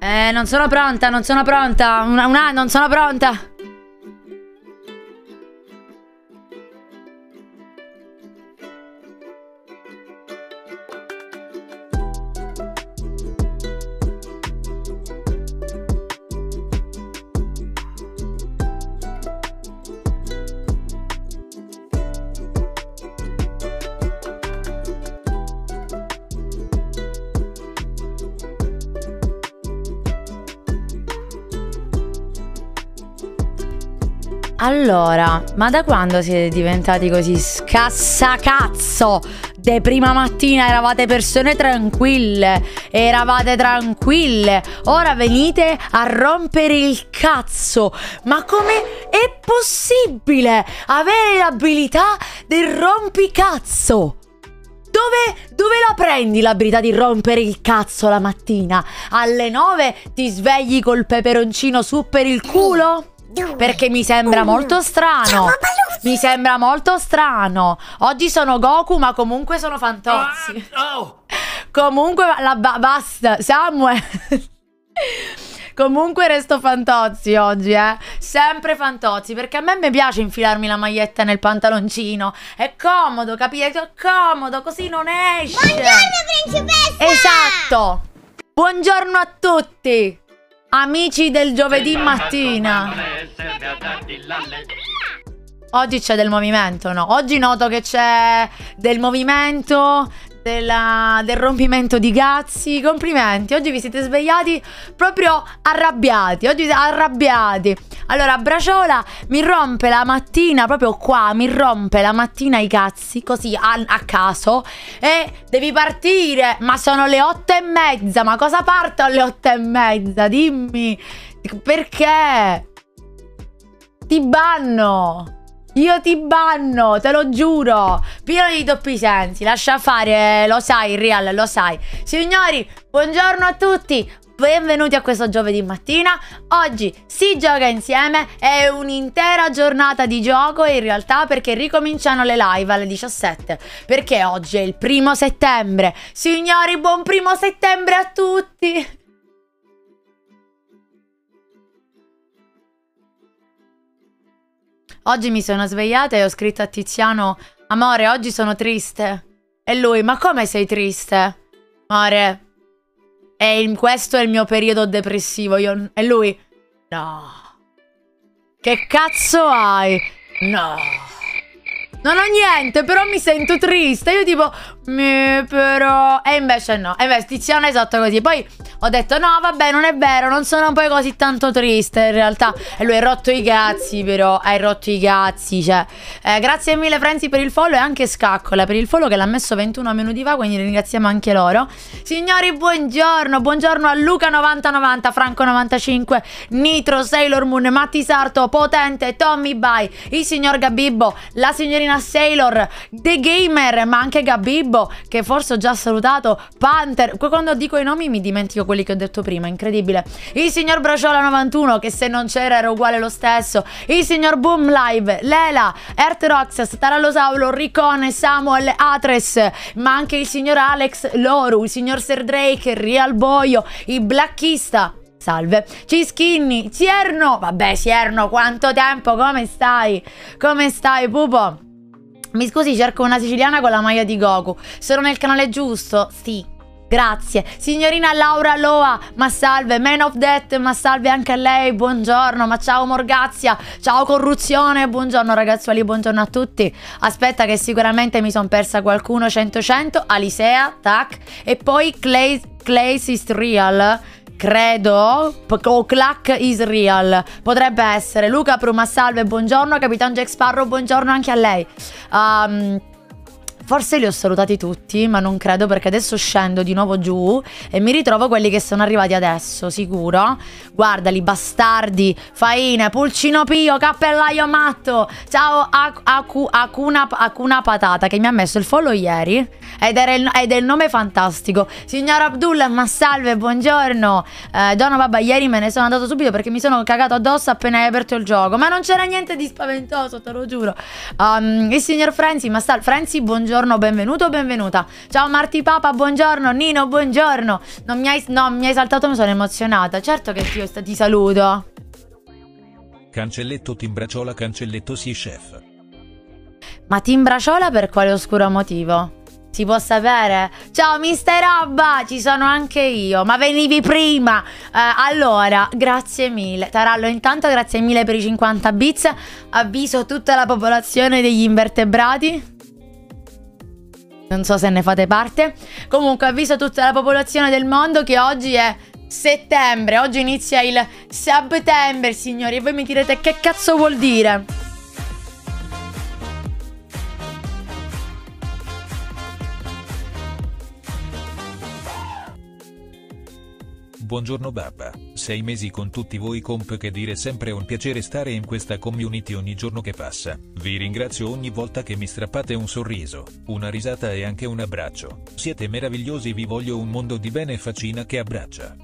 Eh, non sono pronta, non sono pronta. Una, una non sono pronta. Allora, ma da quando siete diventati così scassacazzo? De prima mattina eravate persone tranquille, eravate tranquille, ora venite a rompere il cazzo. Ma come è possibile avere l'abilità del rompicazzo? Dove, dove la prendi l'abilità di rompere il cazzo la mattina? Alle 9 ti svegli col peperoncino su per il culo? Perché mi sembra molto strano. Mi sembra molto strano. Oggi sono Goku, ma comunque sono Fantozzi. Ah, oh. Comunque, la ba- basta. Samuel. Comunque resto Fantozzi oggi, eh. Sempre Fantozzi, perché a me mi piace infilarmi la maglietta nel pantaloncino. È comodo, capite? È comodo, così non esce. Buongiorno principessa! Esatto. Buongiorno a tutti. Amici del giovedì mattina. Oggi c'è del movimento, no? Oggi noto che c'è del movimento, della- del rompimento di cazzi. Complimenti, oggi vi siete svegliati proprio arrabbiati. Oggi arrabbiati. Allora, Braciola mi rompe la mattina, proprio qua, mi rompe la mattina i cazzi, così a, a caso. E devi partire, ma sono le otto e mezza. Ma cosa parto alle otto e mezza? Dimmi, perché? Ti banno. Io ti banno, te lo giuro. Pieno di doppi sensi. Lascia fare, lo sai, Real, lo sai. Signori, buongiorno a tutti. Benvenuti a questo giovedì mattina. Oggi si gioca insieme. È un'intera giornata di gioco in realtà perché ricominciano le live alle 17. Perché oggi è il primo settembre. Signori, buon primo settembre a tutti. Oggi mi sono svegliata e ho scritto a Tiziano: Amore, oggi sono triste. E lui: Ma come sei triste? Amore, il- questo è il mio periodo depressivo. Io- e lui: No. Che cazzo hai? No. Non ho niente, però mi sento triste. Io tipo, mi però. E invece no. E invece Tiziano è esatto così. Poi ho detto, no, vabbè, non è vero, non sono poi così tanto triste in realtà. E lui ha rotto i cazzi, però. Hai rotto i cazzi, cioè. Eh, grazie mille, Frenzy, per il follow e anche Scaccola per il follow che l'ha messo 21 minuti fa. Quindi ringraziamo anche loro. Signori, buongiorno. Buongiorno a Luca9090, Franco95, Nitro, Sailor Moon, Matti Sarto, Potente, Tommy Bai, il signor Gabibbo, la signorina Sailor, The Gamer, ma anche Gabibbo, che forse ho già salutato, Panther. Quando dico i nomi mi dimentico quelli che ho detto prima, incredibile. Il signor Braciola91, che se non c'era era uguale lo stesso. Il signor Boom Live, Lela, Earth Roxas, Tarallosauro, Ricone, Samuel, Atres, ma anche il signor Alex Loru, il signor Sir Drake, Real Boyo, il Blackista. Salve, Ciskinni, Sierno, vabbè Sierno, quanto tempo, come stai? Come stai, pupo? Mi scusi, cerco una siciliana con la maglia di Goku. Sono nel canale giusto? Sì. Grazie. Signorina Laura Loa, ma salve. Man of Death, ma salve anche a lei. Buongiorno, ma ciao Morgazia. Ciao corruzione. Buongiorno ragazzuoli, buongiorno a tutti. Aspetta che sicuramente mi sono persa qualcuno. 100 100, Alisea, tac. E poi Clay, Clay is real. Credo. Clack is real. Potrebbe essere. Luca Pruma, salve, buongiorno. Capitan Jack Sparrow, buongiorno anche a lei. Um, Forse li ho salutati tutti, ma non credo perché adesso scendo di nuovo giù e mi ritrovo quelli che sono arrivati adesso, sicuro. Guardali, bastardi, Faine, Pulcino Pio, Cappellaio Matto. Ciao Ac- Acu- Acuna, Acuna Patata che mi ha messo il follow ieri ed, era il, ed è il nome fantastico. Signor Abdul, ma salve, buongiorno. Eh, Donna, vabbè, ieri me ne sono andato subito perché mi sono cagato addosso appena hai aperto il gioco. Ma non c'era niente di spaventoso, te lo giuro. Um, il signor Frenzy, ma salve, Frenzy, buongiorno. Buongiorno, benvenuto, benvenuta. Ciao Marti Papa, buongiorno. Nino, buongiorno. Non mi hai, no, mi hai saltato, mi sono emozionata. Certo che ti, ti saluto. Cancelletto Timbraciola, cancelletto sì chef. Ma Timbraciola per quale oscuro motivo? Si può sapere? Ciao mister Robba, ci sono anche io, ma venivi prima. Eh, allora, grazie mille. Tarallo, intanto grazie mille per i 50 bits. Avviso tutta la popolazione degli invertebrati. Non so se ne fate parte. Comunque avviso tutta la popolazione del mondo che oggi è settembre. Oggi inizia il September, signori. E voi mi direte che cazzo vuol dire? Buongiorno babba, sei mesi con tutti voi comp che dire sempre è un piacere stare in questa community ogni giorno che passa. Vi ringrazio ogni volta che mi strappate un sorriso, una risata e anche un abbraccio. Siete meravigliosi vi voglio un mondo di bene facina che abbraccia.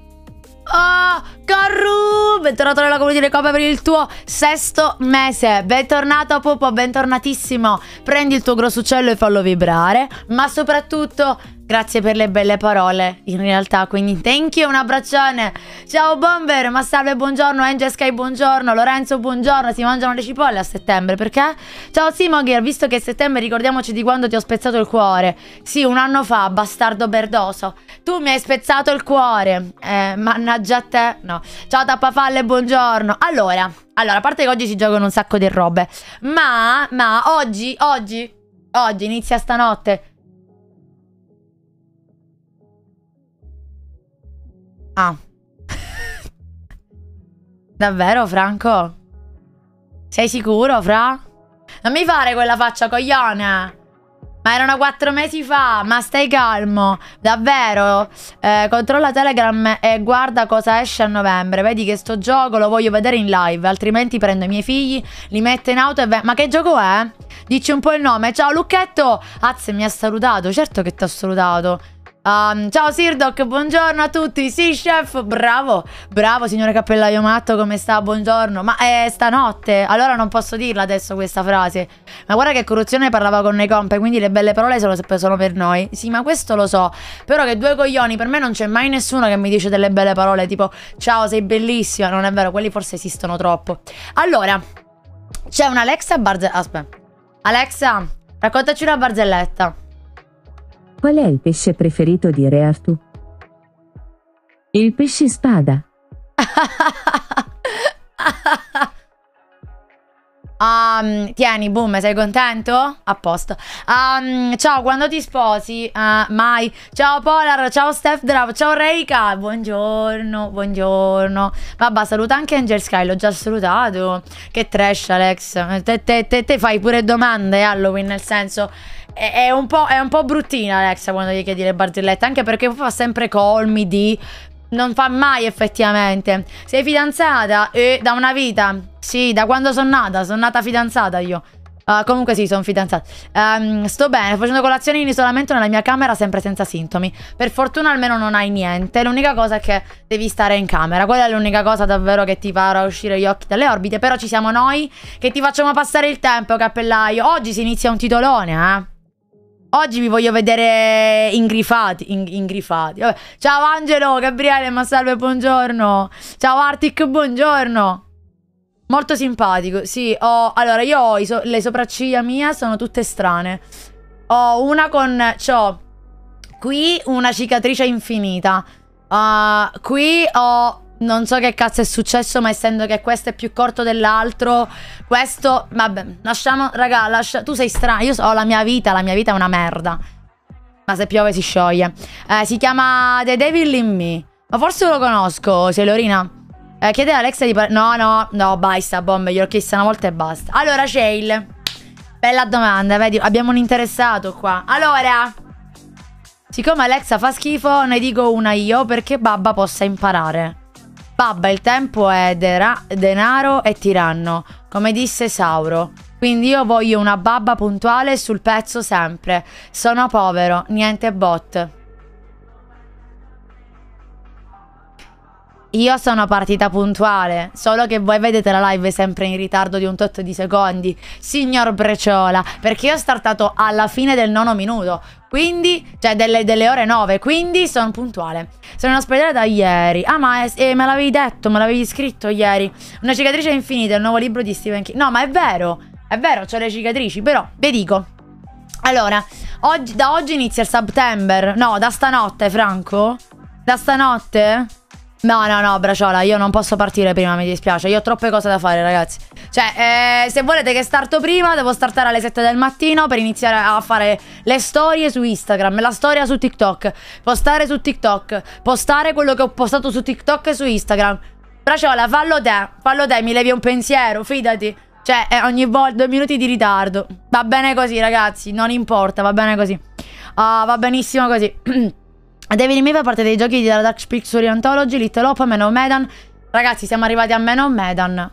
Oh, Corru! Bentornato nella comunità di Copa per il tuo sesto mese. Bentornato Pupo, bentornatissimo. Prendi il tuo grosso uccello e fallo vibrare. Ma soprattutto Grazie per le belle parole, in realtà, quindi thank you, un abbraccione. Ciao Bomber, ma salve, buongiorno, Angel Sky, buongiorno, Lorenzo, buongiorno, si mangiano le cipolle a settembre, perché? Ciao Simogir, visto che è settembre ricordiamoci di quando ti ho spezzato il cuore. Sì, un anno fa, bastardo berdoso. Tu mi hai spezzato il cuore, eh, mannaggia a te, no. Ciao Tappafalle, buongiorno. Allora, allora, a parte che oggi si giocano un sacco di robe, ma, ma, oggi, oggi, oggi, inizia stanotte Ah. Davvero, Franco? Sei sicuro, Fra? Non mi fare quella faccia, coglione! Ma erano quattro mesi fa, ma stai calmo, davvero. Eh, controlla Telegram e guarda cosa esce a novembre. Vedi che sto gioco lo voglio vedere in live, altrimenti prendo i miei figli, li metto in auto e... Ma che gioco è? Dici un po' il nome. Ciao Lucchetto! Az mi ha salutato, certo che ti ha salutato. Um, ciao Sirdoc, buongiorno a tutti. Sì, chef, bravo. Bravo, signore cappellaio matto, come sta? Buongiorno. Ma è stanotte, allora non posso dirla adesso questa frase. Ma guarda che corruzione parlava con nei comp, quindi le belle parole sono, sono per noi. Sì, ma questo lo so. Però che due coglioni, per me non c'è mai nessuno che mi dice delle belle parole, tipo ciao, sei bellissima. Non è vero, quelli forse esistono troppo. Allora, c'è un Alexa barzelletta. Aspetta. Alexa, raccontaci una barzelletta. Qual è il pesce preferito di Re Artù? Il pesce spada. Um, tieni, boom, sei contento? A posto. Um, ciao, quando ti sposi? Uh, mai. Ciao Polar, ciao Steph Drav, ciao Reika. Buongiorno, buongiorno. Vabbè, saluta anche Angel Sky, l'ho già salutato. Che trash, Alex. Te, te, te, te fai pure domande Halloween, nel senso è, è, un è, un po', bruttina Alexa quando gli chiedi le barzellette, anche perché fa sempre colmi di... Non fa mai effettivamente. Sei fidanzata? E da una vita? Sì, da quando sono nata. Sono nata fidanzata io. Uh, comunque sì, sono fidanzata. Um, sto bene, facendo colazione in isolamento nella mia camera sempre senza sintomi. Per fortuna almeno non hai niente. L'unica cosa è che devi stare in camera. Quella è l'unica cosa davvero che ti farà uscire gli occhi dalle orbite. Però ci siamo noi che ti facciamo passare il tempo, cappellaio. Oggi si inizia un titolone, eh. Oggi vi voglio vedere ingrifati. In, ingrifati. Vabbè. Ciao Angelo, Gabriele, ma salve, buongiorno. Ciao Artic, buongiorno. Molto simpatico. Sì, ho... Allora, io ho so... le sopracciglia mie sono tutte strane. Ho una con... C'ho qui una cicatrice infinita. Uh, qui ho non so che cazzo è successo, ma essendo che questo è più corto dell'altro, questo... Vabbè, lasciamo... Raga, lascia, tu sei strano. Io ho la mia vita, la mia vita è una merda. Ma se piove si scioglie. Eh, si chiama The Devil in Me. Ma forse lo conosco, Selorina. Eh, chiede a Alexa di... No, no, no, basta, bombe. Gliel'ho chiesto una volta e basta. Allora, Shale. Bella domanda, vedi? Abbiamo un interessato qua. Allora... Siccome Alexa fa schifo, ne dico una io perché Babba possa imparare. Babba, il tempo è denaro e tiranno, come disse Sauro. Quindi io voglio una babba puntuale sul pezzo sempre. Sono povero, niente bot. Io sono partita puntuale, solo che voi vedete la live sempre in ritardo di un tot di secondi, signor Breciola, perché io ho startato alla fine del nono minuto, quindi, cioè delle, delle ore nove, quindi sono puntuale. Sono in ospedale da ieri. Ah, ma è, eh, me l'avevi detto, me l'avevi scritto ieri. Una cicatrice infinita, il nuovo libro di Stephen King. No, ma è vero, è vero, ho le cicatrici, però, vi dico. Allora, oggi, da oggi inizia il September. No, da stanotte, Franco. Da stanotte? No, no, no, Braciola, io non posso partire prima, mi dispiace. Io ho troppe cose da fare, ragazzi. Cioè, eh, se volete che starto prima, devo startare alle 7 del mattino per iniziare a fare le storie su Instagram, la storia su TikTok, postare su TikTok, postare quello che ho postato su TikTok e su Instagram. Braciola, fallo te, fallo te, mi levi un pensiero, fidati. Cioè, eh, ogni volta due minuti di ritardo. Va bene così, ragazzi, non importa, va bene così. Uh, va benissimo così. Devil May fa parte dei giochi della Dark Picture Anthology, Little Hop, Man of Medan. Ragazzi, siamo arrivati a Man of Medan.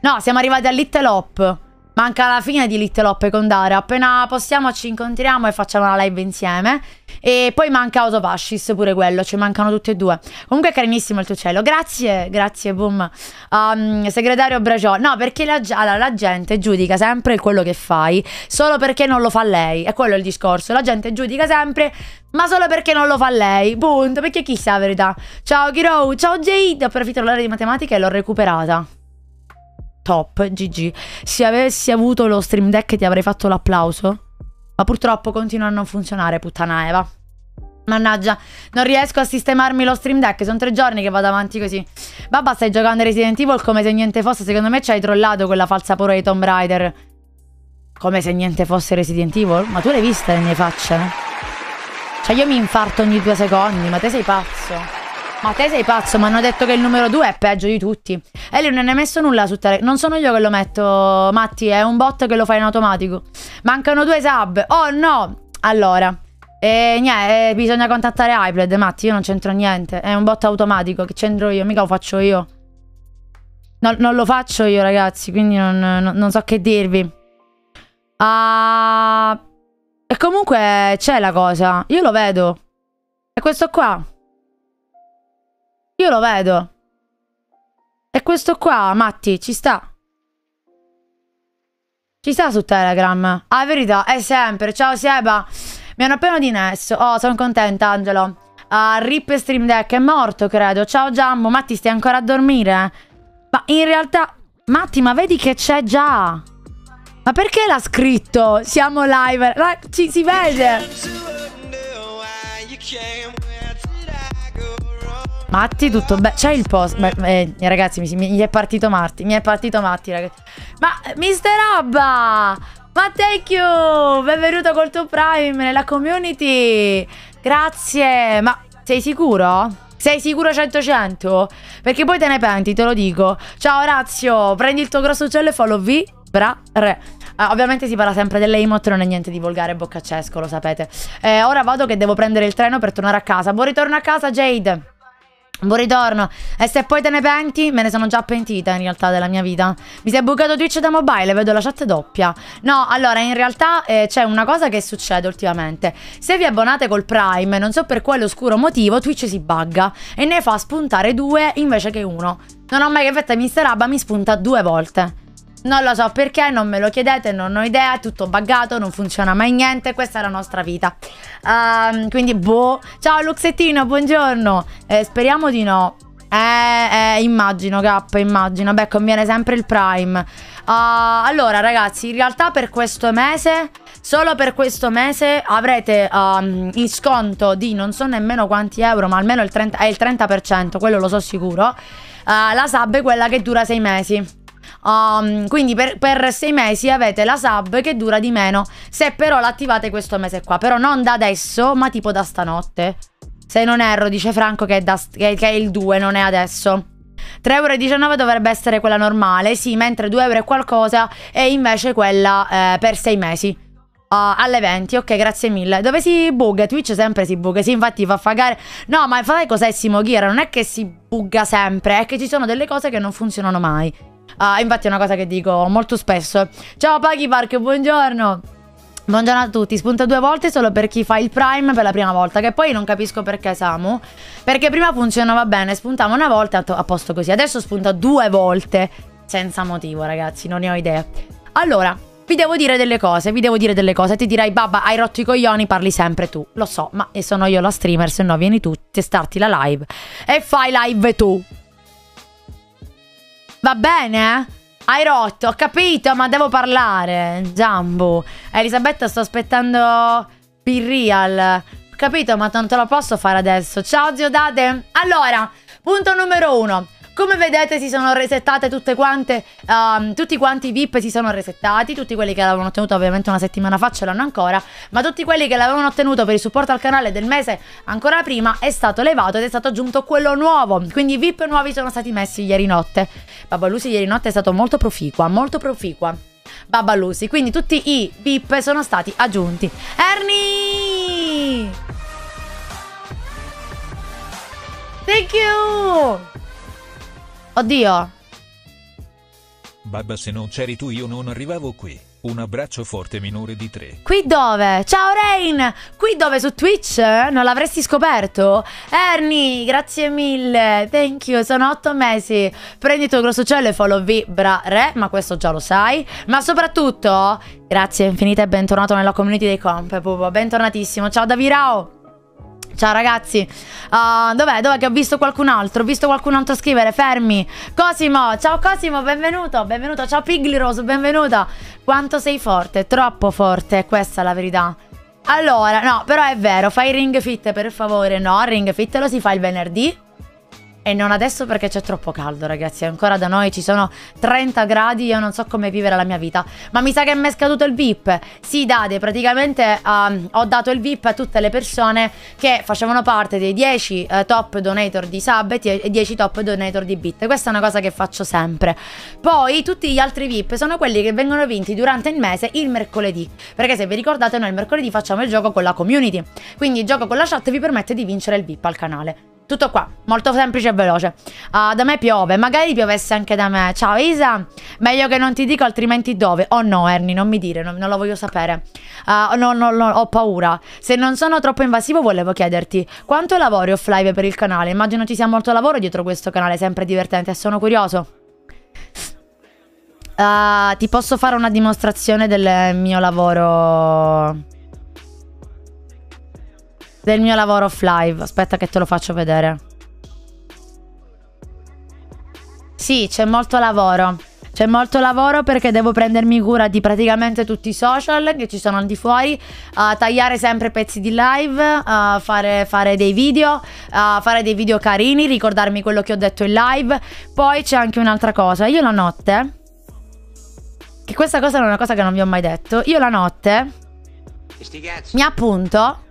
No, siamo arrivati a Little Hop. Manca la fine di Little Hop con Dara. Appena possiamo ci incontriamo e facciamo una live insieme. E poi manca Autopascis, pure quello. Ci mancano tutti e due. Comunque è carinissimo il tuo cielo. Grazie, grazie, boom. Um, segretario Braciò. No, perché la, allora, la, gente giudica sempre quello che fai solo perché non lo fa lei. È quello il discorso. La gente giudica sempre, ma solo perché non lo fa lei. Punto. Perché chi sa la verità. Ciao Kiro, ciao Jade. Ho approfittato l'ora di matematica e l'ho recuperata top, GG. Se avessi avuto lo stream deck ti avrei fatto l'applauso. Ma purtroppo continua a non funzionare, puttana Eva. Mannaggia, non riesco a sistemarmi lo stream deck. Sono tre giorni che vado avanti così. Babba, stai giocando Resident Evil come se niente fosse. Secondo me ci hai trollato quella falsa paura di Tomb Raider. Come se niente fosse Resident Evil? Ma tu l'hai vista le mie facce? Cioè, io mi infarto ogni due secondi. Ma te sei pazzo? Ma te sei pazzo, mi hanno detto che il numero 2 è peggio di tutti. E lui non ha messo nulla su tele. Non sono io che lo metto, Matti, è un bot che lo fa in automatico. Mancano due sub. Oh no! Allora. E niente, bisogna contattare iPad, Matti, io non c'entro niente. È un bot automatico, che c'entro io, mica lo faccio io. No, non lo faccio io, ragazzi, quindi non, non, non so che dirvi. Ah... E comunque c'è la cosa. Io lo vedo. È questo qua. Io lo vedo. E questo qua, Matti, ci sta. Ci sta su Telegram. Ah, verità, è sempre. Ciao Seba. Mi hanno appena dinesso. Oh, sono contenta, Angelo. Uh, Rip Stream Deck è morto, credo. Ciao Giambo. Matti, stai ancora a dormire? Ma in realtà... Matti, ma vedi che c'è già. Ma perché l'ha scritto? Siamo live. Ci si vede. Matti, tutto bene. C'è il post. Beh, eh, ragazzi, mi, mi, è partito Matti. Mi è partito Matti, ragazzi. Ma, Mister Abba! Ma thank you! Benvenuto col tuo Prime nella community. Grazie. Ma sei sicuro? Sei sicuro 100-100? Perché poi te ne penti, te lo dico. Ciao Orazio, prendi il tuo grosso uccello e follow V. Bra, re. Uh, ovviamente si parla sempre delle non è niente di volgare boccaccesco, lo sapete. Eh, ora vado che devo prendere il treno per tornare a casa. Buon ritorno a casa, Jade. Buon ritorno. E se poi te ne penti, me ne sono già pentita in realtà della mia vita. Mi è bucato Twitch da mobile, vedo la chat doppia. No, allora in realtà eh, c'è una cosa che succede ultimamente. Se vi abbonate col Prime, non so per quale oscuro motivo, Twitch si bugga e ne fa spuntare due invece che uno. Non ho mai che fetta Mr. Abba mi spunta due volte. Non lo so perché, non me lo chiedete, non ho idea, è tutto buggato, non funziona mai niente, questa è la nostra vita. Um, quindi, boh. Ciao Luxettino, buongiorno. Eh, speriamo di no. Eh, eh, immagino, K, immagino. Beh, conviene sempre il Prime. Uh, allora, ragazzi, in realtà per questo mese, solo per questo mese, avrete um, il sconto di non so nemmeno quanti euro, ma almeno il 30%, è il 30%, quello lo so sicuro. Uh, la sub è quella che dura sei mesi. Um, quindi per, per, sei mesi avete la sub che dura di meno. Se però l'attivate questo mese qua. Però non da adesso, ma tipo da stanotte. Se non erro, dice Franco che è, da, che, è il 2, non è adesso. 3,19€ dovrebbe essere quella normale, sì, mentre 2 euro e qualcosa è invece quella eh, per 6 mesi. Uh, alle 20, ok, grazie mille. Dove si bugga? Twitch sempre si bugga. Sì, infatti fa pagare. No, ma fai cos'è Simo Ghira? Non è che si bugga sempre, è che ci sono delle cose che non funzionano mai. Uh, infatti è una cosa che dico molto spesso. Ciao Paghi Park, buongiorno. Buongiorno a tutti, spunta due volte solo per chi fa il prime per la prima volta, che poi non capisco perché Samu, perché prima funzionava bene, spuntava una volta a posto così, adesso spunta due volte senza motivo ragazzi, non ne ho idea. Allora, vi devo dire delle cose, vi devo dire delle cose, ti dirai babba hai rotto i coglioni, parli sempre tu, lo so, ma sono io la streamer, se no vieni tu, testarti la live e fai live tu. Va bene? Hai rotto, ho capito, ma devo parlare. Giambu. Elisabetta, sto aspettando Pirreal. Ho capito, ma te lo posso fare adesso. Ciao, zio Dade. Allora, punto numero uno. Come vedete si sono resettate tutte quante, um, tutti quanti i VIP si sono resettati, tutti quelli che l'avevano ottenuto ovviamente una settimana fa ce l'hanno ancora, ma tutti quelli che l'avevano ottenuto per il supporto al canale del mese ancora prima è stato levato ed è stato aggiunto quello nuovo, quindi i VIP nuovi sono stati messi ieri notte. Babalusi ieri notte è stato molto proficua, molto proficua. Babalusi, quindi tutti i VIP sono stati aggiunti. Ernie! Thank you! Oddio. Babba se non c'eri tu io non arrivavo qui. Un abbraccio forte minore di tre. Qui dove? Ciao Rain! Qui dove? Su Twitch? Non l'avresti scoperto? Ernie, grazie mille. Thank you, sono otto mesi. Prendi il tuo grosso cielo e follow vibrare, ma questo già lo sai. Ma soprattutto, grazie infinite e bentornato nella community dei comp, Pupo. Bentornatissimo. Ciao Davirao. Ciao ragazzi, uh, dov'è? Dov'è che ho visto qualcun altro? Ho visto qualcun altro scrivere, fermi. Cosimo, ciao Cosimo, benvenuto. Benvenuto, ciao Pigliros, benvenuta. Quanto sei forte, troppo forte. Questa è la verità. Allora, no, però è vero, fai ring fit per favore. No, ring fit lo si fa il venerdì e non adesso perché c'è troppo caldo, ragazzi. Ancora da noi ci sono 30 gradi. Io non so come vivere la mia vita. Ma mi sa che mi è scaduto il VIP. Sì, Dade, praticamente uh, ho dato il VIP a tutte le persone che facevano parte dei 10 uh, top donator di sub e 10 top donator di bit. Questa è una cosa che faccio sempre. Poi tutti gli altri VIP sono quelli che vengono vinti durante il mese il mercoledì. Perché se vi ricordate, noi il mercoledì facciamo il gioco con la community. Quindi il gioco con la chat vi permette di vincere il VIP al canale. Tutto qua, molto semplice e veloce. Uh, da me piove, magari piovesse anche da me. Ciao Isa, meglio che non ti dico altrimenti dove. Oh no Ernie, non mi dire, non, non lo voglio sapere. Uh, no, no, no, ho paura. Se non sono troppo invasivo volevo chiederti, quanto lavori off live per il canale? Immagino ci sia molto lavoro dietro questo canale, sempre divertente, sono curioso. Uh, ti posso fare una dimostrazione del mio lavoro del mio lavoro off live. Aspetta che te lo faccio vedere. Sì, c'è molto lavoro. C'è molto lavoro perché devo prendermi cura di praticamente tutti i social che ci sono al di fuori, uh, tagliare sempre pezzi di live, uh, fare, fare, dei video, uh, fare dei video carini, ricordarmi quello che ho detto in live. Poi c'è anche un'altra cosa, io la notte, che questa cosa è una cosa che non vi ho mai detto, io la notte mi appunto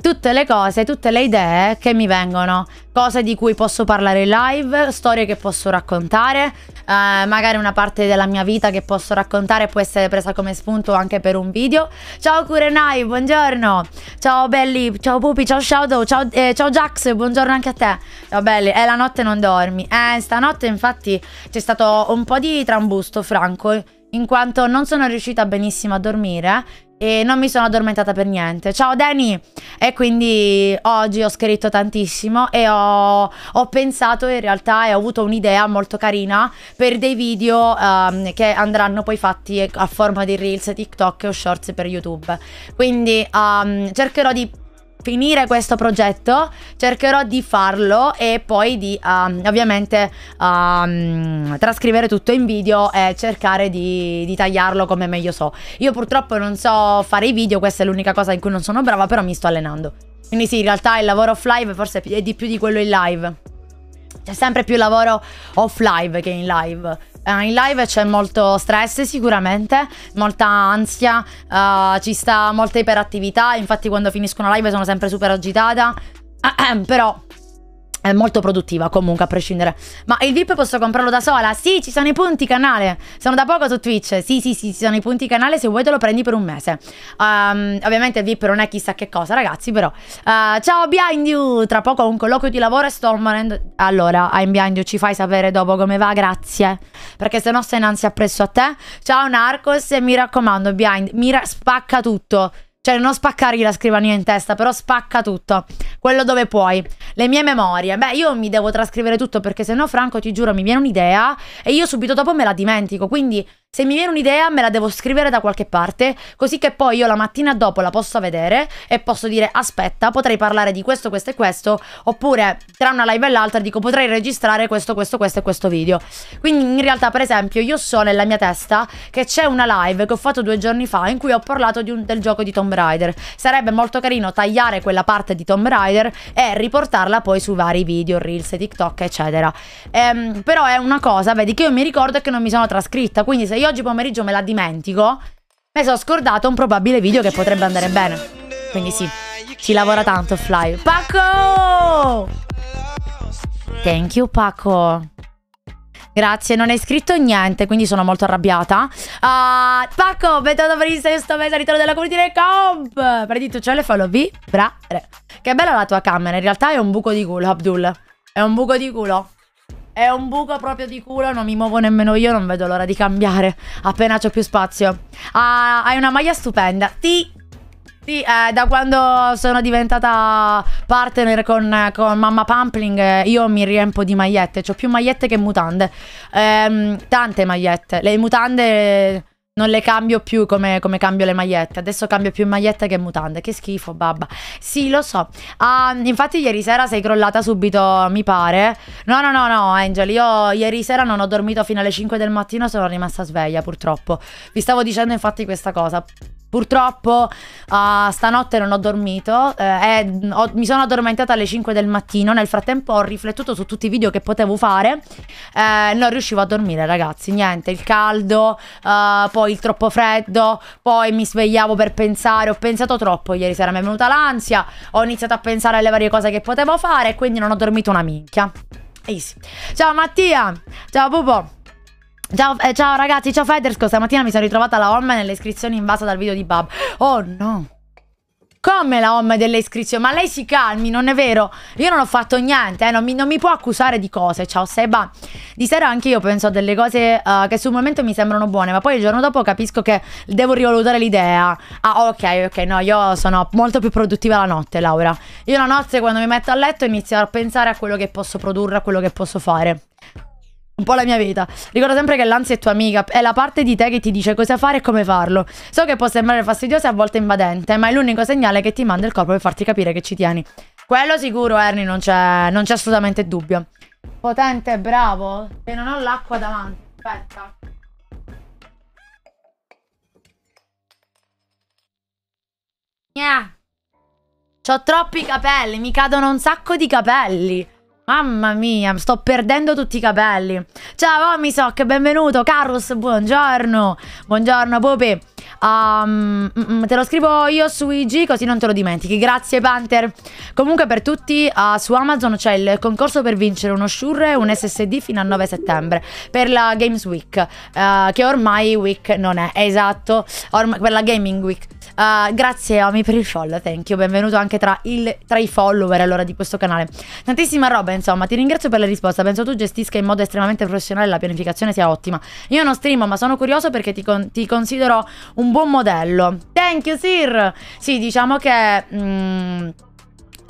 tutte le cose, tutte le idee che mi vengono, cose di cui posso parlare live, storie che posso raccontare, eh, magari una parte della mia vita che posso raccontare può essere presa come spunto anche per un video. Ciao Kurenai, buongiorno. Ciao Belli, ciao Pupi, ciao Shadow, ciao, eh, ciao Jax, buongiorno anche a te. Ciao Belli, eh la notte non dormi. Eh, stanotte infatti c'è stato un po' di trambusto franco in quanto non sono riuscita benissimo a dormire e non mi sono addormentata per niente. Ciao Dani! E quindi oggi ho scritto tantissimo e ho, ho pensato in realtà e ho avuto un'idea molto carina per dei video um, che andranno poi fatti a forma di reels, TikTok o shorts per YouTube. Quindi um, cercherò di finire questo progetto cercherò di farlo e poi di um, ovviamente um, trascrivere tutto in video e cercare di, di, tagliarlo come meglio so. Io purtroppo non so fare i video questa è l'unica cosa in cui non sono brava però mi sto allenando. Quindi sì in realtà il lavoro off live forse è di più di quello in live. C'è sempre più lavoro off live che in live Uh, in live c'è molto stress sicuramente, molta ansia, uh, ci sta molta iperattività, infatti quando finisco una live sono sempre super agitata, però è molto produttiva comunque a prescindere. Ma il VIP posso comprarlo da sola? Sì, ci sono i punti canale. Sono da poco su Twitch. Sì, sì, sì, ci sono i punti canale. Se vuoi te lo prendi per un mese. Um, ovviamente il VIP non è chissà che cosa, ragazzi, però. Uh, ciao Behind You. Tra poco ho un colloquio di lavoro e sto morendo. Allora, I'm Behind You, ci fai sapere dopo come va? Grazie. Perché se no stai in ansia appresso a te. Ciao Narcos e mi raccomando, Behind, mi spacca tutto. Cioè, non spaccargli la scrivania in testa, però spacca tutto. Quello dove puoi. Le mie memorie. Beh, io mi devo trascrivere tutto perché se no, Franco, ti giuro, mi viene un'idea e io subito dopo me la dimentico. Quindi se mi viene un'idea me la devo scrivere da qualche parte, così che poi io la mattina dopo la posso vedere e posso dire aspetta, potrei parlare di questo, questo e questo, oppure tra una live e l'altra dico potrei registrare questo, questo, questo e questo video. Quindi in realtà per esempio io so nella mia testa che c'è una live che ho fatto due giorni fa in cui ho parlato un, del gioco di Tomb Raider. Sarebbe molto carino tagliare quella parte di Tomb Raider e riportarla poi su vari video, reels, TikTok eccetera. Ehm, però è una cosa, vedi, che io mi ricordo e che non mi sono trascritta, quindi se io oggi pomeriggio me la dimentico, mi sono scordato un probabile video che potrebbe andare bene. Quindi sì, ci lavora tanto Fly. Paco! Thank you Paco. Grazie, non hai scritto niente, quindi sono molto arrabbiata. Uh, Paco, benvenuto per il sesto mese ritorno della community del comp. Predito cielo e follow V. Bra. Che bella la tua camera, in realtà è un buco di culo, Abdul. È un buco di culo. È un buco proprio di culo, non mi muovo nemmeno io, non vedo l'ora di cambiare. Appena c'ho più spazio. Ah, hai una maglia stupenda. Sì, sì, eh, da quando sono diventata partner con, con Mamma Pumpling eh, io mi riempo di magliette, ho più magliette che mutande. Eh, tante magliette. Le mutande non le cambio più come, come, cambio le magliette. Adesso cambio più magliette che mutande. Che schifo, babba. Sì, lo so. Ah, infatti, ieri sera sei crollata subito, mi pare. No, no, no, no, Angel. Io ieri sera non ho dormito fino alle 5 del mattino. Sono rimasta sveglia, purtroppo. Vi stavo dicendo, infatti, questa cosa. Purtroppo uh, stanotte non ho dormito eh, e ho, mi sono addormentata alle 5 del mattino. Nel frattempo ho riflettuto su tutti i video che potevo fare. Eh, non riuscivo a dormire, ragazzi. Niente, il caldo, uh, poi il troppo freddo, poi mi svegliavo per pensare. Ho pensato troppo ieri sera, mi è venuta l'ansia. Ho iniziato a pensare alle varie cose che potevo fare quindi non ho dormito una minchia. Easy. Ciao Mattia, ciao Pupo. Ciao, eh, ciao ragazzi, ciao Federsco. Stamattina mi sono ritrovata la home nelle iscrizioni invasa dal video di Bab. Oh no. Come la home delle iscrizioni? Ma lei si calmi, non è vero? Io non ho fatto niente, eh, non, mi, non, mi, può accusare di cose. Ciao Seba. Di sera anche io penso a delle cose uh, che sul momento mi sembrano buone, ma poi il giorno dopo capisco che devo rivalutare l'idea. Ah, ok, ok, no, io sono molto più produttiva la notte, Laura. Io la notte quando mi metto a letto inizio a pensare a quello che posso produrre, a quello che posso fare un po' la mia vita. Ricorda sempre che l'ansia è tua amica, è la parte di te che ti dice cosa fare e come farlo. So che può sembrare fastidiosa e a volte invadente, ma è l'unico segnale che ti manda il corpo per farti capire che ci tieni. Quello sicuro, Ernie, non c'è, assolutamente dubbio. Potente, bravo. E non ho l'acqua davanti. Aspetta. Yeah. C'ho troppi capelli, mi cadono un sacco di capelli. Mamma mia, sto perdendo tutti i capelli. Ciao, Omisoc, benvenuto. Carlos, buongiorno. Buongiorno, Pope. Um, te lo scrivo io su IG così non te lo dimentichi. Grazie, Panther. Comunque, per tutti, uh, su Amazon c'è il concorso per vincere uno Shure e un SSD fino al 9 settembre per la Games Week. Uh, che ormai Week non è. Esatto, ormai, per la Gaming Week. Uh, grazie Omi per il follow, thank you. Benvenuto anche tra, il, tra, i follower allora di questo canale. Tantissima roba, insomma. Ti ringrazio per la risposta. Penso tu gestisca in modo estremamente professionale la pianificazione sia ottima. Io non streamo, ma sono curioso perché ti, con ti considero un buon modello. Thank you, Sir. Sì, diciamo che... Mm,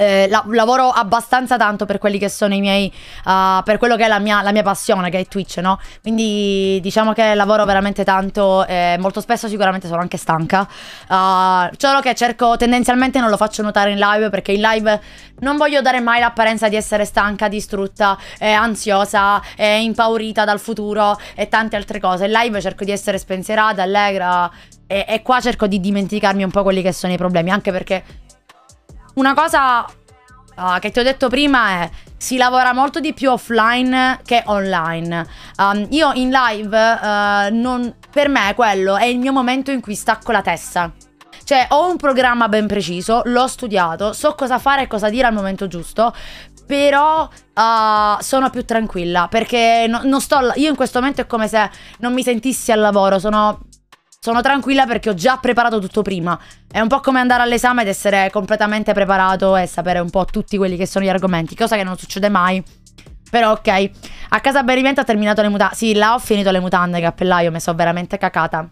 eh, la lavoro abbastanza tanto per quelli che sono i miei, uh, per quello che è la mia, la mia, passione, che è Twitch, no? Quindi diciamo che lavoro veramente tanto e molto spesso sicuramente sono anche stanca. Uh, solo che cerco, tendenzialmente non lo faccio notare in live perché in live non voglio dare mai l'apparenza di essere stanca, distrutta, eh, ansiosa, eh, impaurita dal futuro e tante altre cose. In live cerco di essere spensierata, allegra e, e qua cerco di dimenticarmi un po' quelli che sono i problemi, anche perché una cosa uh, che ti ho detto prima è si lavora molto di più offline che online. Um, io in live, uh, non, per me quello è il mio momento in cui stacco la testa. Cioè ho un programma ben preciso, l'ho studiato, so cosa fare e cosa dire al momento giusto. però uh, sono più tranquilla perché no, non sto. Io in questo momento è come se non mi sentissi al lavoro. Sono, sono tranquilla perché ho già preparato tutto prima. È un po' come andare all'esame ed essere completamente preparato e sapere un po' tutti quelli che sono gli argomenti, cosa che non succede mai. Però ok. A casa Benevento ho terminato le mutande. Sì, là ho finito le mutande, cappellaio, mi sono veramente cacata.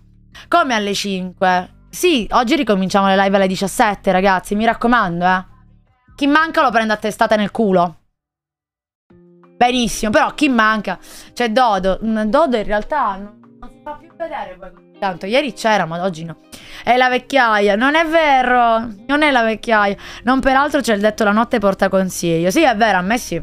Come alle 5? Sì, oggi ricominciamo le live alle 17, ragazzi, mi raccomando, eh. Chi manca lo prende a testata nel culo. Benissimo, però chi manca? C'è Dodo. Mm, Dodo in realtà fa più vedere poi. Tanto ieri c'era, ma oggi no. È la vecchiaia. Non è vero. Non è la vecchiaia. Non peraltro c'è il detto la notte porta consiglio. Sì, è vero, a me sì.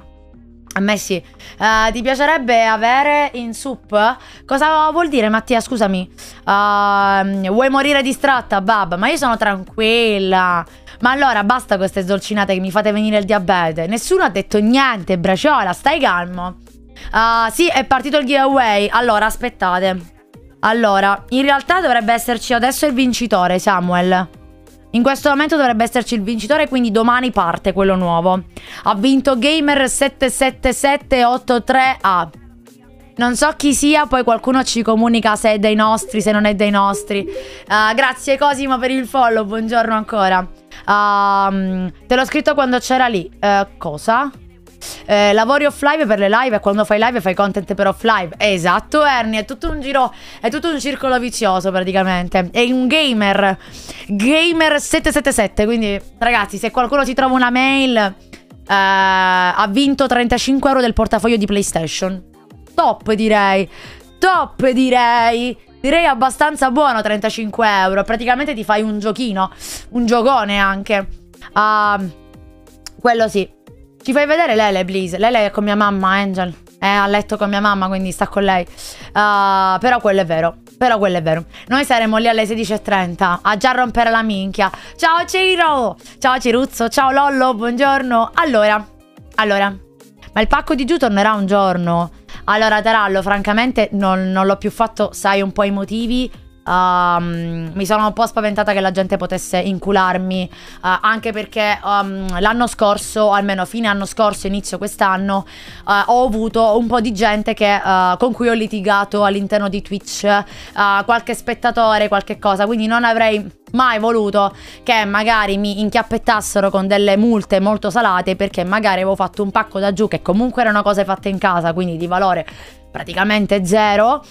A me sì. Uh, ti piacerebbe avere in soup? Cosa vuol dire, Mattia? Scusami. Uh, vuoi morire distratta, babba? Ma io sono tranquilla. Ma allora basta queste sdolcinate che mi fate venire il diabete. Nessuno ha detto niente, braciola, stai calmo. Uh, sì, è partito il giveaway. Allora, aspettate. Allora, in realtà dovrebbe esserci adesso il vincitore, Samuel. In questo momento dovrebbe esserci il vincitore, quindi domani parte quello nuovo. Ha vinto Gamer77783A. Non so chi sia, poi qualcuno ci comunica se è dei nostri, se non è dei nostri. Uh, grazie Cosimo per il follow, buongiorno ancora. Uh, te l'ho scritto quando c'era lì. Uh, cosa? Eh, lavori off live per le live e quando fai live fai content per off live. Esatto, Ernie, è tutto un giro, è tutto un circolo vizioso praticamente. È un gamer, gamer777, quindi ragazzi, se qualcuno ti trova una mail, eh, ha vinto 35 euro del portafoglio di PlayStation. Top direi, top direi. Direi abbastanza buono 35 euro. Praticamente ti fai un giochino. Un giocone anche. Uh, quello sì. Ci fai vedere Lele, please. Lele è con mia mamma, Angel. È a letto con mia mamma, quindi sta con lei. Uh, però quello è vero. Però quello è vero. Noi saremo lì alle 16.30 a già rompere la minchia. Ciao Ciro! Ciao Ciruzzo, ciao Lollo, buongiorno. Allora, allora. Ma il pacco di giù tornerà un giorno. Allora, Tarallo, francamente non, non l'ho più fatto, sai un po' i motivi. Um, mi sono un po' spaventata che la gente potesse incularmi, uh, anche perché um, l'anno scorso, almeno fine anno scorso, inizio quest'anno, uh, ho avuto un po' di gente che, uh, con cui ho litigato all'interno di Twitch, qualche spettatore, qualche cosa, quindi non avrei mai voluto che magari mi inchiappettassero con delle multe molto salate perché magari avevo fatto un pacco da giù che comunque erano cose fatte in casa, quindi di valore praticamente zero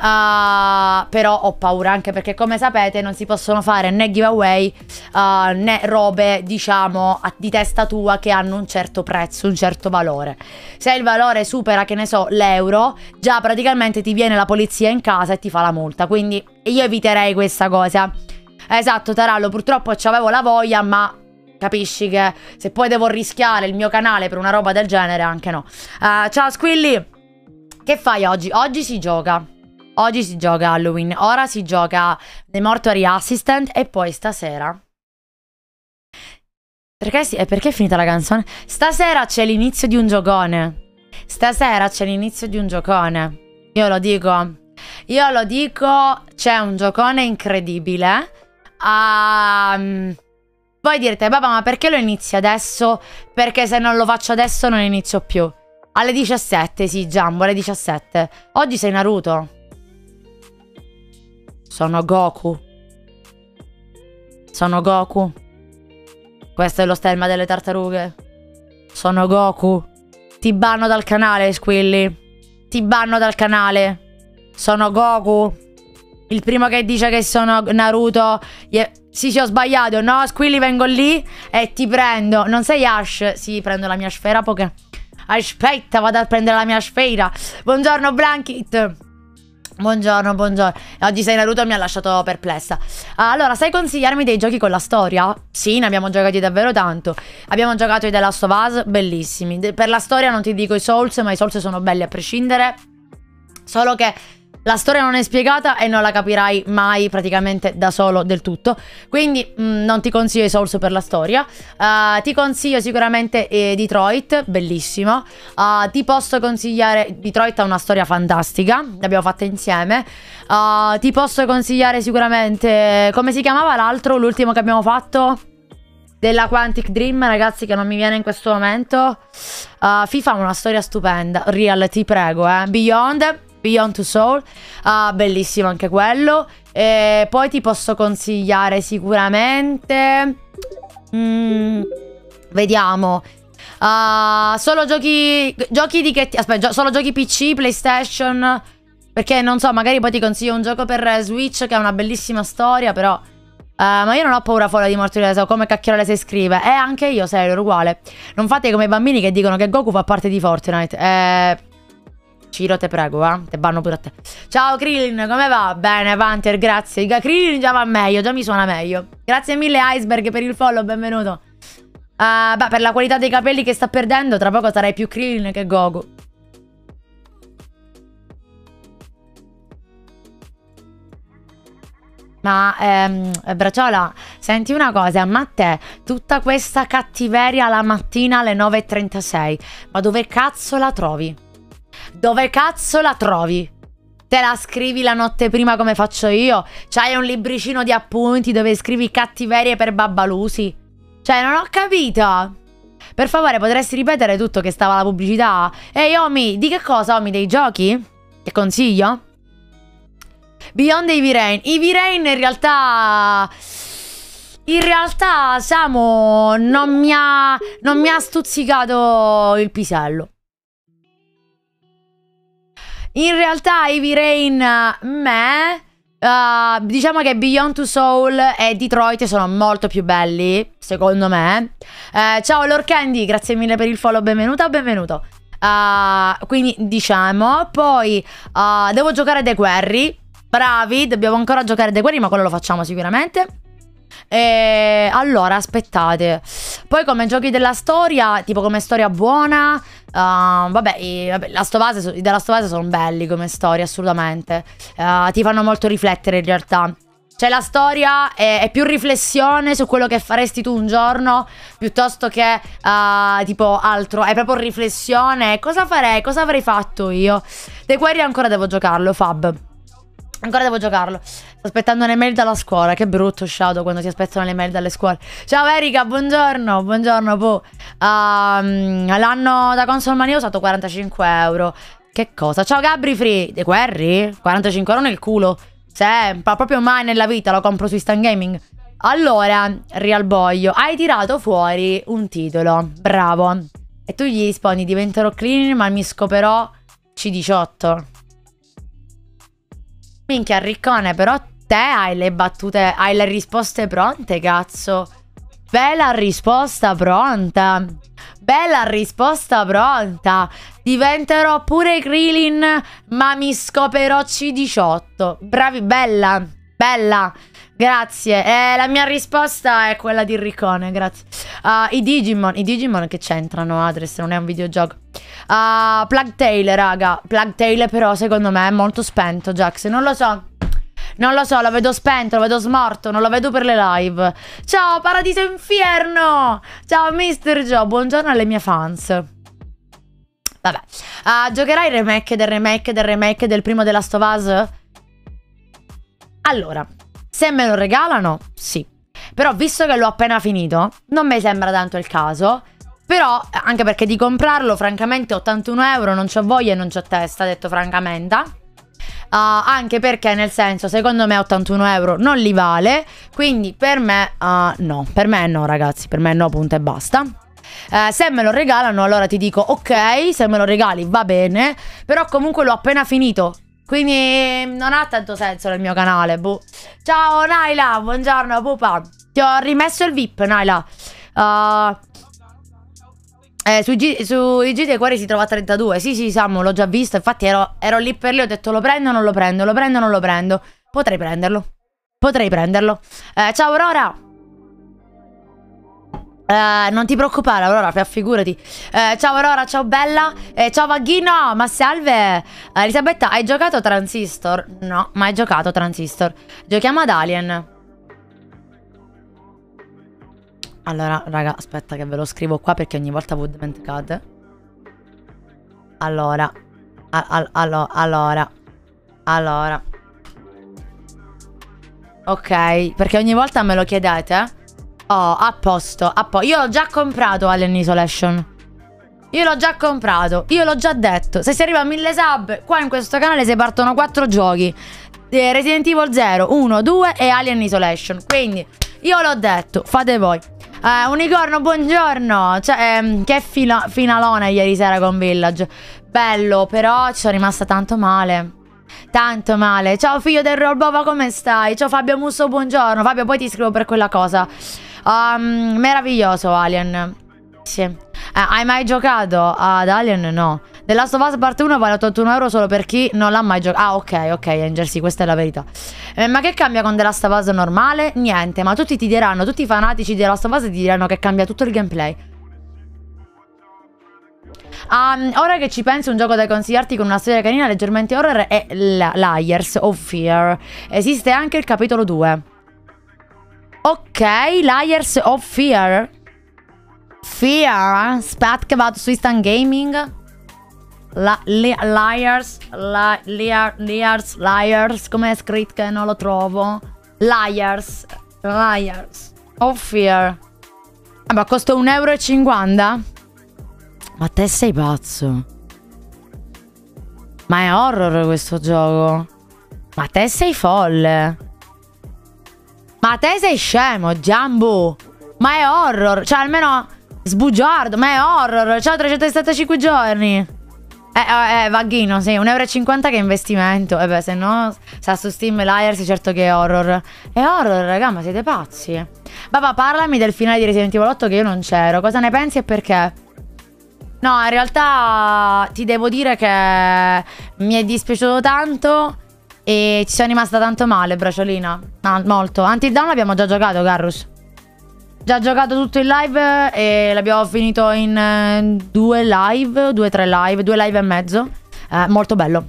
Uh, però ho paura anche perché come sapete non si possono fare né giveaway uh, né robe diciamo di testa tua che hanno un certo prezzo, un certo valore. Se il valore supera che ne so l'euro già praticamente ti viene la polizia in casa e ti fa la multa quindi io eviterei questa cosa. Esatto Tarallo purtroppo avevo la voglia ma capisci che se poi devo rischiare il mio canale per una roba del genere anche no. Uh, ciao Squilly che fai oggi? Oggi si gioca. Oggi si gioca Halloween, ora si gioca The Mortuary Assistant e poi stasera... Perché, sì, perché è finita la canzone? Stasera c'è l'inizio di un giocone. Stasera c'è l'inizio di un giocone. Io lo dico. Io lo dico, c'è un giocone incredibile. Um, voi direte, papà, ma perché lo inizi adesso? Perché se non lo faccio adesso non inizio più. Alle 17, sì, Giambo, alle 17. Oggi sei Naruto. Sono Goku. Sono Goku. Questo è lo stemma delle tartarughe. Sono Goku. Ti banno dal canale, Squilly. Ti banno dal canale. Sono Goku. Il primo che dice che sono Naruto. Sì, sì, ho sbagliato. No, Squilly, vengo lì e ti prendo. Non sei Ash? Sì, prendo la mia sfera Poké. Aspetta, vado a prendere la mia sfera. Buongiorno, Blankit. Buongiorno, buongiorno. Oggi sei Naruto mi ha lasciato perplessa. Allora, sai consigliarmi dei giochi con la storia? Sì, ne abbiamo giocati davvero tanto. Abbiamo giocato i The Last of Us, bellissimi. per la storia non ti dico i Souls, ma i Souls sono belli a prescindere. Solo che la storia non è spiegata e non la capirai mai praticamente da solo del tutto. Quindi mh, mm, non ti consiglio i Souls per la storia. Uh, ti consiglio sicuramente eh, Detroit, bellissimo. Uh, ti posso consigliare. Detroit ha una storia fantastica. L'abbiamo fatta insieme. Uh, ti posso consigliare sicuramente. Come si chiamava l'altro? L'ultimo che abbiamo fatto? della Quantic Dream, ragazzi, che non mi viene in questo momento. Uh, FIFA ha una storia stupenda. Real, ti prego, eh. Beyond, Beyond to Soul. Uh, bellissimo anche quello. E poi ti posso consigliare sicuramente... Mm, vediamo. Uh, solo giochi, giochi di che... Aspetta, gio solo giochi PC, PlayStation... Perché non so, magari poi ti consiglio un gioco per Switch che ha una bellissima storia, però... Uh, ma io non ho paura fuori di morte di come cacchiola si scrive. E anche io, serio, uguale. Non fate come i bambini che dicono che Goku fa parte di Fortnite. Eh... Ciro, te prego, eh. Te vanno pure a te. Ciao Krillin, come va? Bene, Panther, grazie. Krillin già va meglio, già mi suona meglio. Grazie mille Iceberg per il follow, benvenuto. Uh, beh, per la qualità dei capelli che sta perdendo, tra poco sarai più Krillin che Goku. Ma, ehm, Braciola, senti una cosa, ma te tutta questa cattiveria la mattina alle 9.36, ma dove cazzo la trovi? Dove cazzo la trovi? Te la scrivi la notte prima come faccio io? C'hai un libricino di appunti dove scrivi cattiverie per babbalusi? Cioè, non ho capito. Per favore, potresti ripetere tutto che stava la pubblicità? Ehi, Omi, di che cosa, Omi? Dei giochi? Che consiglio? Beyond Ivy Rain. Ivy Rain in realtà... In realtà, Samu, non mi ha, non mi ha stuzzicato il pisello. In realtà Ivy Rain, me... Uh, diciamo che Beyond Two Soul e Detroit sono molto più belli, secondo me. Uh, ciao Lord Candy, grazie mille per il follow, benvenuta o benvenuto. Uh, quindi diciamo, poi devo giocare The Quarry. Bravi, dobbiamo ancora giocare The Quarry, ma quello lo facciamo sicuramente. E allora, aspettate. Poi come giochi della storia, tipo come storia buona, uh, vabbè, i, vabbè la Stovase, i della Stovase sono belli come storia, assolutamente. Uh, ti fanno molto riflettere in realtà. Cioè la storia è, è, più riflessione su quello che faresti tu un giorno piuttosto che uh, tipo altro. È proprio riflessione. Cosa farei? Cosa avrei fatto io? The Quarry ancora devo giocarlo, Fab. Ancora devo giocarlo. Sto aspettando le mail dalla scuola. Che brutto Shadow quando si aspettano le mail dalle scuole. Ciao Erika, buongiorno. Buongiorno, po. Um, l'anno da console mania ho usato 45 euro. Che cosa? Ciao Gabri Free. De Guerri? 45 euro nel culo. Sempre, proprio mai nella vita lo compro su Instant Gaming. Allora, Real Boglio, hai tirato fuori un titolo. Bravo. E tu gli rispondi diventerò clean ma mi scoperò C18. Minchia, Riccone, però te hai le battute, hai le risposte pronte, cazzo. Bella risposta pronta. Bella risposta pronta. Diventerò pure Krillin, ma mi scoperò C18. Bravi, bella, bella. Grazie. Eh, la mia risposta è quella di Riccone, grazie. Uh, I Digimon, i Digimon che c'entrano, Adres, non è un videogioco. Uh, Plug Tail, raga. Plug Tail però secondo me è molto spento, Jax. Non lo so. Non lo so, lo vedo spento, lo vedo smorto, non lo vedo per le live. Ciao, Paradiso Infierno! Ciao, Mr. Joe, buongiorno alle mie fans. Vabbè, uh, giocherai il remake del remake del remake del primo of Us? Allora, se me lo regalano, sì. Però visto che l'ho appena finito, non mi sembra tanto il caso. Però, anche perché di comprarlo, francamente, 81 euro non c'ho voglia e non c'ho testa, detto francamente. Uh, anche perché, nel senso, secondo me 81 euro non li vale. Quindi per me, uh, no. Per me no, ragazzi. Per me no, punto e basta. Uh, se me lo regalano, allora ti dico ok. Se me lo regali, va bene. Però comunque l'ho appena finito. Quindi non ha tanto senso nel mio canale. Boh. Ciao Naila, buongiorno pupa. Ti ho rimesso il VIP, Naila. Uh, eh, su, G, su IG dei cuori si trova a 32. Sì, sì, Samu, l'ho già visto. Infatti ero, ero, lì per lì, ho detto lo prendo o non lo prendo, lo prendo o non lo prendo. Potrei prenderlo. Potrei prenderlo. Eh, ciao Aurora. Eh, non ti preoccupare Aurora, figurati. Eh, ciao Aurora, ciao Bella. Eh, ciao Vaghino, ma salve. Eh, Elisabetta, hai giocato Transistor? No, mai giocato Transistor. Giochiamo ad Alien. Allora, raga, aspetta che ve lo scrivo qua perché ogni volta voi dimenticate. Allora. Al, al, allo, allora. Allora. Ok, perché ogni volta me lo chiedete. Oh, a posto, a posto. Io ho già comprato Alien Isolation. Io l'ho già comprato, io l'ho già detto. Se si arriva a 1000 sub, qua in questo canale si partono 4 giochi. Eh, Resident Evil 0, 1, 2 e Alien Isolation. Quindi, io l'ho detto, fate voi. Eh, Unicorno, buongiorno. Cioè, ehm, che fila finalone ieri sera con Village. Bello, però ci sono rimasta tanto male. Tanto male. Ciao figlio del Rolbova, come stai? Ciao Fabio Musso, buongiorno. Fabio, poi ti scrivo per quella cosa. Um, meraviglioso, Alien. Sì. Eh, hai mai giocato ad Alien? No. The Last of Us Part 1 vale 81 euro solo per chi non l'ha mai giocato. Ah, ok, ok, Angel, sì, questa è la verità. Eh, ma che cambia con The Last of Us normale? Niente, ma tutti ti diranno, tutti i fanatici di The Last of Us ti diranno che cambia tutto il gameplay. Um, ora che ci penso, un gioco da consigliarti con una storia carina leggermente horror è Liars of Fear. Esiste anche il capitolo 2. Ok, Liars of Fear. Fear, aspetta che vado su Instant Gaming. La, li, liars, li, liar, liars, liars, come è scritto che non lo trovo? Liars, liars, of fear. Ah, ma costa 1,50 euro? Ma te sei pazzo? Ma è horror questo gioco? Ma te sei folle? Ma te sei scemo, Jumbo? Ma è horror, cioè almeno sbugiardo, ma è horror. Ciao 375 giorni. Eh, eh, eh, vaghino, sì, 1,50 euro che investimento. E beh, se no, sta su Steam Liars, certo che è horror. È horror, raga, ma siete pazzi. Papà, parlami del finale di Resident Evil 8 che io non c'ero. Cosa ne pensi e perché? No, in realtà ti devo dire che mi è dispiaciuto tanto e ci sono rimasta tanto male, bracciolina. No, molto. Until Dawn l'abbiamo già giocato, Garrus. Già giocato tutto il live e l'abbiamo finito in eh, due live, due tre live, due live e mezzo. Eh, molto bello.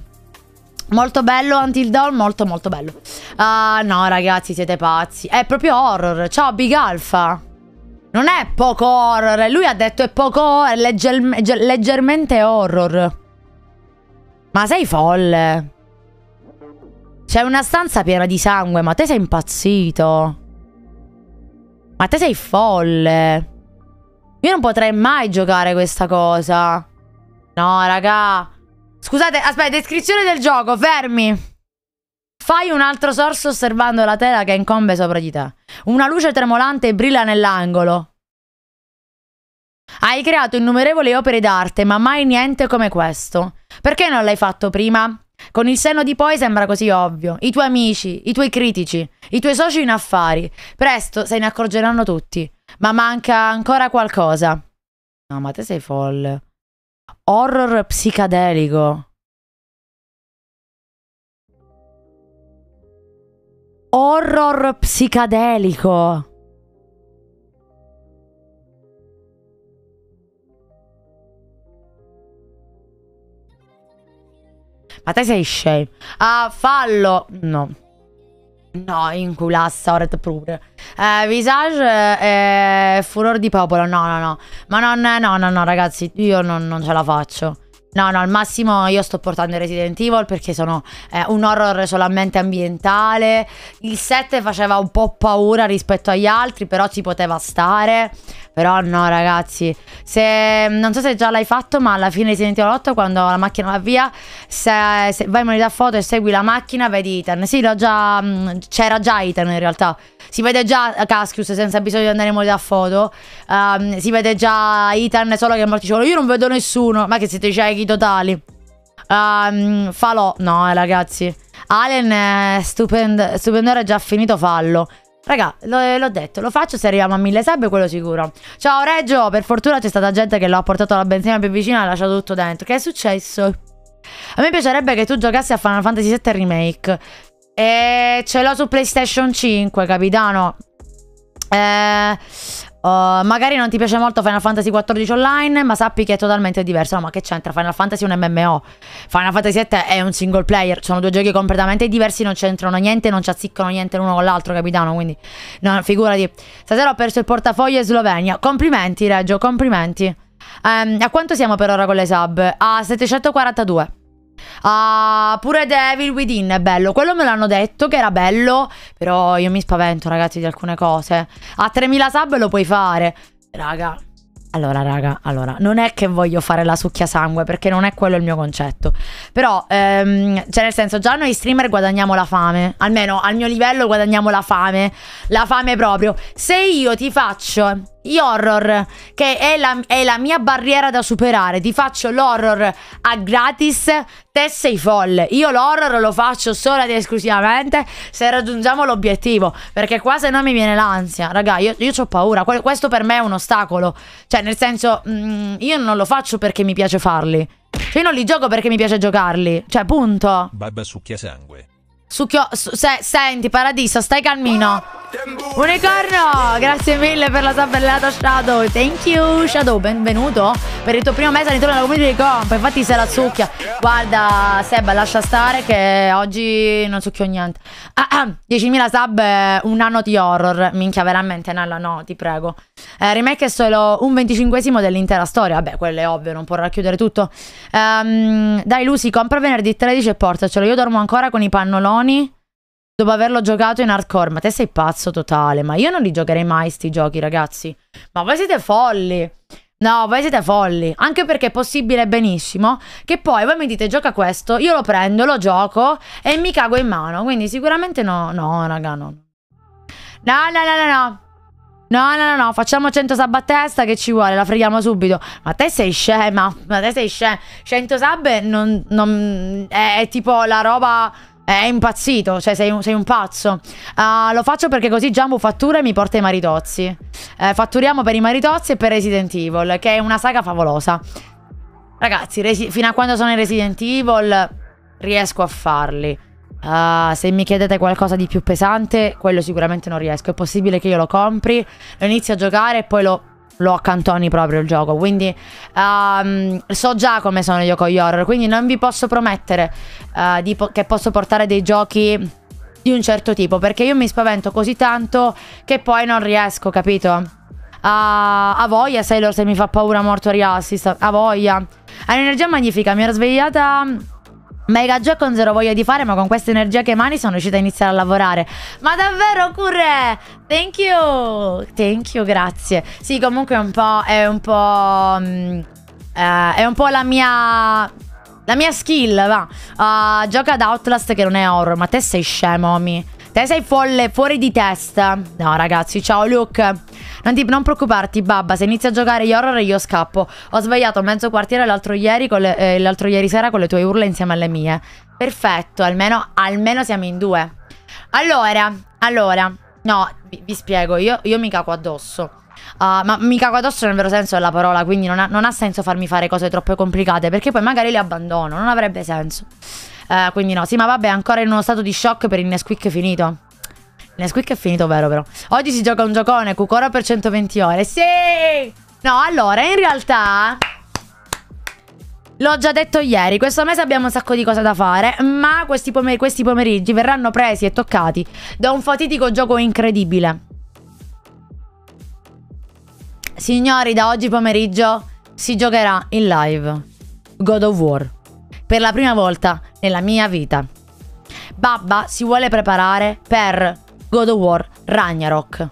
Molto bello Until Dawn, molto molto bello. Uh, no ragazzi, siete pazzi. È proprio horror. Ciao Big Alpha. Non è poco horror, lui ha detto è poco horror, legger leggermente horror. Ma sei folle. C'è una stanza piena di sangue, ma te sei impazzito. Ma te sei folle. Io non potrei mai giocare questa cosa. No, raga. Scusate, aspetta, descrizione del gioco, fermi. Fai un altro sorso osservando la tela che incombe sopra di te. Una luce tremolante brilla nell'angolo. Hai creato innumerevoli opere d'arte, ma mai niente come questo. Perché non l'hai fatto prima? Con il senno di poi sembra così ovvio. I tuoi amici, i tuoi critici, i tuoi soci in affari. Presto se ne accorgeranno tutti. Ma manca ancora qualcosa. No, ma te sei folle. Horror psicadelico. Horror psicadelico. Ma te sei scemo. Ah, fallo. No. No, inculassa, ora pure. Eh, visage e eh, furor di popolo. No, no, no. Ma non, no, no, no, ragazzi, io non, non ce la faccio. No, no, al massimo io sto portando Resident Evil perché sono eh, un horror solamente ambientale. Il 7 faceva un po' paura rispetto agli altri, però ci poteva stare. Però no, ragazzi, se non so se già l'hai fatto, ma alla fine di Resident Evil 8 quando la macchina va via, se, se vai in modalità foto e segui la macchina, vedi Ethan. Sì, già mm, c'era già Ethan in realtà. Si vede già Caskius senza bisogno di andare in modalità foto. Um, si vede già Ethan solo che morti Io non vedo nessuno. Ma che siete ciechi totali. Um, falò. No, eh, ragazzi. Alien è stupendo. Stupendore è già finito, fallo. Raga, l'ho detto, lo faccio se arriviamo a mille sub, quello sicuro. Ciao Reggio, per fortuna c'è stata gente che l'ha portato alla benzina più vicina e ha lasciato tutto dentro. Che è successo? A me piacerebbe che tu giocassi a Final Fantasy VII Remake. E ce l'ho su PlayStation 5, capitano. Eh, Uh, magari non ti piace molto Final Fantasy XIV Online, ma sappi che è totalmente diverso. No, ma che c'entra? Final Fantasy è un MMO. Final Fantasy VII è un single player. Sono due giochi completamente diversi, non c'entrano niente, non ci azziccano niente l'uno con l'altro, capitano. Quindi, no, figurati. Stasera ho perso il portafoglio in Slovenia. Complimenti, Reggio, complimenti. Um, a quanto siamo per ora con le sub? A 742. Uh, pure Devil Within è bello. Quello me l'hanno detto che era bello. Però io mi spavento, ragazzi, di alcune cose. A 3000 sub lo puoi fare. Raga. Allora, raga, allora, non è che voglio fare la succhia sangue perché non è quello il mio concetto. Però, ehm, cioè, nel senso, già noi streamer guadagniamo la fame. Almeno al mio livello guadagniamo la fame. La fame proprio. Se io ti faccio gli horror, che è la, è la, mia barriera da superare. Ti faccio l'horror a gratis, te sei folle. Io l'horror lo faccio solo ed esclusivamente se raggiungiamo l'obiettivo. Perché qua se no mi viene l'ansia. Raga, io, io ho paura. Questo per me è un ostacolo. Cioè, nel senso, mm, io non lo faccio perché mi piace farli. Cioè, io non li gioco perché mi piace giocarli. Cioè, punto. Babba succhia sangue. Succhio. Su, se, senti, Paradiso, stai calmino. Unicorno, grazie mille per la tabellata Shadow. Thank you, Shadow. Benvenuto per il tuo primo mese all'interno della community di comp. Infatti, se la succhia. Guarda, Seba, lascia stare che oggi non succhio niente. Ah, ah, 10.000 sub, un anno di horror. Minchia, veramente, Nella, no, ti prego. Eh, remake è solo un venticinquesimo dell'intera storia. Vabbè, quello è ovvio, non può racchiudere tutto. Um, dai, Lucy, compra venerdì 13 e portacelo. Io dormo ancora con i pannoloni dopo averlo giocato in hardcore. Ma te sei pazzo totale. Ma io non li giocherei mai sti giochi, ragazzi. Ma voi siete folli. No, voi siete folli. Anche perché è possibile benissimo che poi voi mi dite gioca questo, io lo prendo, lo gioco e mi cago in mano. Quindi sicuramente no, no, raga, no. No, no, no, no, no. No, no, no, no, facciamo 100 sub a testa che ci vuole, la freghiamo subito. Ma te sei scema, ma te sei scema. 100 sub non, non, è, è tipo la roba è impazzito, cioè sei un, sei un pazzo. Uh, lo faccio perché così Jumbo fattura e mi porta i maritozzi. Uh, fatturiamo per i maritozzi e per Resident Evil, che è una saga favolosa. Ragazzi, fino a quando sono in Resident Evil riesco a farli. Uh, se mi chiedete qualcosa di più pesante, quello sicuramente non riesco. È possibile che io lo compri, lo inizi a giocare e poi lo, lo accantoni proprio il gioco. Quindi um, so già come sono io con gli horror. Quindi non vi posso promettere uh, po che posso portare dei giochi di un certo tipo. Perché io mi spavento così tanto che poi non riesco, capito? Uh, a voglia, Sailor, se mi fa paura mortuary assist. A voglia. Hai un'energia magnifica. Mi ero svegliata Mega gioco non zero voglia di fare, ma con questa energia che mani sono riuscita a iniziare a lavorare. Ma davvero, Curre? Thank you. Thank you, grazie. Sì, comunque è un po'. È un po'. Um, uh, è un po' la mia. La mia skill, va. Uh, gioca ad Outlast che non è horror, ma te sei scemo, mi. Te sei folle, fuori di testa. No, ragazzi, ciao Luke. Non, ti, non preoccuparti, babba, se inizi a giocare gli horror io scappo. Ho sbagliato mezzo quartiere l'altro ieri, eh, l'altro ieri sera con le tue urla insieme alle mie. Perfetto, almeno, almeno siamo in due. Allora, allora, no, vi, vi spiego, io, io mi cago addosso. Uh, ma mi cago addosso nel vero senso della parola, quindi non ha, non ha, senso farmi fare cose troppo complicate, perché poi magari le abbandono, non avrebbe senso. Uh, quindi no, sì, ma vabbè, ancora in uno stato di shock per il Nesquik finito. Il Nesquik è finito, vero però. Oggi si gioca un giocone, Cucora per 120 ore. Sì! No, allora, in realtà... L'ho già detto ieri, questo mese abbiamo un sacco di cose da fare, ma questi, pomer questi pomeriggi verranno presi e toccati da un fatitico gioco incredibile. Signori, da oggi pomeriggio si giocherà in live God of War per la prima volta nella mia vita. Babba si vuole preparare per God of War Ragnarok.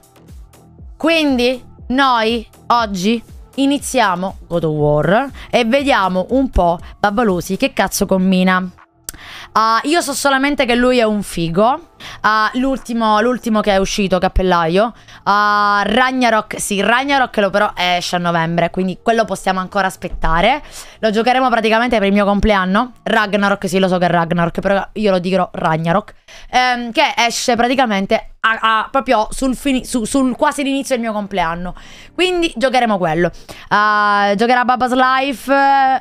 Quindi noi oggi iniziamo God of War e vediamo un po' Babbalusi che cazzo combina. Uh, io so solamente che lui è un figo. Uh, l'ultimo, che è uscito, Cappellaio. Uh, Ragnarok, sì, Ragnarok lo però esce a novembre, quindi quello possiamo ancora aspettare. Lo giocheremo praticamente per il mio compleanno. Ragnarok, sì, lo so che è Ragnarok, però io lo dirò Ragnarok. Um, che esce praticamente a, a, proprio sul, fini, su, sul, quasi l'inizio del mio compleanno. Quindi giocheremo quello. Uh, giocherà Baba's Life,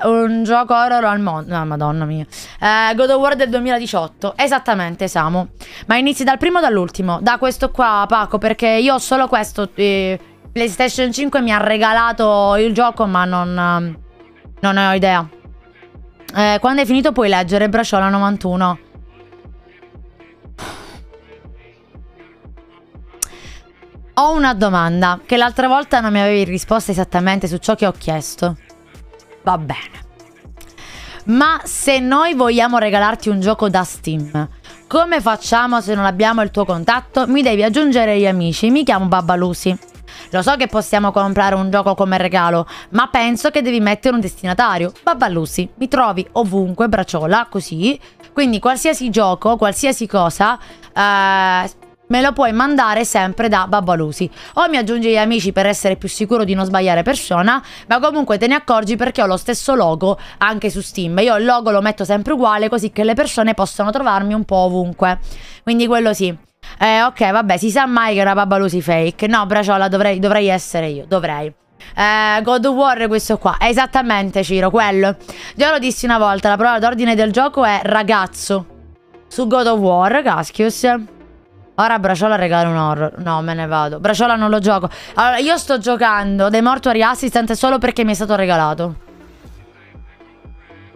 un gioco horror al mondo. No, madonna mia. Uh, God of War del 2018. Esattamente, Samu. Ma inizi dal primo o dall'ultimo? Da questo qua, Paco, perché io ho solo questo. Eh, PlayStation 5 mi ha regalato il gioco, ma non, non ne ho idea. Eh, quando hai finito puoi leggere Braciola 91. Ho una domanda, che l'altra volta non mi avevi risposto esattamente su ciò che ho chiesto. Va bene. Ma se noi vogliamo regalarti un gioco da Steam, come facciamo se non abbiamo il tuo contatto? Mi devi aggiungere gli amici. Mi chiamo Babbalusi. Lo so che possiamo comprare un gioco come regalo, ma penso che devi mettere un destinatario. Babbalusi, mi trovi ovunque, bracciola, così. Quindi qualsiasi gioco, qualsiasi cosa, eh, me lo puoi mandare sempre da Babbalusi. O mi aggiungi gli amici per essere più sicuro di non sbagliare persona, ma comunque te ne accorgi perché ho lo stesso logo anche su Steam. Io il logo lo metto sempre uguale così che le persone possano trovarmi un po' ovunque. Quindi quello sì. Eh, ok, vabbè, si sa mai che era Babbalusi fake. No, Braciola, dovrei, dovrei essere io, dovrei. Eh, God of War questo qua Esattamente Ciro, quello Già lo dissi una volta La parola d'ordine del gioco è ragazzo Su God of War, Caschius Ora Braciola regala un horror. No, me ne vado. Braciola non lo gioco. Allora, io sto giocando The Mortuary Assistant solo perché mi è stato regalato.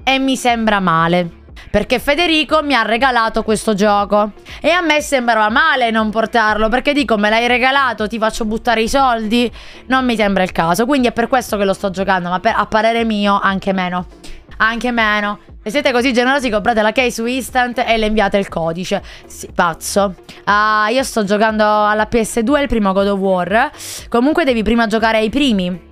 E mi sembra male perché Federico mi ha regalato questo gioco. E a me sembrava male non portarlo, perché dico me l'hai regalato, ti faccio buttare i soldi. Non mi sembra il caso, quindi è per questo che lo sto giocando, ma per, a parere mio anche meno. Anche meno. Se siete così generosi comprate la key su Instant e le inviate il codice. Sì, pazzo. Uh, io sto giocando alla PS2 il primo God of War. Comunque devi prima giocare ai primi.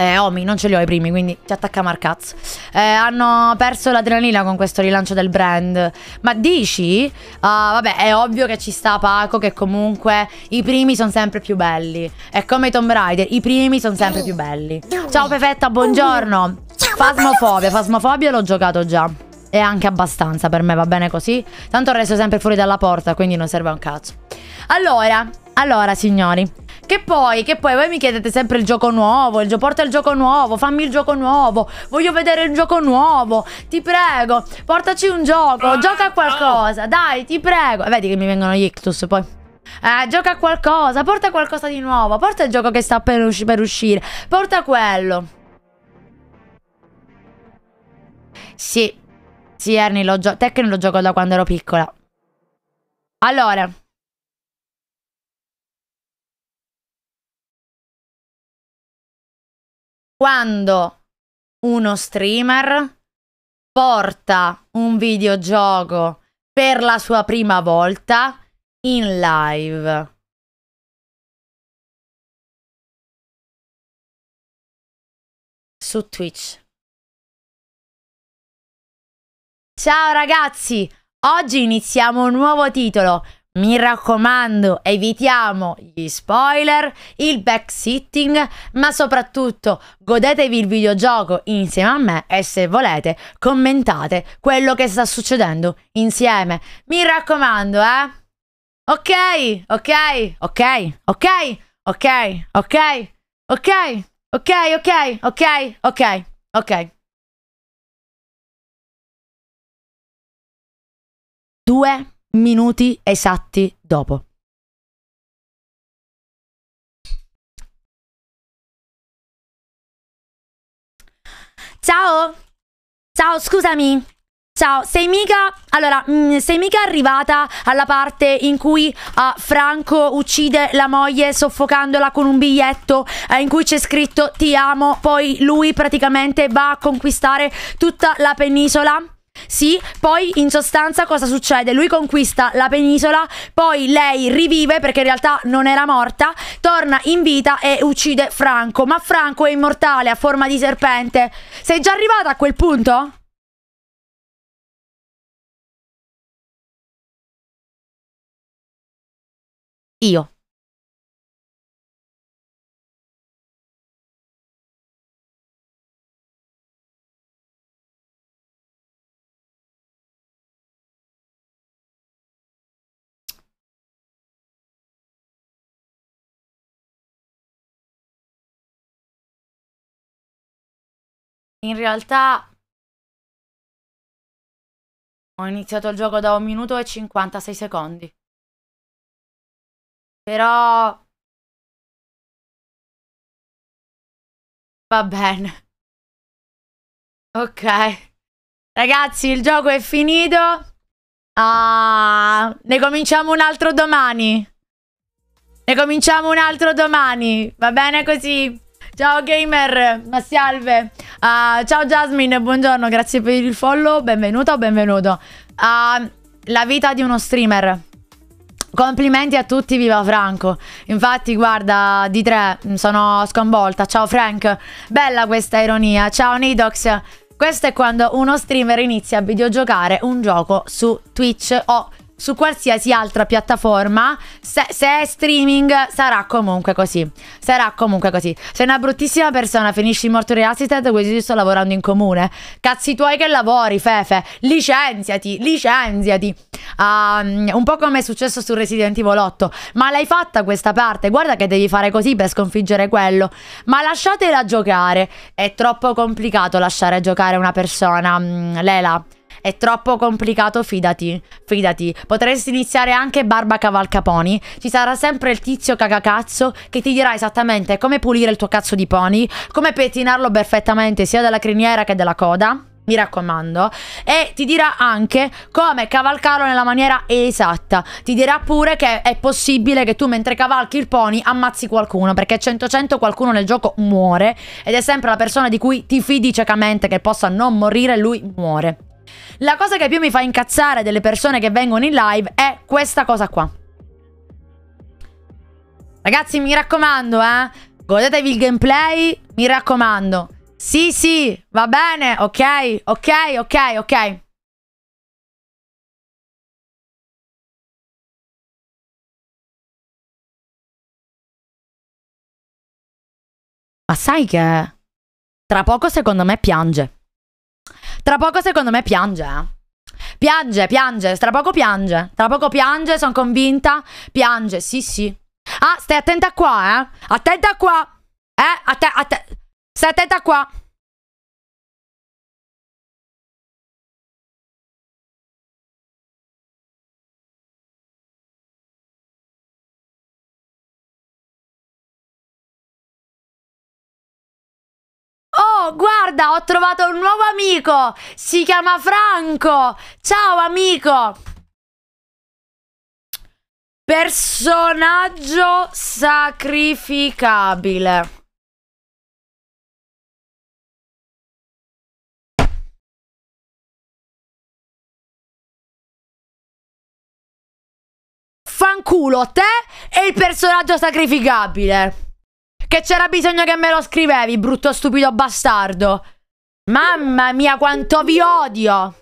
Eh, Omi, non ce li ho i primi, quindi ti attacca Marcazzo. Eh, hanno perso l'adrenalina con questo rilancio del brand. Ma dici? Uh, vabbè, è ovvio che ci sta Paco, che comunque i primi sono sempre più belli. È come Tomb Raider, i primi sono sempre più belli. Ciao Pefetta, buongiorno. Fasmofobia, Fasmofobia l'ho giocato già. E anche abbastanza, per me va bene così. Tanto resto sempre fuori dalla porta, quindi non serve a un cazzo. Allora, allora signori, che poi, che poi voi mi chiedete sempre il gioco nuovo, il gio porta il gioco nuovo, fammi il gioco nuovo, voglio vedere il gioco nuovo, ti prego, portaci un gioco, gioca a qualcosa, dai, ti prego. Vedi che mi vengono gli ictus poi. Eh, gioca a qualcosa, porta qualcosa di nuovo, porta il gioco che sta per, usci per uscire, porta quello. Sì, sì Ernie, lo Tekken lo gioco da quando ero piccola. Allora, quando uno streamer porta un videogioco per la sua prima volta in live. Su Twitch. Ciao ragazzi, oggi iniziamo un nuovo titolo. Mi raccomando, evitiamo gli spoiler, il backsitting, ma soprattutto godetevi il videogioco insieme a me e se volete commentate quello che sta succedendo insieme. Mi raccomando, eh? Ok, ok, ok, ok, ok, ok, ok, ok, ok, ok, ok, ok. Due minuti esatti dopo. Ciao! Ciao, scusami. Ciao, sei mica... Allora, mm, sei mica arrivata alla parte in cui uh, Franco uccide la moglie soffocandola con un biglietto uh, in cui c'è scritto ti amo, poi lui praticamente va a conquistare tutta la penisola? Sì, poi in sostanza cosa succede? Lui conquista la penisola, poi lei rivive perché in realtà non era morta, torna in vita e uccide Franco. Ma Franco è immortale a forma di serpente. Sei già arrivata a quel punto? Io. In realtà ho iniziato il gioco da un minuto e 56 secondi. Però... Va bene. Ok. Ragazzi, il gioco è finito. Ah, ne cominciamo un altro domani. Ne cominciamo un altro domani. Va bene così? Ciao gamer, ma salve. Uh, ciao Jasmine, buongiorno, grazie per il follow, benvenuta o benvenuto. Uh, la vita di uno streamer. Complimenti a tutti, viva Franco. Infatti, guarda, di tre, sono sconvolta. Ciao Frank, bella questa ironia. Ciao Nidox. Questo è quando uno streamer inizia a videogiocare un gioco su Twitch o su qualsiasi altra piattaforma. Se, se, è streaming, sarà comunque così. Sarà comunque così. Sei una bruttissima persona, finisci Morto Reassited, così sto lavorando in comune. Cazzi tuoi che lavori, Fefe. Licenziati, licenziati. Um, un po' come è successo su Resident Evil 8. Ma l'hai fatta questa parte? Guarda che devi fare così per sconfiggere quello. Ma lasciatela giocare. È troppo complicato lasciare giocare una persona. Mm, Lela. È troppo complicato, fidati. Fidati. Potresti iniziare anche Barba Cavalcaponi. Ci sarà sempre il tizio cagacazzo che ti dirà esattamente come pulire il tuo cazzo di pony, come pettinarlo perfettamente sia dalla criniera che dalla coda mi raccomando, e ti dirà anche come cavalcarlo nella maniera esatta. Ti dirà pure che è possibile che tu mentre cavalchi il pony ammazzi qualcuno, perché 100-100 qualcuno nel gioco muore ed è sempre la persona di cui ti fidi ciecamente che possa non morire, lui muore. La cosa che più mi fa incazzare delle persone che vengono in live è questa cosa qua. Ragazzi, mi raccomando, eh. Godetevi il gameplay, mi raccomando. Sì, sì, va bene, ok, ok, ok, ok. Ma sai che... Tra poco secondo me piange. Tra poco secondo me piange, eh. Piange, piange, tra poco piange. Tra poco piange, sono convinta. Piange, sì, sì. Ah, stai attenta qua, eh. Attenta qua. Eh, atte, atte. Stai attenta qua. Oh, guarda, ho trovato un nuovo amico. Si chiama Franco. Ciao, amico. Personaggio sacrificabile. Fanculo te e il personaggio sacrificabile. Che c'era bisogno che me lo scrivevi, brutto stupido bastardo. Mamma mia, quanto vi odio.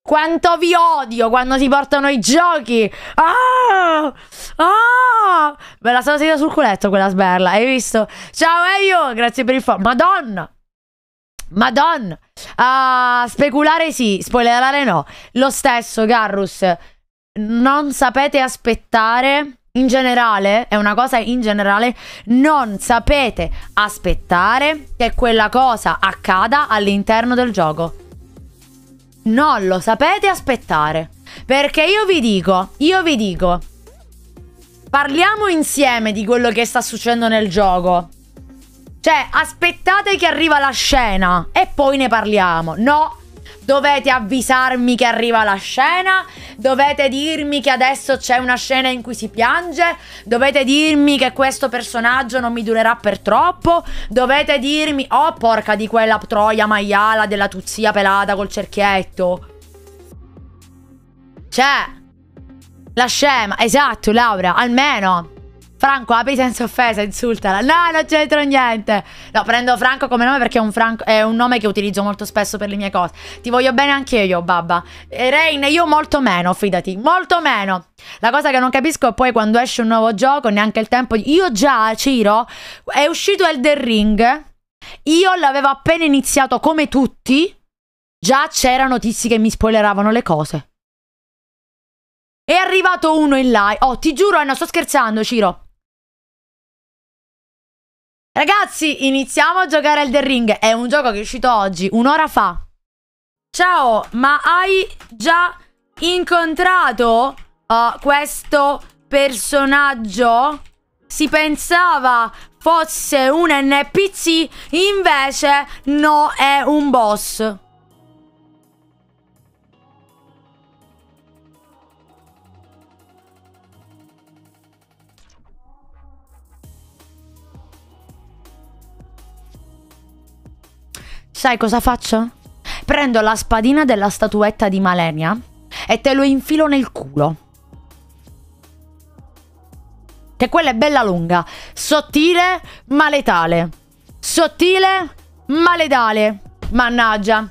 Quanto vi odio quando si portano i giochi. Ah! Ah! Me la sono seduta sul culetto quella sberla, hai visto? Ciao Eio, grazie per il follow. Madonna. Madonna. Uh, speculare sì, spoilerare no. Lo stesso, Garrus. Non sapete aspettare in generale, è una cosa in generale, non sapete aspettare che quella cosa accada all'interno del gioco. Non lo sapete aspettare. Perché io vi dico, io vi dico, parliamo insieme di quello che sta succedendo nel gioco. Cioè, aspettate che arriva la scena e poi ne parliamo. No, Dovete avvisarmi che arriva la scena. Dovete dirmi che adesso c'è una scena in cui si piange. Dovete dirmi che questo personaggio non mi durerà per troppo. Dovete dirmi, oh porca di quella troia maiala della tuzia pelata col cerchietto. Cioè, la scema, esatto, Laura, almeno. Franco, apri senza offesa, insultala. No, non c'entro niente. No, prendo Franco come nome perché è un, Franco, è un, nome che utilizzo molto spesso per le mie cose. Ti voglio bene anche io, babba. E Rain, io molto meno, fidati. Molto meno. La cosa che non capisco è poi quando esce un nuovo gioco, neanche il tempo. Io già, Ciro, è uscito Elder Ring. Io l'avevo appena iniziato come tutti. Già c'erano tizi che mi spoileravano le cose. È arrivato uno in live. Oh, ti giuro, eh, non sto scherzando, Ciro. Ragazzi, iniziamo a giocare Elden Ring. È un gioco che è uscito oggi, un'ora fa. Ciao, ma hai già incontrato uh, questo personaggio? Si pensava fosse un NPC, invece no, è un boss. Sai cosa faccio? Prendo la spadina della statuetta di Malenia e te lo infilo nel culo. Che quella è bella lunga, sottile ma letale. Sottile ma letale. Mannaggia.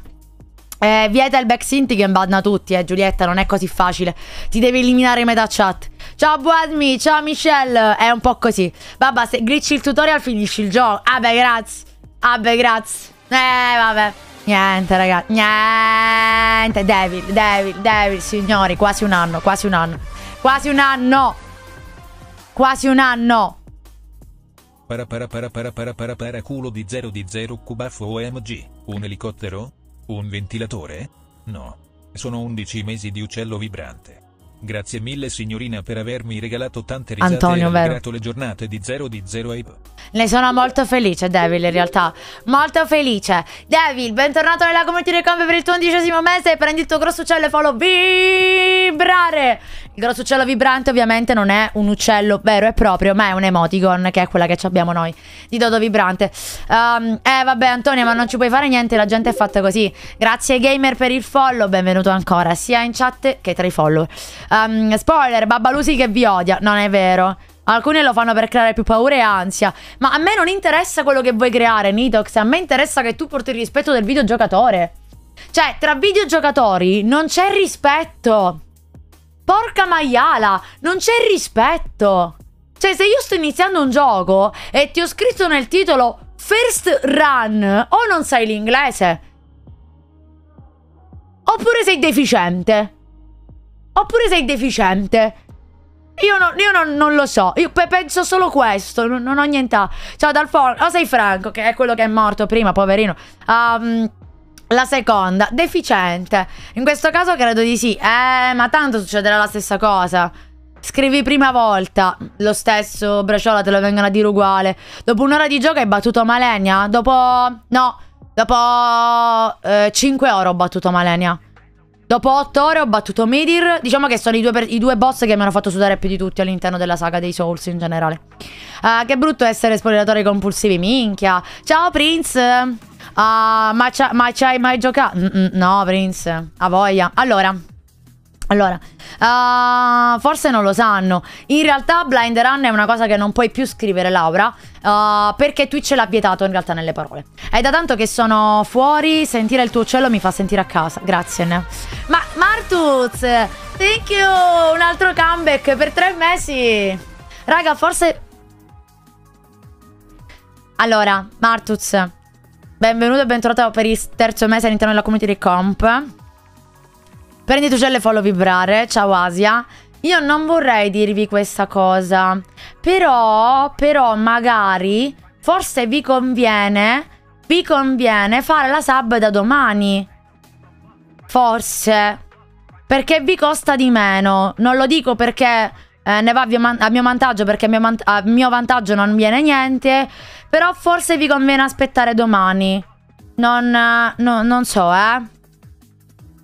Eh, vieta il backsinti che banna tutti, eh, Giulietta, non è così facile. Ti devi eliminare metà chat. Ciao Buadmi, ciao Michelle. È un po' così. Vabbè, se glitchi il tutorial finisci il gioco. Ah beh, grazie. Ah beh, grazie. Eh, vabbè. Niente, ragazzi. Niente. Devil, Devil, Devil, signori. Quasi un anno, quasi un anno. Quasi un anno. Quasi un anno. Para para para para para para para culo di 0 di 0 cubaffo OMG. Un elicottero? Un ventilatore? No. Sono 11 mesi di uccello vibrante. Grazie mille signorina per avermi regalato tante risate Antonio, e vero. allegrato le giornate di 0 di 0 ai... Ne sono molto felice, Devil, in realtà. Molto felice. Devil, bentornato nella community del cambio per il tuo undicesimo mese. Prendi il tuo grosso uccello e fallo vibrare. Il grosso uccello vibrante ovviamente non è un uccello vero e proprio, ma è un emoticon, che è quella che abbiamo noi, di Dodo Vibrante. Um, eh, vabbè, Antonio, ma non ci puoi fare niente, la gente è fatta così. Grazie gamer per il follow, benvenuto ancora, sia in chat che tra i follower. Um, spoiler, Babbalusi che vi odia, non è vero. Alcuni lo fanno per creare più paura e ansia. Ma a me non interessa quello che vuoi creare, Nitox. A me interessa che tu porti il rispetto del videogiocatore. Cioè, tra videogiocatori non c'è rispetto. Porca maiala, non c'è rispetto. Cioè, se io sto iniziando un gioco e ti ho scritto nel titolo First Run, o non sai l'inglese, oppure sei deficiente. Oppure sei deficiente. Io, non, io non, non lo so, io pe- penso solo questo, non, non ho nient'altro. Ciao Dalfon, o sei Franco, che è quello che è morto prima, poverino. Um, la seconda, deficiente. In questo caso credo di sì. Eh, ma tanto succederà la stessa cosa. Scrivi prima volta, lo stesso braciola te lo vengono a dire uguale. Dopo un'ora di gioco hai battuto Malenia? Dopo... no, dopo eh, 5 ore ho battuto Malenia. Dopo 8 ore ho battuto Midir. Diciamo che sono i due, i due boss che mi hanno fatto sudare più di tutti all'interno della saga dei Souls in generale. Ah, che brutto essere spoileratori compulsivi, minchia. Ciao Prince. Ah, ma, ci hai mai giocato? No, Prince. A voglia. Allora. Allora, ah, forse non lo sanno. In realtà Blind Run è una cosa che non puoi più scrivere, Laura, ah, perché Twitch l'ha vietato in realtà nelle parole. È da tanto che sono fuori, sentire il tuo uccello mi fa sentire a casa. Grazie, Ne. Ma Martuz, thank you, un altro comeback per tre mesi. Raga, forse... Allora, Martuz, benvenuto e bentrovato per il terzo mese all'interno della community di comp. Prendi tu uccello e fallo vibrare. Ciao Asia. Io non vorrei dirvi questa cosa. Però, però, magari, forse vi conviene, vi conviene fare la sub da domani. Forse. Perché vi costa di meno. Non lo dico perché eh, ne va a mio, vantaggio, perché a mio, a mio vantaggio non viene niente. Però forse vi conviene aspettare domani. Non, eh, no- non so, eh.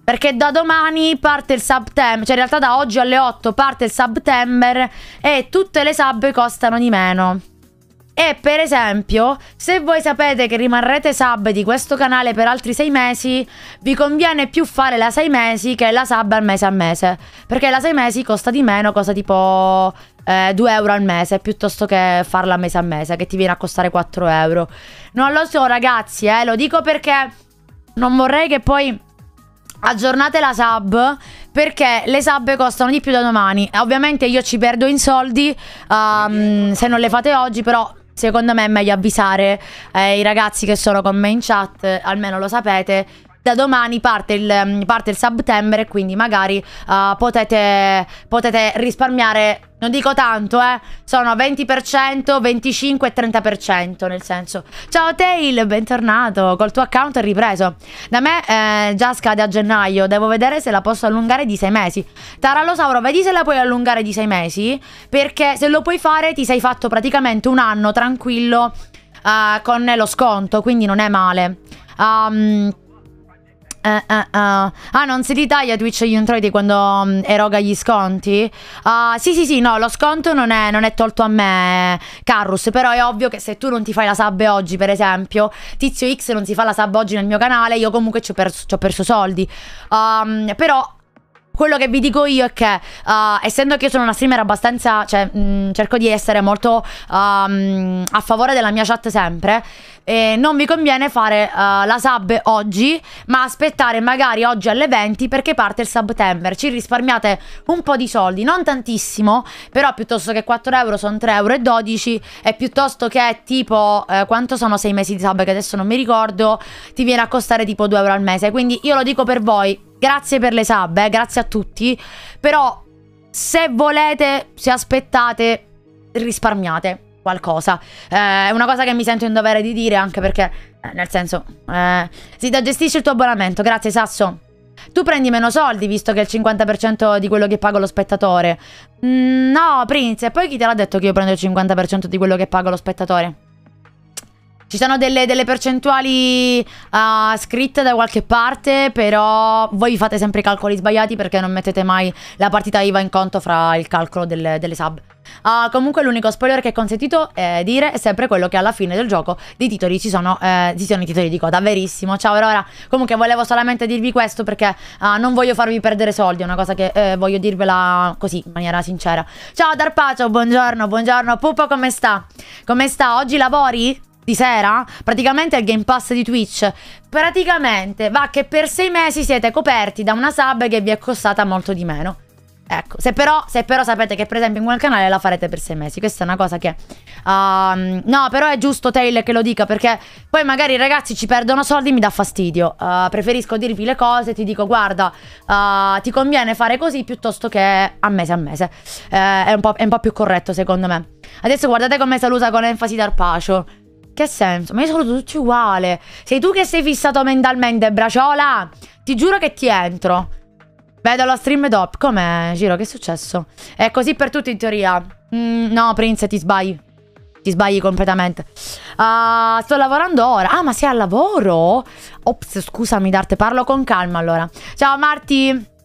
Perché da domani parte il September, cioè in realtà da oggi alle 8 parte il September e tutte le sub costano di meno. E per esempio, se voi sapete che rimarrete sub di questo canale per altri 6 mesi, vi conviene più fare la 6 mesi che la sub al mese a mese. Perché la 6 mesi costa di meno, costa tipo eh, 2 euro al mese, piuttosto che farla mese a mese, che ti viene a costare 4 euro. Non lo so ragazzi, eh, lo dico perché non vorrei che poi aggiornate la sub perché le sub costano di più da domani. Ovviamente io ci perdo in soldi um, se non le fate oggi, però secondo me è meglio avvisare eh, i ragazzi che sono con me in chat, almeno lo sapete. Da domani parte il, parte il September e quindi magari uh, potete, potete risparmiare, non dico tanto, eh. Sono 20%, 25 e 30%, nel senso. Ciao Tail, bentornato, col tuo account è ripreso. Da me eh, già scade a gennaio, devo vedere se la posso allungare di 6 mesi. Tarallosauro, vedi se la puoi allungare di 6 mesi, perché se lo puoi fare ti sei fatto praticamente un anno tranquillo uh, con lo sconto, quindi non è male. Um, eh, eh. Ah, non si ritaglia Twitch gli introiti quando um, eroga gli sconti? Uh, sì, sì, sì, no, lo sconto non è, non è, tolto a me, Carrus. Però è ovvio che se tu non ti fai la sub oggi, per esempio, Tizio X non si fa la sub oggi nel mio canale, io comunque ci ho perso, ci ho perso soldi. Um, però quello che vi dico io è che, uh, essendo che io sono una streamer abbastanza, cioè, mh, mm, cerco di essere molto um, a favore della mia chat sempre. E non vi conviene fare uh, la sub oggi, ma aspettare magari oggi alle 20 perché parte il September. Ci risparmiate un po' di soldi, non tantissimo, però piuttosto che 4 euro sono 3 euro e 12 e piuttosto che tipo, eh, quanto sono 6 mesi di sub che adesso non mi ricordo, ti viene a costare tipo 2 euro al mese. Quindi io lo dico per voi, Grazie per le sub, eh, grazie a tutti. Però se volete, se aspettate, risparmiate qualcosa. Eh, è una cosa che mi sento in dovere di dire anche perché, eh, nel senso, eh, da gestisce il tuo abbonamento. Grazie Sasso. Tu prendi meno soldi visto che è il 50% di quello che pago lo spettatore. Mm, no, Prince, e poi chi te l'ha detto che io prendo il 50% di quello che pago lo spettatore? Ci sono delle, delle percentuali uh, scritte da qualche parte, però voi vi fate sempre i calcoli sbagliati perché non mettete mai la partita IVA in conto fra il calcolo delle, delle sub. Uh, comunque l'unico spoiler che è consentito eh, dire è sempre quello che alla fine del gioco dei titoli ci sono, eh, ci sono i titoli di coda, verissimo. Ciao Aurora, comunque volevo solamente dirvi questo perché uh, non voglio farvi perdere soldi, è una cosa che eh, voglio dirvela così, in maniera sincera. Ciao Darpacio, buongiorno, buongiorno. Pupo come sta? Come sta? Oggi lavori? Di sera, praticamente è il Game Pass di Twitch. Praticamente va che per sei mesi siete coperti da una sub che vi è costata molto di meno. Ecco, se però, se però sapete che per esempio in quel canale la farete per sei mesi, questa è una cosa che... Uh, no, però è giusto Taylor che lo dica perché poi magari i ragazzi ci perdono soldi e mi dà fastidio. Uh, preferisco dirvi le cose, ti dico guarda, uh, ti conviene fare così piuttosto che a mese a mese. Eh, è, un è, un po', più corretto secondo me. Adesso guardate come saluta con enfasi Darpacio. Che senso? Ma io sono tutti uguali. Sei tu che sei fissato mentalmente, braciola? Ti giuro che ti entro. Vedo la stream dopo. Com'è, Giro? Che è successo? È così per tutti in teoria. Mm, no, Prince, ti sbagli. Ti sbagli completamente. Uh, sto lavorando ora. Ah, ma sei al lavoro? Ops, scusami, Darte. Parlo con calma allora. Ciao, Marti.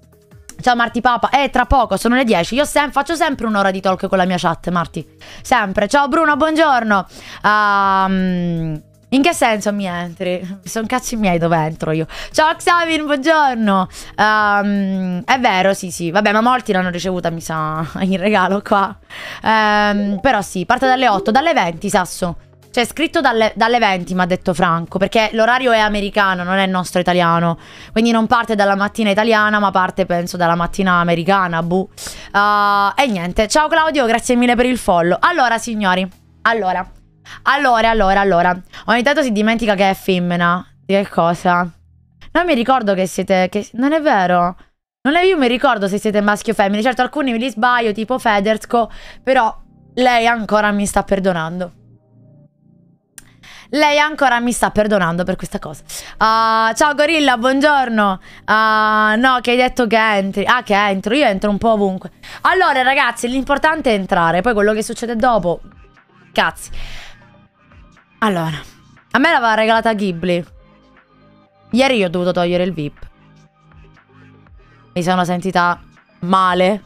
Ciao Marti Papa, eh tra poco, sono le 10 Io sem faccio sempre un'ora di talk con la mia chat Marti. Sempre, ciao Bruno, buongiorno. Um, In che senso mi entri? Sono cazzi miei dove entro io. Ciao Xavin, buongiorno. Um, È vero, sì sì. Vabbè, ma molti l'hanno ricevuta, mi sa, in regalo qua. Um, Però sì, parte dalle 8 Dalle 20, Sasso cioè, scritto dalle, dalle 20, mi ha detto Franco, perché l'orario è americano, non è nostro italiano. Quindi non parte dalla mattina italiana, ma parte, penso, dalla mattina americana, buh. Uh, e niente, ciao Claudio, grazie mille per il follow. Allora, signori, allora, allora, allora, allora. Ogni tanto si dimentica che è femmina. Di che cosa? Non mi ricordo che siete... Che, non è vero. Non è io mi ricordo se siete maschi o femmine. Certo, alcuni me li sbaglio, tipo Federsco, però lei ancora mi sta perdonando. Lei ancora mi sta perdonando per questa cosa. Uh, ciao Gorilla, buongiorno. Uh, no, che hai detto che entri. Ah, che entro. Io entro un po' ovunque. Allora, ragazzi, l'importante è entrare. Poi quello che succede dopo... Cazzi. Allora, a me l'aveva regalata Ghibli. Ieri io ho dovuto togliere il VIP. Mi sono sentita male,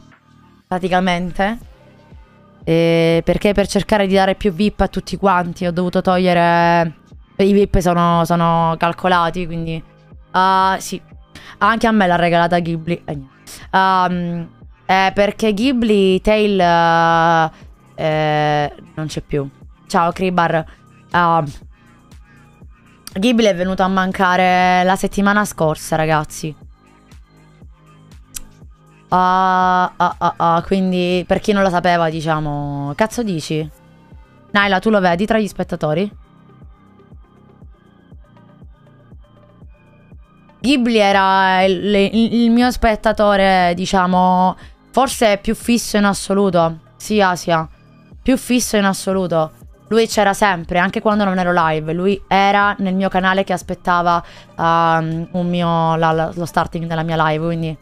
praticamente. Eh, perché per cercare di dare più VIP a tutti quanti ho dovuto togliere... I VIP sono, sono calcolati, quindi... Uh, sì. Anche a me l'ha regalata Ghibli. Eh, um, eh, perché Ghibli, Tail... Uh, eh, non c'è più. Ciao, Kribar. Uh, Ghibli è venuto a mancare la settimana scorsa, ragazzi. Ah, ah, ah, ah, quindi per chi non lo sapeva, diciamo... Cazzo dici? Naila, tu lo vedi tra gli spettatori? Ghibli era il, il, il mio spettatore, diciamo, forse più fisso in assoluto. Sì, Asia. Più fisso in assoluto. Lui c'era sempre, anche quando non ero live. Lui era nel mio canale che aspettava um, mio, la, la, lo starting della mia live, quindi...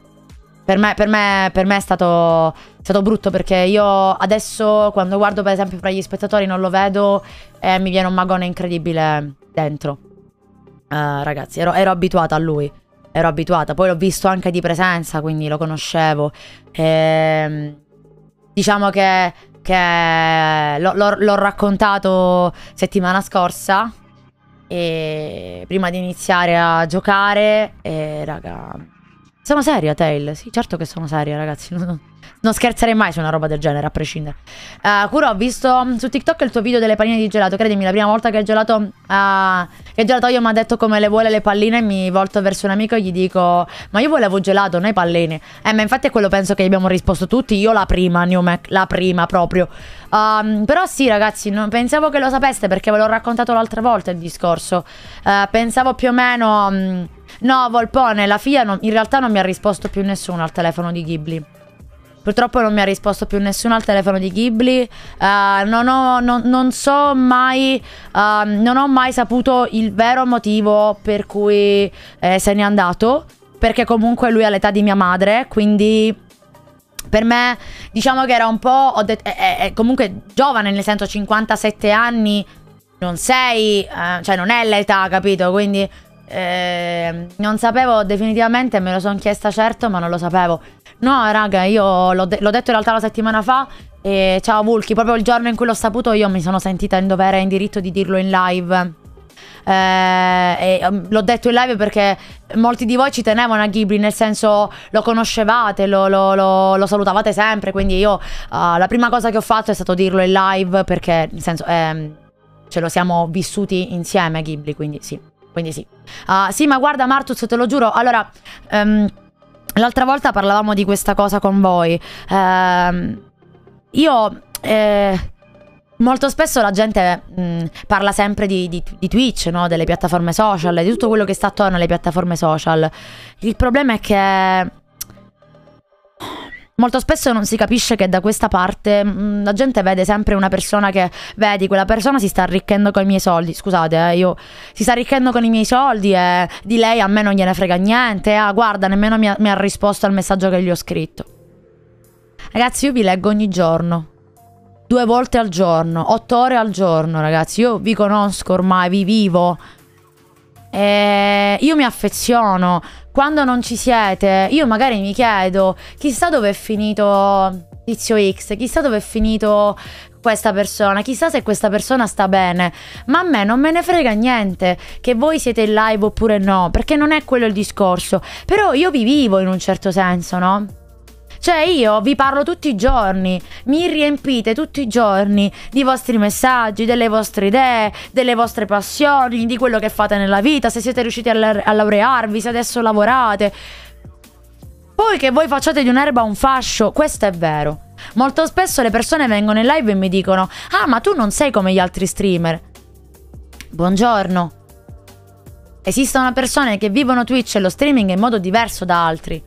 Per me, per me, per me è, stato, stato, brutto perché io adesso quando guardo per esempio fra gli spettatori non lo vedo e mi viene un magone incredibile dentro. Uh, ragazzi, ero, ero, abituata a lui. ero abituata. Poi l'ho visto anche di presenza, quindi lo conoscevo. Ehm, diciamo che, che l'ho raccontato settimana scorsa. E prima di iniziare a giocare, e raga. Sono seria, Tail? Sì, certo che sono seria, ragazzi. Non scherzerei mai su una roba del genere, a prescindere. Uh, Curo, ho visto su TikTok il tuo video delle palline di gelato. Credimi, la prima volta che il gelato. Uh, che il gelatoio mi ha detto come le vuole le palline, mi volto verso un amico e gli dico: Ma io volevo gelato, non i palline. Eh, ma infatti è quello penso che abbiamo risposto tutti. Io la prima, New Mac, la prima proprio. Um, però sì, ragazzi, non, pensavo che lo sapeste perché ve l'ho raccontato l'altra volta il discorso. Uh, pensavo più o meno. Um, no, Volpone, la figlia non, in realtà non mi ha risposto più nessuno al telefono di Ghibli. Purtroppo non mi ha risposto più nessuno al telefono di Ghibli. Uh, non, ho, non, non, so mai. Uh, non ho mai saputo il vero motivo per cui eh, se n'è andato. Perché comunque lui ha l'età di mia madre. Quindi. Per me, diciamo che era un po'. È, è, è comunque giovane, nel senso 57 anni. Non sei. Eh, cioè, non è l'età, capito? Quindi. Eh, non sapevo definitivamente, me lo sono chiesta certo, ma non lo sapevo. No, raga, io l'ho, de- l'ho detto in realtà la settimana fa. E ciao Vulchi, proprio il giorno in cui l'ho saputo io mi sono sentita in dovere e in diritto di dirlo in live. Eh, um, l'ho detto in live perché molti di voi ci tenevano a Ghibli, nel senso lo conoscevate, lo, lo, lo, lo salutavate sempre. Quindi io uh, la prima cosa che ho fatto è stato dirlo in live perché, nel senso, eh, ce lo siamo vissuti insieme a Ghibli, quindi sì. Quindi sì. Uh, sì, ma guarda Martus, te lo giuro, allora... Um, L'altra volta parlavamo di questa cosa con voi. Eh, io... Eh, molto spesso la gente mh, parla sempre di, di, di Twitch, no? delle piattaforme social, di tutto quello che sta attorno alle piattaforme social. Il problema è che Molto spesso non si capisce che da questa parte mm, la gente vede sempre una persona che, vedi, quella persona si sta arricchendo con i miei soldi. Scusate, eh, io si sta arricchendo con i miei soldi e di lei a me non gliene frega niente. Ah, guarda, nemmeno mi ha, mi ha risposto al messaggio che gli ho scritto. Ragazzi, io vi leggo ogni giorno. Due volte al giorno, otto ore al giorno, ragazzi. Io vi conosco ormai, vi vivo. E io mi affeziono. Quando non ci siete, io magari mi chiedo, chissà dove è finito Tizio X, chissà dove è finito questa persona, chissà se questa persona sta bene, ma a me non me ne frega niente che voi siete in live oppure no, perché non è quello il discorso, però io vi vivo in un certo senso, no? Cioè io vi parlo tutti i giorni, mi riempite tutti i giorni di vostri messaggi, delle vostre idee, delle vostre passioni, di quello che fate nella vita, se siete riusciti a, la- a laurearvi, se adesso lavorate. Poi che voi facciate di un'erba un fascio, questo è vero. Molto spesso le persone vengono in live e mi dicono: Ah, ma tu non sei come gli altri streamer. Buongiorno. Esistono persone che vivono Twitch e lo streaming in modo diverso da altri.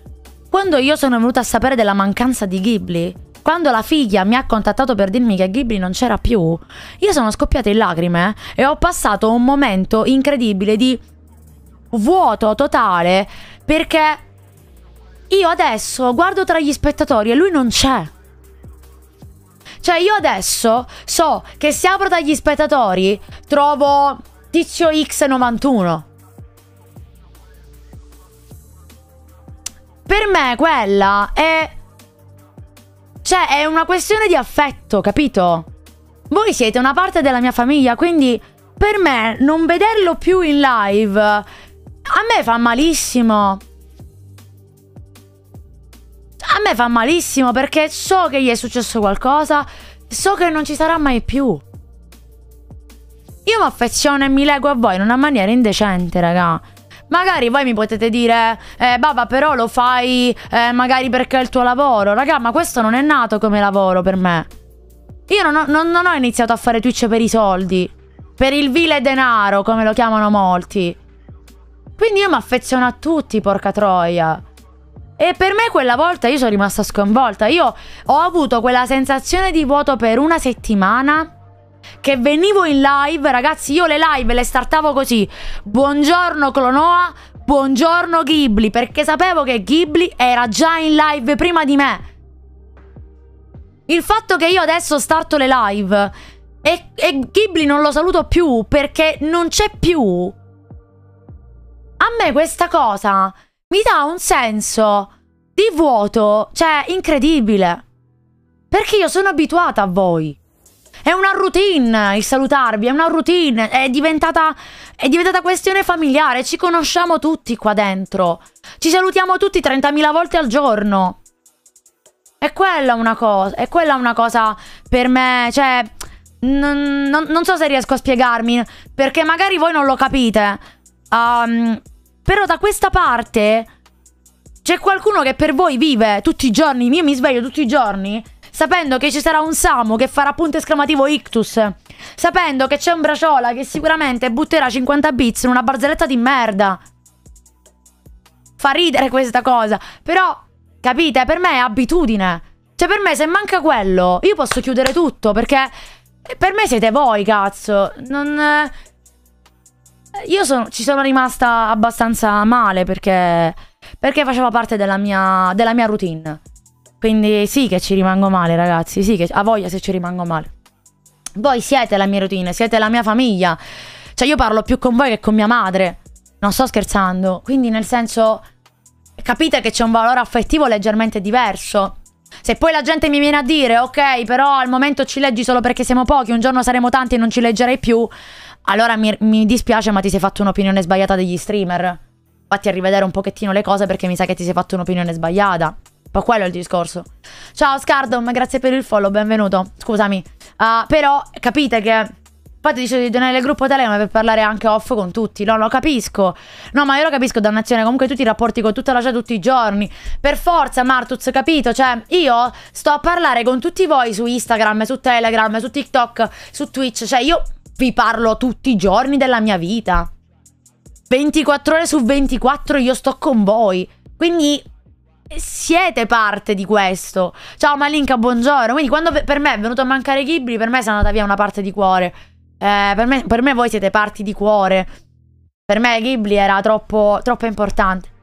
Quando io sono venuta a sapere della mancanza di Ghibli, quando la figlia mi ha contattato per dirmi che Ghibli non c'era più, io sono scoppiata in lacrime e ho passato un momento incredibile di vuoto totale perché io adesso guardo tra gli spettatori e lui non c'è. Cioè io adesso so che se apro dagli spettatori trovo Tizio X91. Per me quella è... Cioè, è una questione di affetto, capito? Voi siete una parte della mia famiglia, quindi per me non vederlo più in live a me fa malissimo. A me fa malissimo perché so che gli è successo qualcosa, so che non ci sarà mai più. Io mi affeziono e mi leggo a voi in una maniera indecente, raga. Magari voi mi potete dire, eh, Baba, però lo fai eh, magari perché è il tuo lavoro. Raga, ma questo non è nato come lavoro per me. Io non ho, non, non ho iniziato a fare Twitch per i soldi. Per il vile denaro, come lo chiamano molti. Quindi io mi affeziono a tutti, porca troia. E per me quella volta io sono rimasta sconvolta. Io ho avuto quella sensazione di vuoto per una settimana che venivo in live, ragazzi, io le live le startavo così. Buongiorno Clonoa, buongiorno Ghibli, perché sapevo che Ghibli era già in live prima di me. Il fatto che io adesso starto le live e, e Ghibli non lo saluto più perché non c'è più. A me questa cosa mi dà un senso di vuoto, cioè incredibile. Perché io sono abituata a voi. È una routine il salutarvi, è una routine, è diventata, è diventata questione familiare, ci conosciamo tutti qua dentro. Ci salutiamo tutti 30.000 volte al giorno. È quella una cosa, è quella una cosa per me, cioè, non, non, non so se riesco a spiegarmi, perché magari voi non lo capite. Um, però da questa parte c'è qualcuno che per voi vive tutti i giorni, io mi sveglio tutti i giorni sapendo che ci sarà un Samu che farà punto esclamativo ictus, sapendo che c'è un Braciola che sicuramente butterà 50 bits in una barzelletta di merda. Fa ridere questa cosa, però, capite, per me è abitudine. Cioè, per me se manca quello, io posso chiudere tutto, perché per me siete voi, cazzo. Non... Io sono, ci sono rimasta abbastanza male perché, perché faceva parte della mia, della mia routine. Quindi sì che ci rimango male, ragazzi. Sì che a voglia se ci rimango male. Voi siete la mia routine, siete la mia famiglia. Cioè io parlo più con voi che con mia madre. Non sto scherzando. Quindi nel senso... Capite che c'è un valore affettivo leggermente diverso. Se poi la gente mi viene a dire, ok, però al momento ci leggi solo perché siamo pochi, un giorno saremo tanti e non ci leggerei più, allora mi, mi dispiace ma ti sei fatto un'opinione sbagliata degli streamer. Fatti a rivedere un pochettino le cose perché mi sa che ti sei fatto un'opinione sbagliata. Ma quello è il discorso. Ciao Scardom, grazie per il follow, benvenuto. Scusami. Uh, però capite che... Infatti dice di donare il gruppo Telegram per parlare anche off con tutti. No, lo capisco. No, ma io lo capisco, dannazione. Comunque tu ti rapporti con tutta la chat tutti i giorni. Per forza, Martuz, capito? Cioè, io sto a parlare con tutti voi su Instagram, su Telegram, su TikTok, su Twitch. Cioè, io vi parlo tutti i giorni della mia vita. 24 ore su 24 io sto con voi. Quindi siete parte di questo. Ciao Malinka, buongiorno. Quindi quando per me è venuto a mancare Ghibli, per me è andata via una parte di cuore. Eh, per, me, per, me, voi siete parti di cuore. Per me Ghibli era troppo, troppo importante.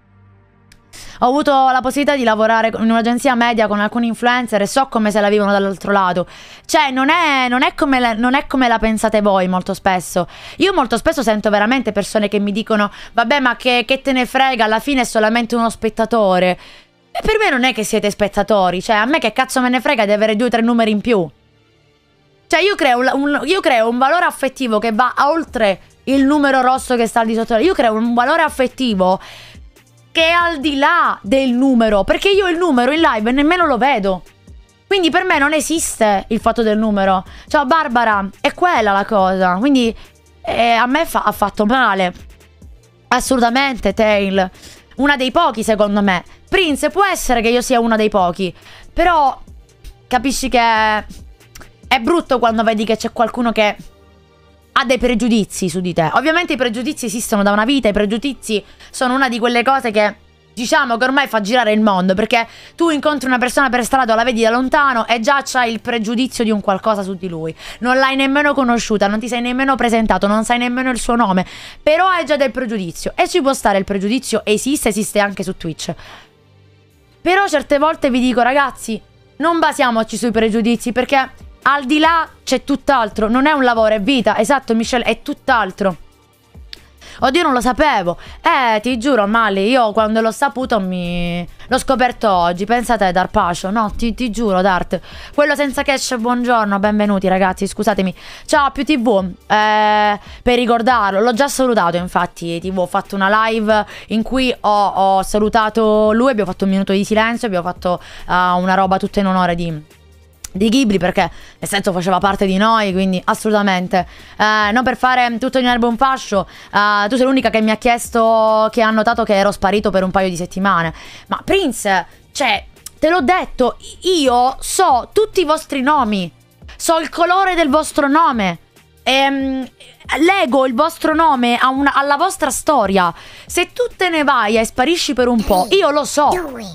Ho avuto la possibilità di lavorare in un'agenzia media con alcuni influencer e so come se la vivono dall'altro lato. Cioè, non è, non, è la, non è, come la, pensate voi molto spesso. Io molto spesso sento veramente persone che mi dicono, vabbè, ma che, che te ne frega, alla fine è solamente uno spettatore. E per me non è che siete spettatori, cioè a me che cazzo me ne frega di avere due o tre numeri in più. Cioè io creo un, un, io creo un valore affettivo che va oltre il numero rosso che sta al di sotto. Io creo un valore affettivo che è al di là del numero, perché io il numero in live nemmeno lo vedo. Quindi per me non esiste il fatto del numero. Ciao Barbara, è quella la cosa. Quindi eh, a me fa ha fatto male. Assolutamente, Tail. Una dei pochi, secondo me. Prince, può essere che io sia uno dei pochi. Però capisci che è brutto quando vedi che c'è qualcuno che ha dei pregiudizi su di te. Ovviamente i pregiudizi esistono da una vita, i pregiudizi sono una di quelle cose che diciamo che ormai fa girare il mondo perché tu incontri una persona per strada la vedi da lontano e già c'hai il pregiudizio di un qualcosa su di lui. Non l'hai nemmeno conosciuta, non ti sei nemmeno presentato, non sai nemmeno il suo nome, però hai già del pregiudizio e ci può stare il pregiudizio, esiste, esiste anche su Twitch. Però certe volte vi dico ragazzi, non basiamoci sui pregiudizi perché al di là c'è tutt'altro, non è un lavoro, è vita, esatto Michelle, è tutt'altro. Oddio, non lo sapevo. Eh, ti giuro, Mali, io quando l'ho saputo mi... L'ho scoperto oggi. Pensate, Darpacio. No, ti, ti giuro, Dart. Quello senza cash, buongiorno, benvenuti ragazzi, scusatemi. Ciao, più TV. Eh, per ricordarlo, l'ho già salutato, infatti, TV. Ho fatto una live in cui ho, ho salutato lui, abbiamo fatto un minuto di silenzio, abbiamo fatto uh, una roba tutta in onore di di Ghibli perché nel senso faceva parte di noi quindi assolutamente eh, non per fare tutto in erba un fascio eh, tu sei l'unica che mi ha chiesto che ha notato che ero sparito per un paio di settimane ma Prince cioè te l'ho detto io so tutti i vostri nomi so il colore del vostro nome ehm, leggo il vostro nome una, alla vostra storia se tu te ne vai e sparisci per un po' io lo so Due,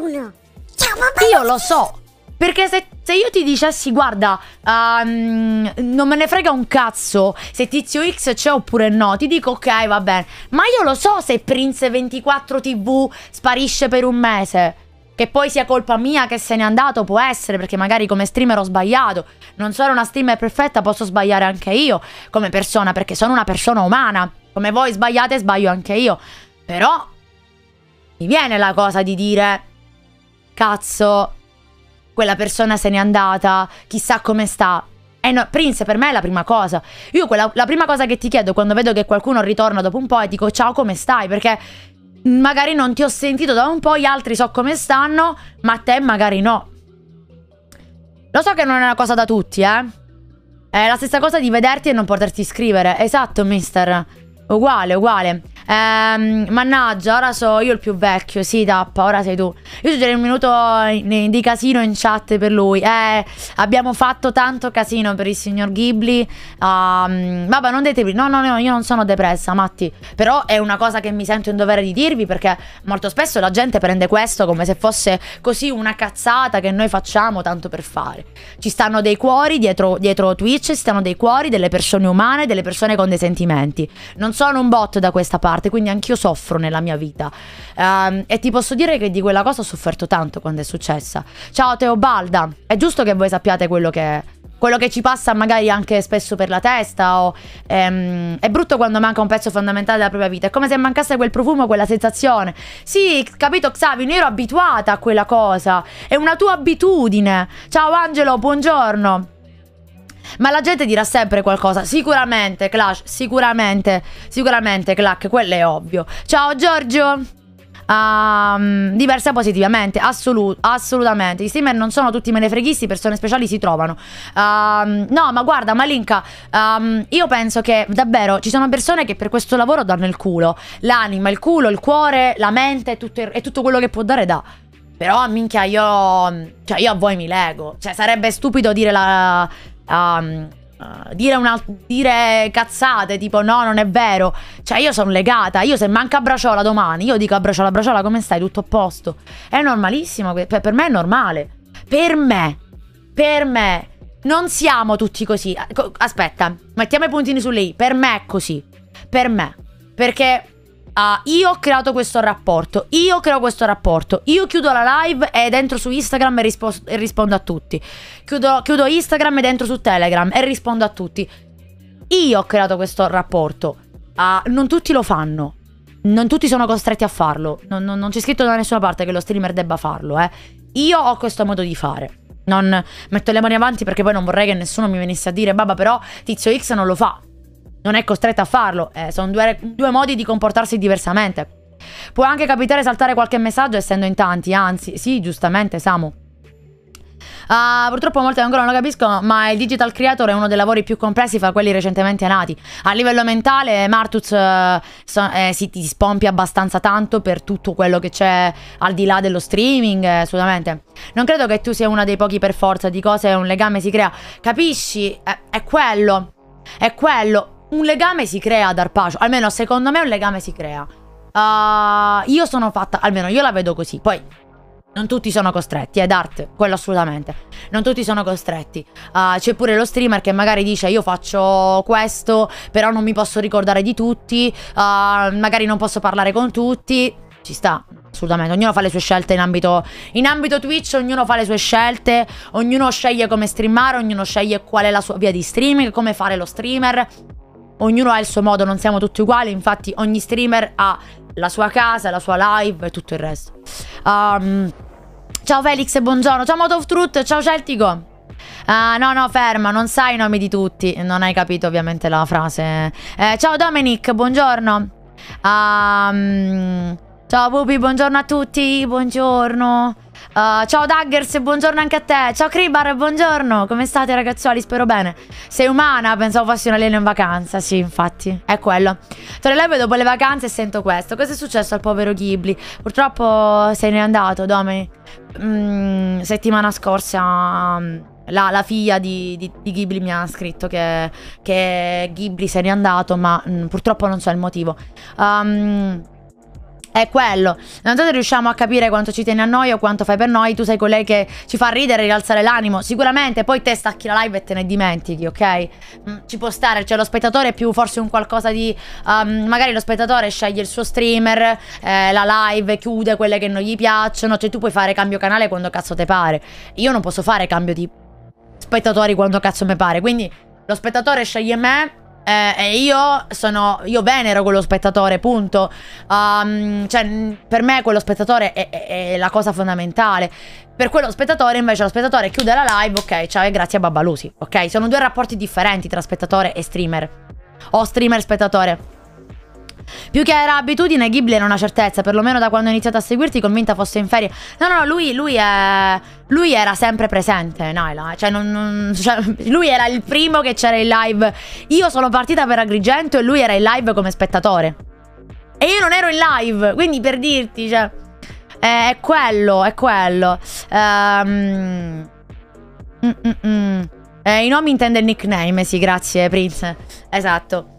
uno. Ciao papà. Io lo so perché se, se, io ti dicessi, guarda, um, non me ne frega un cazzo se Tizio X c'è oppure no, ti dico ok, va bene. Ma io lo so se Prince24 TV sparisce per un mese. Che poi sia colpa mia che se n'è andato, può essere, perché magari come streamer ho sbagliato. Non sono una streamer perfetta, posso sbagliare anche io come persona, perché sono una persona umana. Come voi sbagliate, sbaglio anche io. Però mi viene la cosa di dire, cazzo, quella persona se n'è andata, chissà come sta. Eh no, Prince per me è la prima cosa. Io quella, la prima cosa che ti chiedo quando vedo che qualcuno ritorna dopo un po' è dico ciao come stai? Perché magari non ti ho sentito da un po', gli altri so come stanno, ma te magari no. Lo so che non è una cosa da tutti, eh. È la stessa cosa di vederti e non poterti scrivere. Esatto, mister. Uguale, uguale. Ehm, mannaggia, ora so io il più vecchio. Sì, tappa, ora sei tu. Io suggero un minuto di casino in chat per lui. Eh, abbiamo fatto tanto casino per il signor Ghibli. Um, vabbè, non detevi. No, no, no, io non sono depressa, Matti. Però è una cosa che mi sento in dovere di dirvi perché molto spesso la gente prende questo come se fosse così una cazzata che noi facciamo tanto per fare. Ci stanno dei cuori dietro, dietro Twitch, ci stanno dei cuori delle persone umane, delle persone con dei sentimenti. Non sono un bot da questa parte parte, quindi anch'io soffro nella mia vita. Um, e ti posso dire che di quella cosa ho sofferto tanto quando è successa. Ciao Teobalda, è giusto che voi sappiate quello che, quello che ci passa magari anche spesso per la testa o, ehm, è brutto quando manca un pezzo fondamentale della propria vita. È come se mancasse quel profumo, quella sensazione. Sì, capito Xavi, io ero abituata a quella cosa. È una tua abitudine. Ciao Angelo, buongiorno ma la gente dirà sempre qualcosa. Sicuramente, Clash, sicuramente, sicuramente, Clack, quello è ovvio. Ciao Giorgio. Um, diversa positivamente, assolut- assolutamente. I streamer non sono tutti menefreghisti, persone speciali si trovano. Um, no, ma guarda, Malinka, um, io penso che davvero ci sono persone che per questo lavoro danno il culo, l'anima, il culo, il cuore, la mente tutto e tutto quello che può dare da. Però, minchia, io. Cioè, io a voi mi lego. Cioè, sarebbe stupido dire la um, uh, dire, una, dire cazzate tipo no, non è vero. Cioè, io sono legata. Io se manca Braciola domani, io dico a Braciola, Braciola, come stai? Tutto a posto. È normalissimo. Per, me è normale. Per me. Per me. Non siamo tutti così. Aspetta, mettiamo i puntini su lei. Per me è così. Per me. Perché Uh, io ho creato questo rapporto, io creo questo rapporto, io chiudo la live e dentro su Instagram e, rispo- e rispondo a tutti. Chiudo, chiudo, Instagram e dentro su Telegram e rispondo a tutti. Io ho creato questo rapporto. Uh, non tutti lo fanno. Non tutti sono costretti a farlo. Non, non, non c'è scritto da nessuna parte che lo streamer debba farlo, eh. Io ho questo modo di fare. Non metto le mani avanti perché poi non vorrei che nessuno mi venisse a dire, babà, però Tizio X non lo fa non è costretta a farlo. Eh, sono due, due modi di comportarsi diversamente. Può anche capitare saltare qualche messaggio essendo in tanti, anzi, sì, giustamente, Samu. Uh, purtroppo molti ancora non lo capiscono, ma il digital creator è uno dei lavori più complessi fra quelli recentemente nati. A livello mentale, Martuz uh, so, eh, si ti spompia abbastanza tanto per tutto quello che c'è al di là dello streaming, eh, assolutamente. Non credo che tu sia una dei pochi per forza di cose, un legame si crea. Capisci? È, è quello. È quello un legame si crea ad Arpacio. Almeno secondo me un legame si crea. Uh, io sono fatta, almeno io la vedo così. Poi non tutti sono costretti, è art, quello assolutamente. Non tutti sono costretti. Uh, c'è pure lo streamer che magari dice io faccio questo, però non mi posso ricordare di tutti, uh, magari non posso parlare con tutti. Ci sta, assolutamente. Ognuno fa le sue scelte in ambito, in ambito Twitch, ognuno fa le sue scelte, ognuno sceglie come streamare, ognuno sceglie qual è la sua via di streaming, come fare lo streamer. Ognuno ha il suo modo, non siamo tutti uguali, infatti ogni streamer ha la sua casa, la sua live e tutto il resto. Um, ciao Felix, buongiorno. Ciao Moto of Truth, ciao Celtico. Uh, no, no, ferma, non sai i nomi di tutti. Non hai capito ovviamente la frase. Eh, ciao Dominic, buongiorno. Um, ciao Pupi, buongiorno a tutti. Buongiorno. Uh, ciao Daggers, buongiorno anche a te. Ciao Kribar, buongiorno. Come state ragazzuoli? Spero bene. Sei umana? Pensavo fossi un alieno in vacanza. Sì, infatti, è quello. Torno live dopo le vacanze e sento questo. Cosa è successo al povero Ghibli? Purtroppo se n'è andato, Domi. Mm, settimana scorsa... Mm, la, la, figlia di, di, di, Ghibli mi ha scritto che, che Ghibli se n'è andato, ma mm, purtroppo non so il motivo. Um, è quello. Non so se riusciamo a capire quanto ci tieni a noi o quanto fai per noi. Tu sei colei che ci fa ridere, rialzare l'animo. Sicuramente poi te stacchi la live e te ne dimentichi, ok? Mm, ci può stare. Cioè, lo spettatore è più forse un qualcosa di. Um, magari lo spettatore sceglie il suo streamer, eh, la live, chiude quelle che non gli piacciono. Cioè, tu puoi fare cambio canale quando cazzo te pare. Io non posso fare cambio di spettatori quando cazzo mi pare. Quindi lo spettatore sceglie me Eh, e io sono. Io venero quello spettatore, punto. Um, cioè, per me quello spettatore è, è- è la cosa fondamentale. Per quello spettatore, invece, lo spettatore chiude la live, ok, ciao e grazie a Babbalusi. Ok? Sono due rapporti differenti tra spettatore e streamer. O streamer spettatore. Più che era abitudine, Ghibli era una certezza, perlomeno da quando ho iniziato a seguirti, convinta fosse in ferie. No, no, no, lui, lui, è, lui era sempre presente, Naila. Cioè, non, non- cioè, lui era il primo che c'era in live. Io sono partita per Agrigento e lui era in live come spettatore. E io non ero in live, quindi per dirti, cioè... È, quello, è quello. Ehm... mm, mm, mm. Eh, I nomi intende il nickname, sì, grazie, Prince. Esatto.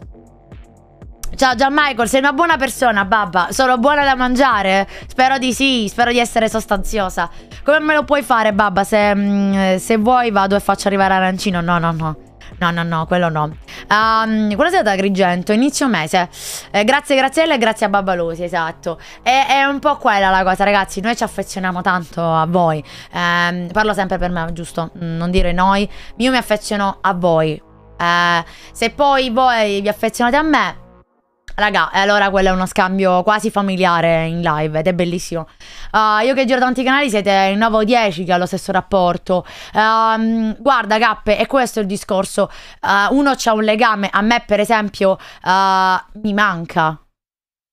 Ciao Gianmichael, sei una buona persona, babba. Sono buona da mangiare? Spero di sì, spero di essere sostanziosa. Come me lo puoi fare, babba? Se, mm, se vuoi vado e faccio arrivare arancino. No, no, no. No, no, no, quello no. Um, quella sera da Agrigento, inizio mese. Eh, grazie Graziella e grazie a Babbalusi, esatto. È, è un po' quella la cosa, ragazzi. Noi ci affezioniamo tanto a voi. Ehm, parlo sempre per me, giusto? Non dire noi. Io mi affeziono a voi. Eh, se poi voi vi affezionate a me, Raga, e allora quello è uno scambio quasi familiare in live ed è bellissimo. Ah, io che giro tanti canali siete in 9 o 10 che ha lo stesso rapporto. Ehm, guarda, Gappe, e questo è il discorso. Ah, uno c'ha un legame, a me per esempio ah, mi manca.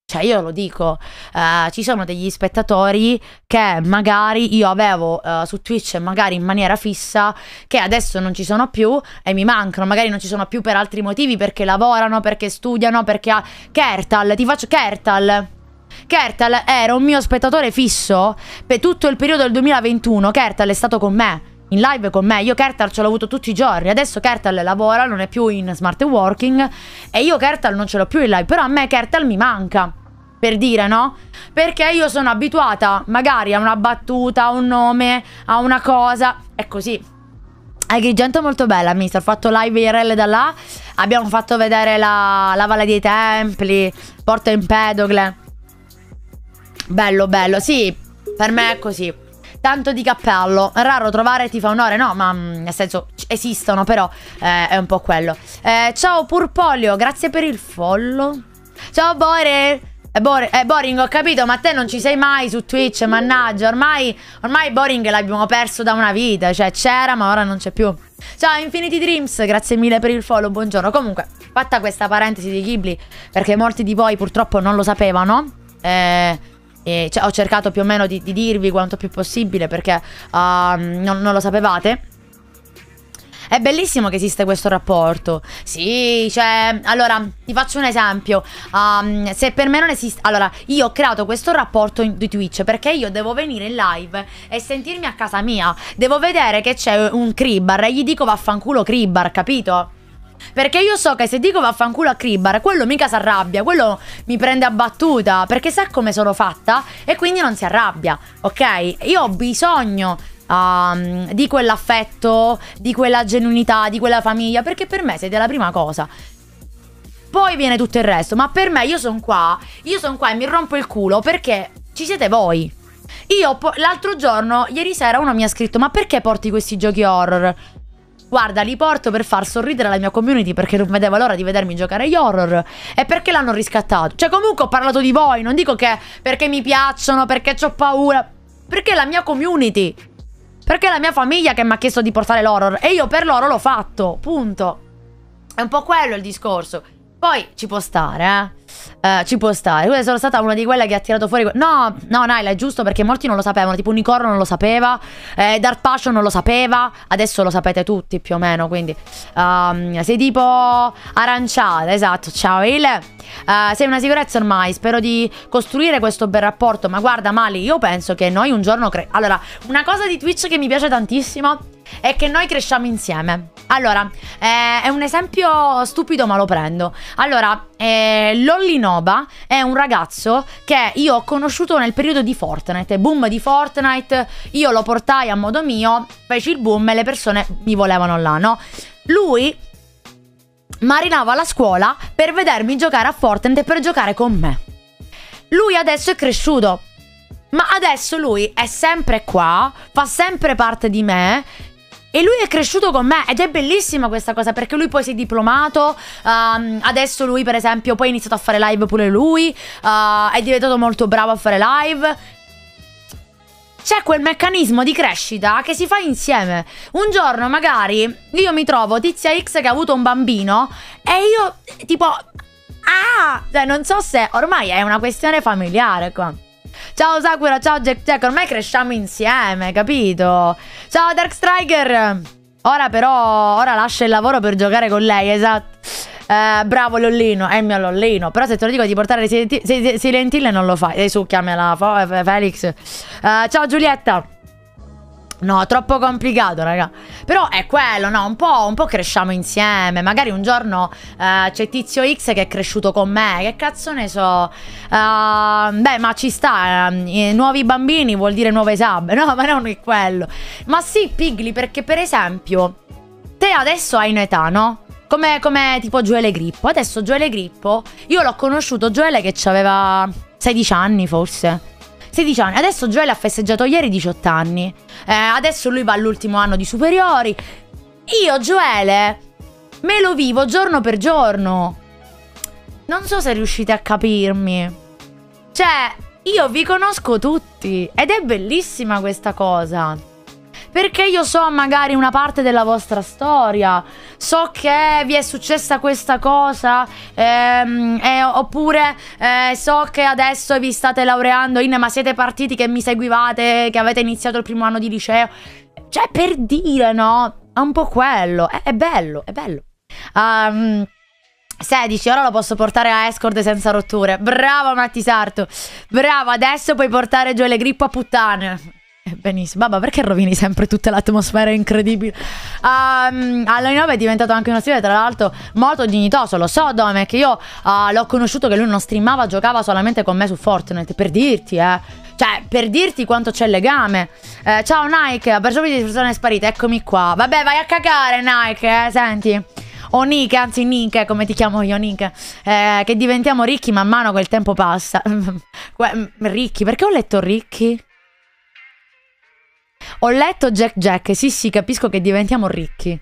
Cioè, io lo dico, eh, ci sono degli spettatori che magari io avevo eh, su Twitch, magari in maniera fissa, che adesso non ci sono più e mi mancano. Magari non ci sono più per altri motivi, perché lavorano, perché studiano, perché ha... Kertal, ti faccio Kertal. Kertal era un mio spettatore fisso per tutto il periodo del 2021. Kertal è stato con me. In live con me, io Kertal ce l'ho avuto tutti i giorni. Adesso Kertal lavora, non è più in smart working. E io Kertal non ce l'ho più in live. Però a me Kertal mi manca per dire, no? Perché io sono abituata magari a una battuta, a un nome, a una cosa. È così. Agrigento molto bella, mister. Ho fatto live IRL da là. Abbiamo fatto vedere la, la Valle dei Templi, Porto Empedocle. Bello, bello. Sì, per me è così. Tanto di cappello. È raro trovare ti fa onore, no? Ma mm, nel senso esistono, però eh, è un po' quello. Eh, ciao Purpolio, grazie per il follow. Ciao Bore. Eh, Bor- eh, Boring, ho capito, ma te non ci sei mai su Twitch, mannaggia. Ormai, ormai Boring l'abbiamo perso da una vita. Cioè, c'era, ma ora non c'è più. Ciao Infinity Dreams, grazie mille per il follow, buongiorno. Comunque, fatta questa parentesi di Ghibli, perché molti di voi purtroppo non lo sapevano. Eh, e cioè, ho cercato più o meno di, di dirvi quanto più possibile, perché ah, non, non lo sapevate. È bellissimo che esiste questo rapporto. Sì, cioè, allora, ti faccio un esempio. Um, se per me non esiste... Allora, io ho creato questo rapporto in- di Twitch perché io devo venire in live e sentirmi a casa mia. Devo vedere che c'è un Kribar e gli dico vaffanculo Kribar, capito? Perché io so che se dico vaffanculo a Kribar, quello mica si arrabbia, quello mi prende a battuta, perché sa come sono fatta e quindi non si arrabbia, ok? Io ho bisogno um, di quell'affetto, di quella genuinità, di quella famiglia, perché per me siete la prima cosa. Poi viene tutto il resto, ma per me io sono qua, io sono qua e mi rompo il culo perché ci siete voi. Io l'altro giorno, ieri sera, uno mi ha scritto: Ma perché porti questi giochi horror? Guarda, li porto per far sorridere la mia community perché non vedeva l'ora di vedermi giocare agli horror e perché l'hanno riscattato. Cioè, comunque ho parlato di voi, non dico che perché mi piacciono, perché ho paura. Perché la mia community. Perché la mia famiglia che mi ha chiesto di portare l'horror e io per loro l'ho fatto, punto. È un po' quello il discorso. Poi ci può stare, eh. Eh, ci può stare. Io sono stata una di quelle che ha tirato fuori. No, no, Naila, è giusto perché molti non lo sapevano. Tipo Unicorno non lo sapeva. Eh, Dark Passion non lo sapeva. Adesso lo sapete tutti più o meno. Quindi ehm, sei tipo aranciata. Esatto. Ciao, Ile. Eh, sei una sicurezza ormai. Spero di costruire questo bel rapporto. Ma guarda, Mali, io penso che noi un giorno. Allora, una cosa di Twitch che mi piace tantissimo è che noi cresciamo insieme. Allora, eh, è un esempio stupido, ma lo prendo. Allora, eh, Lolly Noba è un ragazzo che io ho conosciuto nel periodo di Fortnite, boom di Fortnite. Io lo portai a modo mio, feci il boom e le persone mi volevano là, no? Lui marinava la scuola per vedermi giocare a Fortnite e per giocare con me. Lui adesso è cresciuto. Ma adesso lui è sempre qua, fa sempre parte di me. E lui è cresciuto con me ed è bellissima questa cosa perché lui poi si è diplomato, um, adesso lui per esempio poi ha iniziato a fare live pure lui, uh, è diventato molto bravo a fare live. C'è quel meccanismo di crescita che si fa insieme. Un giorno magari io mi trovo Tizia X che ha avuto un bambino e io tipo... Ah! Cioè non so se ormai è una questione familiare qua. Ciao Sakura, ciao Jack Jack, ormai cresciamo insieme, capito? Ciao Dark Striker. Ora però, ora lascia il lavoro per giocare con lei, esatto. Eh, bravo Lollino, è il mio Lollino. Però se te lo dico di portare le Silent Hill non lo fai. Dai su, chiamala Felix. Eh, ciao Giulietta. No, troppo complicato, raga. Però è quello, no? Un po', un po cresciamo insieme. Magari un giorno uh, c'è Tizio X che è cresciuto con me. Che cazzo ne so? Uh, beh, ma ci sta. Uh, nuovi bambini vuol dire nuove sub. No, ma non è quello. Ma sì, Pigli, perché per esempio, te adesso hai un'età, no? Come, come tipo Gioele Grippo. Adesso Gioele Grippo, io l'ho conosciuto Gioele che aveva 16 anni forse. 16 anni. Adesso Joel ha festeggiato ieri 18 anni. Eh, adesso lui va all'ultimo anno di superiori. Io, Joele, me lo vivo giorno per giorno. Non so se riuscite a capirmi. Cioè, io vi conosco tutti ed è bellissima questa cosa. Perché io so magari una parte della vostra storia, so che vi è successa questa cosa, ehm, eh, oppure eh, so che adesso vi state laureando in, ma siete partiti che mi seguivate, che avete iniziato il primo anno di liceo. Cioè, per dire, no? È un po' quello. È, è bello, è bello. Um, 16, ora lo posso portare a escort senza rotture. Bravo Matti Sarto. Bravo, adesso puoi portare giù le grippo a puttane. Eh, benissimo, babà, perché rovini sempre tutta l'atmosfera incredibile? Um, alla 9 è diventato anche uno stile, tra l'altro, molto dignitoso. Lo so, Dome, io uh, l'ho conosciuto che lui non streamava, giocava solamente con me su Fortnite. Per dirti, eh. Cioè, per dirti quanto c'è legame. Eh, ciao Nike, per subito di persone sparite, eccomi qua. Vabbè, vai a cagare, Nike, eh, senti. O Nike, anzi Nike, come ti chiamo io, Nike. Eh, che diventiamo ricchi man mano che il tempo passa. ricchi, perché ho letto ricchi? Ho letto Jack Jack, sì sì, capisco che diventiamo ricchi.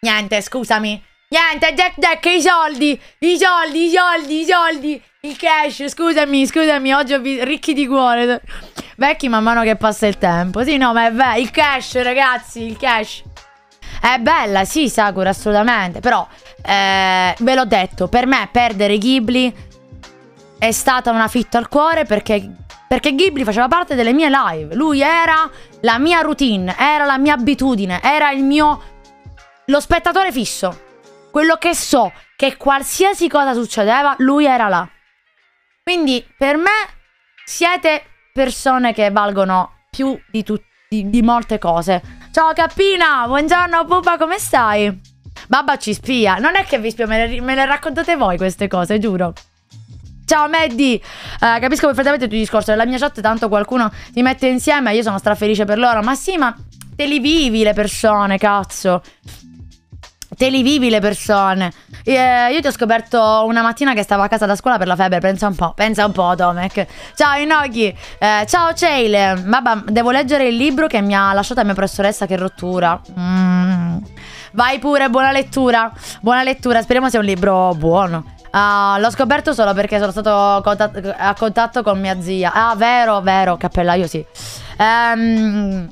Niente, scusami. Niente, Jack Jack, i soldi, i soldi, i soldi, i soldi, il cash, scusami, scusami, oggi ho visto ricchi di cuore. Vecchi man mano che passa il tempo. Sì, no, ma è vero, il cash, ragazzi, il cash. È bella, sì, Sakura, assolutamente. Però, eh, ve l'ho detto, per me perdere Ghibli è stata una fitta al cuore perché perché Ghibli faceva parte delle mie live. Lui era la mia routine, era la mia abitudine, era il mio... lo spettatore fisso. Quello che so che qualsiasi cosa succedeva, lui era là. Quindi per me siete persone che valgono più di, di, di molte cose. Ciao Cappina, buongiorno Pupa, come stai? Babba ci spia. Non è che vi spia, me le, me le raccontate voi queste cose, giuro. Ciao Maddie, uh, capisco perfettamente il tuo discorso. Nella mia chat tanto qualcuno ti mette insieme, io sono strafelice per loro. Ma sì, ma te li vivi le persone, cazzo. Te li vivi le persone. Eh, io ti ho scoperto una mattina che stavo a casa da scuola per la febbre. Pensa un po', pensa un po', Tomek. Ciao Inoki. Eh, ciao Ceile. Babà, devo leggere il libro che mi ha lasciato la mia professoressa. Che rottura. Mm. Vai pure, buona lettura. Buona lettura. Speriamo sia un libro buono. Uh, l'ho scoperto solo perché sono stato a contatto con mia zia. Ah, vero, vero, cappellaio sì. Um,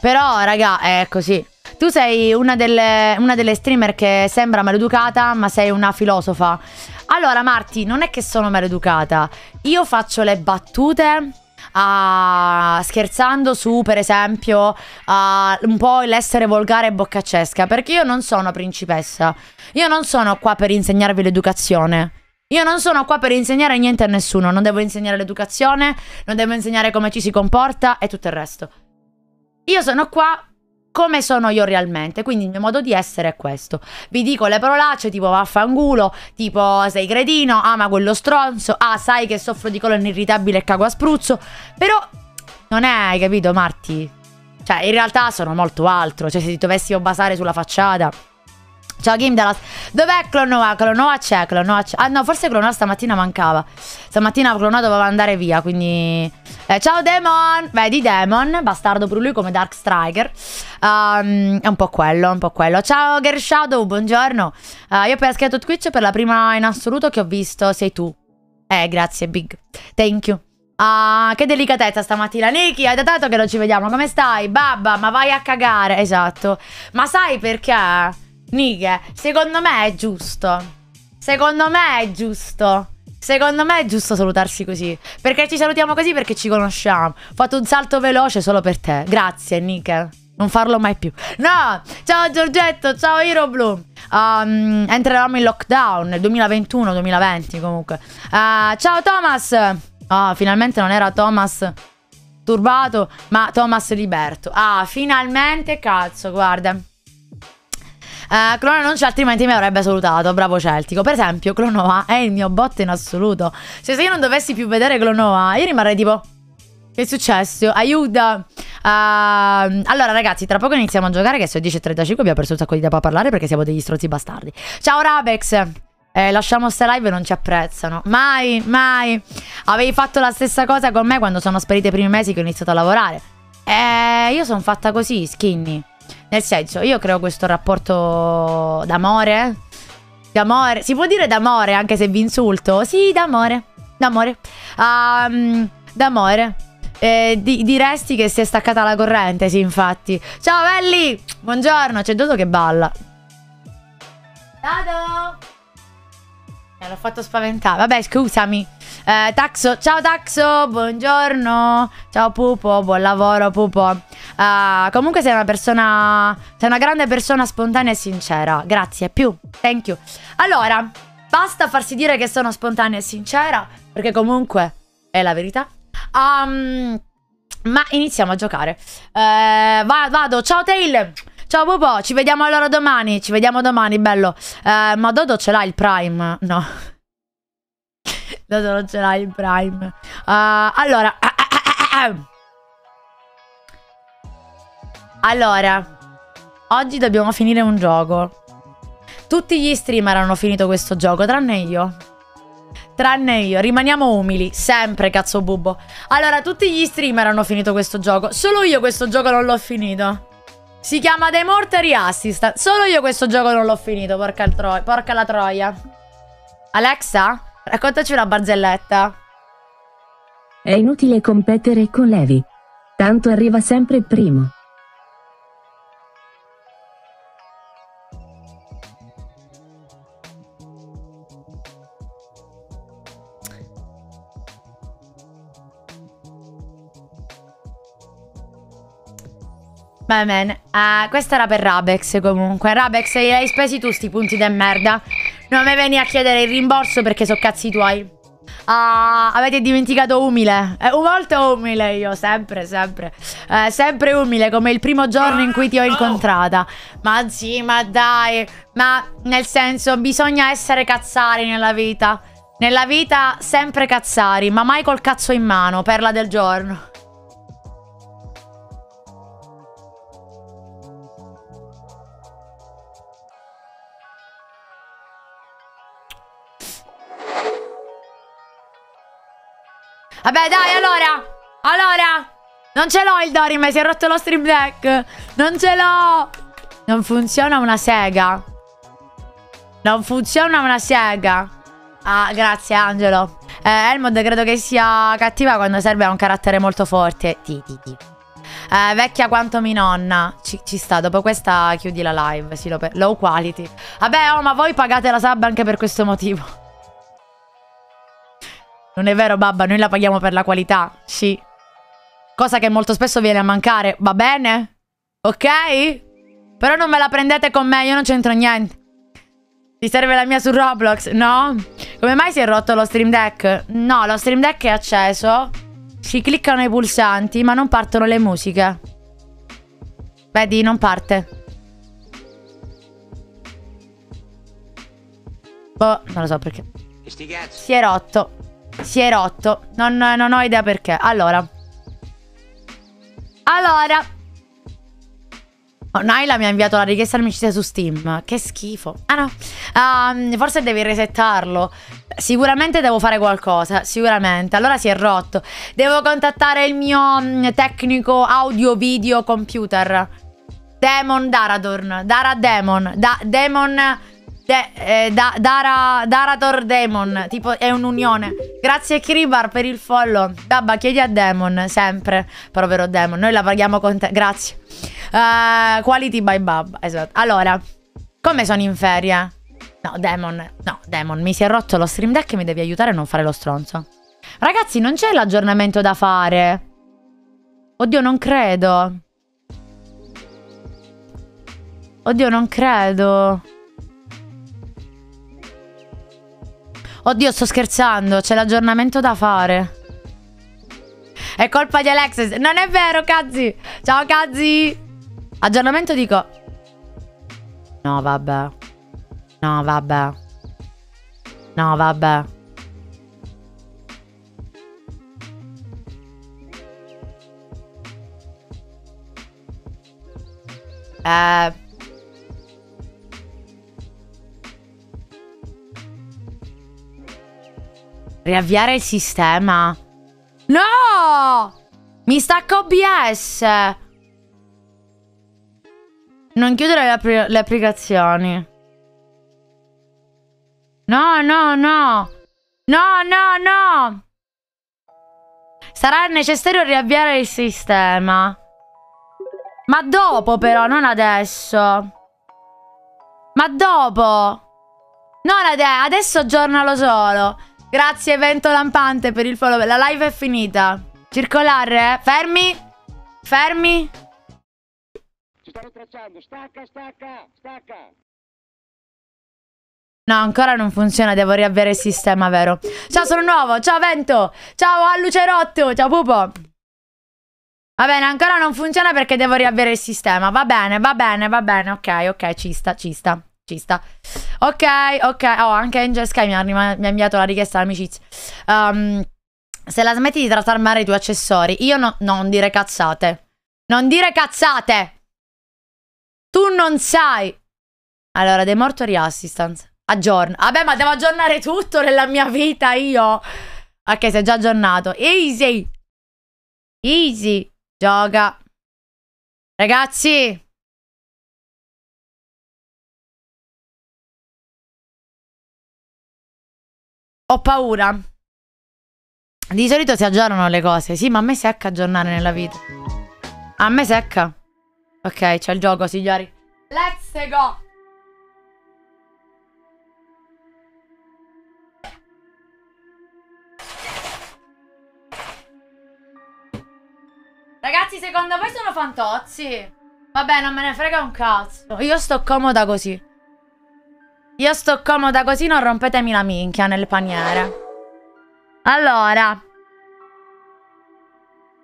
però, raga, è così. Tu sei una delle, una delle streamer che sembra maleducata, ma sei una filosofa. Allora, Marti, non è che sono maleducata. Io faccio le battute uh, scherzando su, per esempio, uh, un po' l'essere volgare e boccaccesca. Perché io non sono principessa. Io non sono qua per insegnarvi l'educazione. Io non sono qua per insegnare niente a nessuno. Non devo insegnare l'educazione, non devo insegnare come ci si comporta e tutto il resto. Io sono qua come sono io realmente. Quindi il mio modo di essere è questo. Vi dico le parolacce tipo vaffanculo, tipo sei cretino, ah ma quello stronzo, ah sai che soffro di colon irritabile e cago a spruzzo. Però non è, hai capito Marti? Cioè in realtà sono molto altro. Cioè se ti dovessi basare sulla facciata... Ciao Game Dallas. Dov'è Clonoa? Clonoa c'è, Clonoa c'è. Ah no, forse Clonoa stamattina mancava. Stamattina Clonoa doveva andare via, quindi... Eh, ciao Demon! Vedi Demon, bastardo per lui come Dark Striker. Um, è un po' quello, un po' quello. Ciao Gershadow, buongiorno. Uh, io ho appena schiato Twitch per la prima in assoluto che ho visto sei tu. Eh, grazie Big. Thank you. Ah, che delicatezza stamattina. Niki, hai datato che non ci vediamo. Come stai? Babba, ma vai a cagare. Esatto. Ma sai perché? Nighe, secondo me è giusto. Secondo me è giusto. Secondo me è giusto salutarsi così. Perché ci salutiamo così perché ci conosciamo. Ho fatto un salto veloce solo per te. Grazie, Nike. Non farlo mai più. No! Ciao Giorgetto, ciao Hero Blue. Um, entreremo in lockdown nel 2021-2020 comunque. Uh, ciao Thomas. Ah, oh, finalmente non era Thomas turbato, ma Thomas Liberto. Ah, finalmente, cazzo, guarda. Uh, Clone non c'è, altrimenti mi avrebbe salutato. Bravo Celtico. Per esempio, Clonoa è il mio bot in assoluto. Cioè, se io non dovessi più vedere Clonoa, io rimarrei tipo. Che è successo? Aiuta! Uh, allora, ragazzi, tra poco iniziamo a giocare. Che se 10.35 abbiamo perso un sacco di tempo a parlare perché siamo degli strozzi bastardi. Ciao, Rabex! Eh, lasciamo ste live non ci apprezzano. Mai, mai. Avevi fatto la stessa cosa con me quando sono sparite i primi mesi che ho iniziato a lavorare. Eh, io sono fatta così, skinny. Nel senso, io creo questo rapporto d'amore. D'amore. Si può dire d'amore anche se vi insulto? Sì, d'amore. D'amore. Um, d'amore. Eh, di, diresti che si è staccata la corrente, sì, infatti. Ciao, belli! Buongiorno, c'è Dodo che balla. Dodo! Mi hanno fatto spaventare. Vabbè, scusami. Eh, Taxo, ciao Taxo, buongiorno. Ciao Pupo, buon lavoro Pupo. Uh, comunque sei una persona, sei una grande persona spontanea e sincera. Grazie, più. Thank you. Allora, basta farsi dire che sono spontanea e sincera, perché comunque è la verità. Um, ma iniziamo a giocare. Uh, vado, ciao Tail. Ciao Pupo, ci vediamo allora domani. Ci vediamo domani, bello. Uh, ma Dodo ce l'ha il Prime? No. Dodo non ce l'ha il Prime. Uh, allora. Allora. Oggi dobbiamo finire un gioco. Tutti gli streamer hanno finito questo gioco, tranne io. Tranne io. Rimaniamo umili. Sempre, cazzo bubbo. Allora, tutti gli streamer hanno finito questo gioco. Solo io questo gioco non l'ho finito. Si chiama The Mortary Assistant. Solo io questo gioco non l'ho finito, porca, porca la troia. Alexa? Raccontaci una barzelletta. È inutile competere con Levi. Tanto arriva sempre il primo. Beh, man. Uh, questa era per Rabex comunque. Rabex, li hai spesi tu sti punti de merda. Non mi veni a chiedere il rimborso perché so cazzi tuoi. Ah, avete dimenticato umile. Eh, molto umile io, sempre, sempre. Eh, sempre umile, come il primo giorno in cui ti ho incontrata. Ma sì, ma dai. Ma nel senso, bisogna essere cazzari nella vita. Nella vita sempre cazzari, ma mai col cazzo in mano, perla del giorno. Vabbè, dai, allora. Allora. Non ce l'ho il Dorime, si è rotto lo stream deck. Non ce l'ho. Non funziona una sega. Non funziona una sega. Ah, grazie Angelo. Eh, Elmod credo che sia cattiva quando serve a un carattere molto forte. Ti, ti, ti. Eh, vecchia quanto mi nonna. Ci, ci, sta, dopo questa chiudi la live. Sì, low quality. Vabbè, oh, ma voi pagate la sub anche per questo motivo. Non è vero, babba, noi la paghiamo per la qualità, sì. Cosa che molto spesso viene a mancare, va bene? Ok? Però non me la prendete con me, io non c'entro niente. Ti serve la mia su Roblox? No? Come mai si è rotto lo Stream Deck? No, lo Stream Deck è acceso. Si cliccano i pulsanti, ma non partono le musiche. Vedi, non parte. Boh, non lo so perché. Si è rotto. Si è rotto. Non, non ho idea perché. Allora. Allora. Oh, Naila mi ha inviato la richiesta d'amicizia su Steam. Che schifo. Ah no. Um, forse devi resettarlo. Sicuramente devo fare qualcosa. Sicuramente. Allora si è rotto. Devo contattare il mio um, tecnico audio video computer. Demon Daradorn. Dara Demon. Da Demon. De, eh, da, Dara, Darator Demon. Tipo è un'unione. Grazie Kribar per il follow. Dabba, chiedi a Demon. Sempre. Povero Demon. Noi la paghiamo con te. Grazie. Uh, quality by Bab. Esatto. Allora, come sono in ferie? No, Demon. No, Demon, mi si è rotto lo stream deck mi devi aiutare a non fare lo stronzo. Ragazzi, non c'è l'aggiornamento da fare. Oddio, non credo. Oddio, non credo. Oddio, sto scherzando. C'è l'aggiornamento da fare. È colpa di Alexis. Non è vero, Kazzi. Ciao, Kazzi. Aggiornamento dico... No, vabbè. No, vabbè. No, vabbè. Eh... Riavviare il sistema. No! Mi stacca OBS. Non chiudere le, appli le applicazioni. No, no, no. No, no, no. Sarà necessario riavviare il sistema. Ma dopo però, non adesso. Ma dopo. Non adesso, adesso aggiornalo solo. Grazie evento lampante per il follow. La live è finita. Circolare, eh? Fermi. Fermi. Ci stanno tracciando, stacca, stacca, stacca. No, ancora non funziona, devo riavviare il sistema, vero? Ciao, sono nuovo, ciao Vento, ciao a Lucerotto, ciao Pupo. Va bene, ancora non funziona perché devo riavviare il sistema. Va bene, va bene, va bene, ok, ok, ci sta, ci sta, ci sta. Ok, ok, oh, anche Angel Sky mi ha, mi ha inviato la richiesta d'amicizia. Um, se la smetti di trattare male i tuoi accessori, io no, non dire cazzate. Non dire cazzate! Tu non sai. Allora, dei mortuary assistance. Aggiorna. Vabbè, ma devo aggiornare tutto nella mia vita io. Ok, sei già aggiornato. Easy. Easy. Gioca. Ragazzi. Ho paura. Di solito si aggiornano le cose. Sì, ma a me secca aggiornare nella vita. A me secca. Ok, c'è il gioco, signori. Let's go! Ragazzi, secondo voi sono fantozzi? Vabbè, non me ne frega un cazzo. Io sto comoda così. Io sto comoda così, non rompetemi la minchia nel paniere. Allora.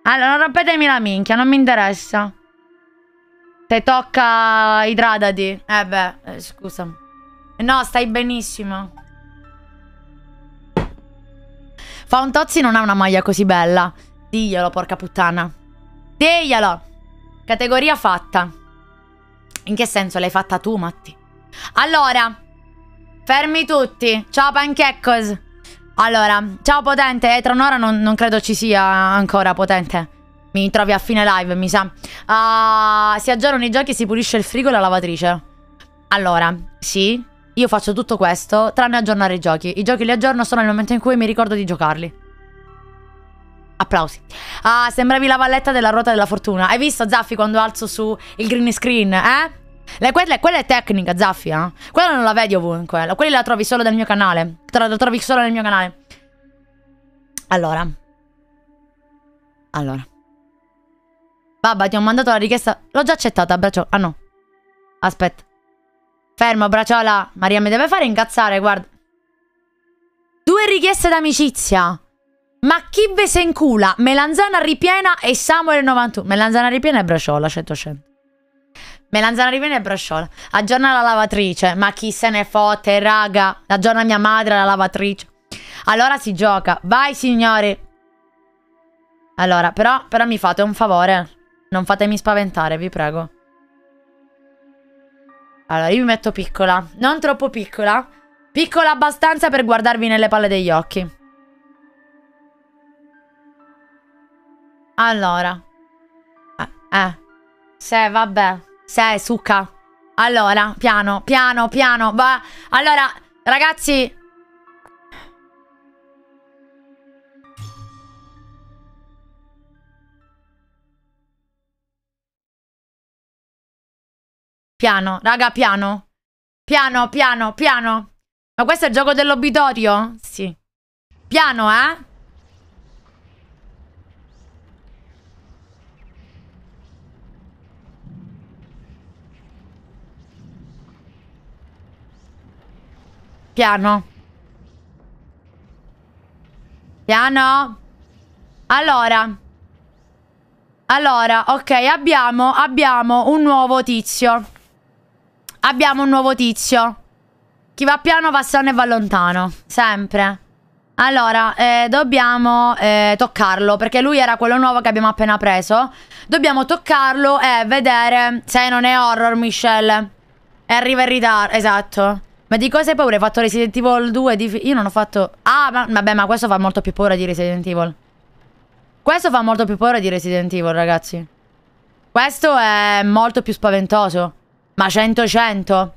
Allora, non rompetemi la minchia, non mi interessa. Te tocca idratati. Eh beh, eh, scusa. No, stai benissimo. Fauntozzi non ha una maglia così bella. Diglielo, porca puttana. Diglielo. Categoria fatta. In che senso l'hai fatta tu, Matti? Allora, fermi tutti. Ciao, panchecos. Allora, ciao potente. Eh, tra un'ora non, non credo ci sia ancora potente. Mi trovi a fine live, mi sa. Uh, si aggiornano i giochi e si pulisce il frigo e la lavatrice. Allora, sì, io faccio tutto questo, tranne aggiornare i giochi. I giochi li aggiorno solo nel momento in cui mi ricordo di giocarli. Applausi. Ah, sembravi la valletta della ruota della fortuna. Hai visto, Zaffi, quando alzo su il green screen, eh? Le, quella, quella, è tecnica, Zaffi, eh? Quella non la vedi ovunque. Quella la trovi solo nel mio canale. La trovi solo nel mio canale. Allora. Allora. Babba, ti ho mandato la richiesta. L'ho già accettata, braccio. Ah no. Aspetta. Fermo, bracciola. Maria mi deve fare incazzare, guarda. Due richieste d'amicizia. Ma chi ve se incula? Melanzana ripiena e Samuel 91. Melanzana ripiena e bracciola, 100 Melanzana ripiena e bracciola. Aggiorna la lavatrice. Ma chi se ne fotte, raga. Aggiorna mia madre la lavatrice. Allora si gioca. Vai, signori. Allora, però, però mi fate un favore. Non fatemi spaventare, vi prego. Allora, io mi metto piccola. Non troppo piccola. Piccola abbastanza per guardarvi nelle palle degli occhi. Allora. Eh. eh. Se, vabbè. Se, succa. Allora, piano, piano, piano. Va. Allora, ragazzi... Piano, raga, piano. Piano, piano, piano. Ma questo è il gioco dell'obitorio? Sì. Piano, eh? Piano. Piano. Allora. Allora, ok, abbiamo, abbiamo un nuovo tizio. Abbiamo un nuovo tizio. Chi va piano va sano e va lontano. Sempre. Allora, eh, dobbiamo eh, toccarlo, perché lui era quello nuovo che abbiamo appena preso. Dobbiamo toccarlo e vedere se non è horror, Michelle. E arriva in ritardo, esatto. Ma di cosa hai paura? Hai fatto Resident Evil 2? Di... Io non ho fatto... Ah, ma, vabbè, ma questo fa molto più paura di Resident Evil. Questo fa molto più paura di Resident Evil, ragazzi. Questo è molto più spaventoso. Ma 100-100.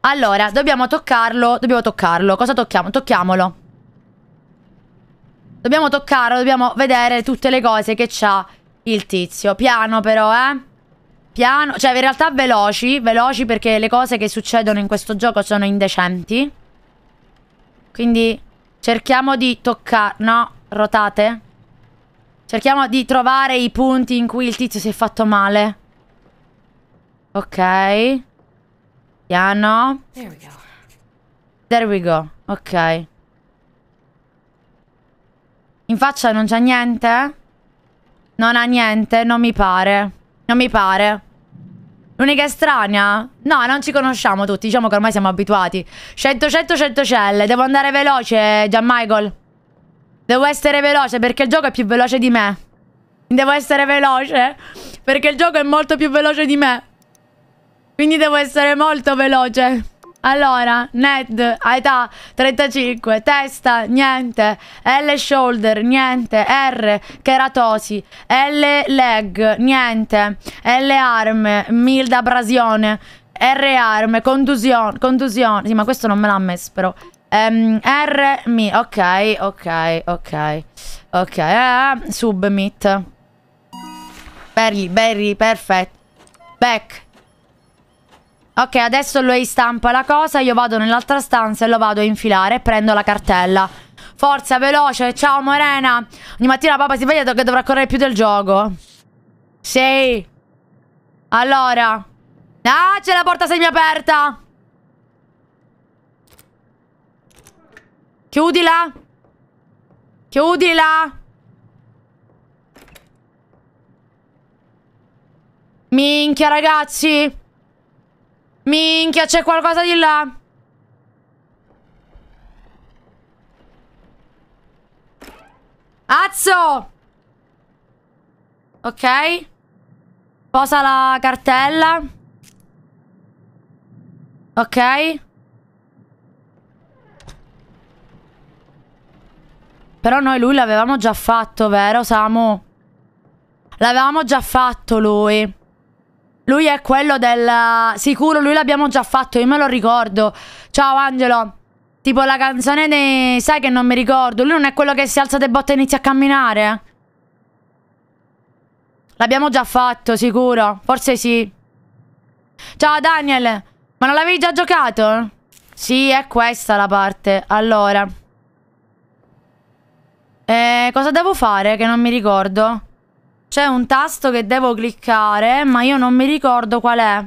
Allora, dobbiamo toccarlo. Dobbiamo toccarlo. Cosa tocchiamo? Tocchiamolo. Dobbiamo toccarlo. Dobbiamo vedere tutte le cose che c'ha il tizio. Piano però, eh. Piano. Cioè, in realtà veloci. Veloci perché le cose che succedono in questo gioco sono indecenti. Quindi cerchiamo di toccare... No, rotate. Cerchiamo di trovare i punti in cui il tizio si è fatto male. Ok. Piano. There we go. There we go. Ok. In faccia non c'è niente? Non ha niente? Non mi pare. Non mi pare. L'unica estranea? No, non ci conosciamo tutti. Diciamo che ormai siamo abituati. 100, 100, 100 celle. Devo andare veloce, Gian Michael. Devo essere veloce perché il gioco è più veloce di me. Devo essere veloce perché il gioco è molto più veloce di me. Quindi devo essere molto veloce. Allora, Ned, età 35, testa, niente, L shoulder, niente, R keratosi, L leg, niente, L arm, milda abrasione, R arm, contusione, contusione, sì ma questo non me l'ha messo però, um, R mi, ok, ok, ok, ok, eh, submit, Berry, Berry, perfetto, back, Ok, adesso lui stampa la cosa, io vado nell'altra stanza e lo vado a infilare e prendo la cartella. Forza, veloce, ciao Morena. Ogni mattina papà si veglia che dovrà correre più del gioco. Sì. Allora. Ah, c'è la porta semiaperta. Chiudila. Chiudila. Minchia, ragazzi. Minchia, c'è qualcosa di là. Azzo! Ok. Posa la cartella. Ok. Però noi lui l'avevamo già fatto, vero Samu? L'avevamo già fatto lui. Lui è quello del... Sicuro, lui l'abbiamo già fatto, io me lo ricordo. Ciao Angelo. Tipo la canzone dei... Sai che non mi ricordo. Lui non è quello che si alza de botte e inizia a camminare? L'abbiamo già fatto, sicuro. Forse sì. Ciao Daniel. Ma non l'avevi già giocato? Sì, è questa la parte. Allora. Eh, cosa devo fare che non mi ricordo? C'è un tasto che devo cliccare, ma io non mi ricordo qual è.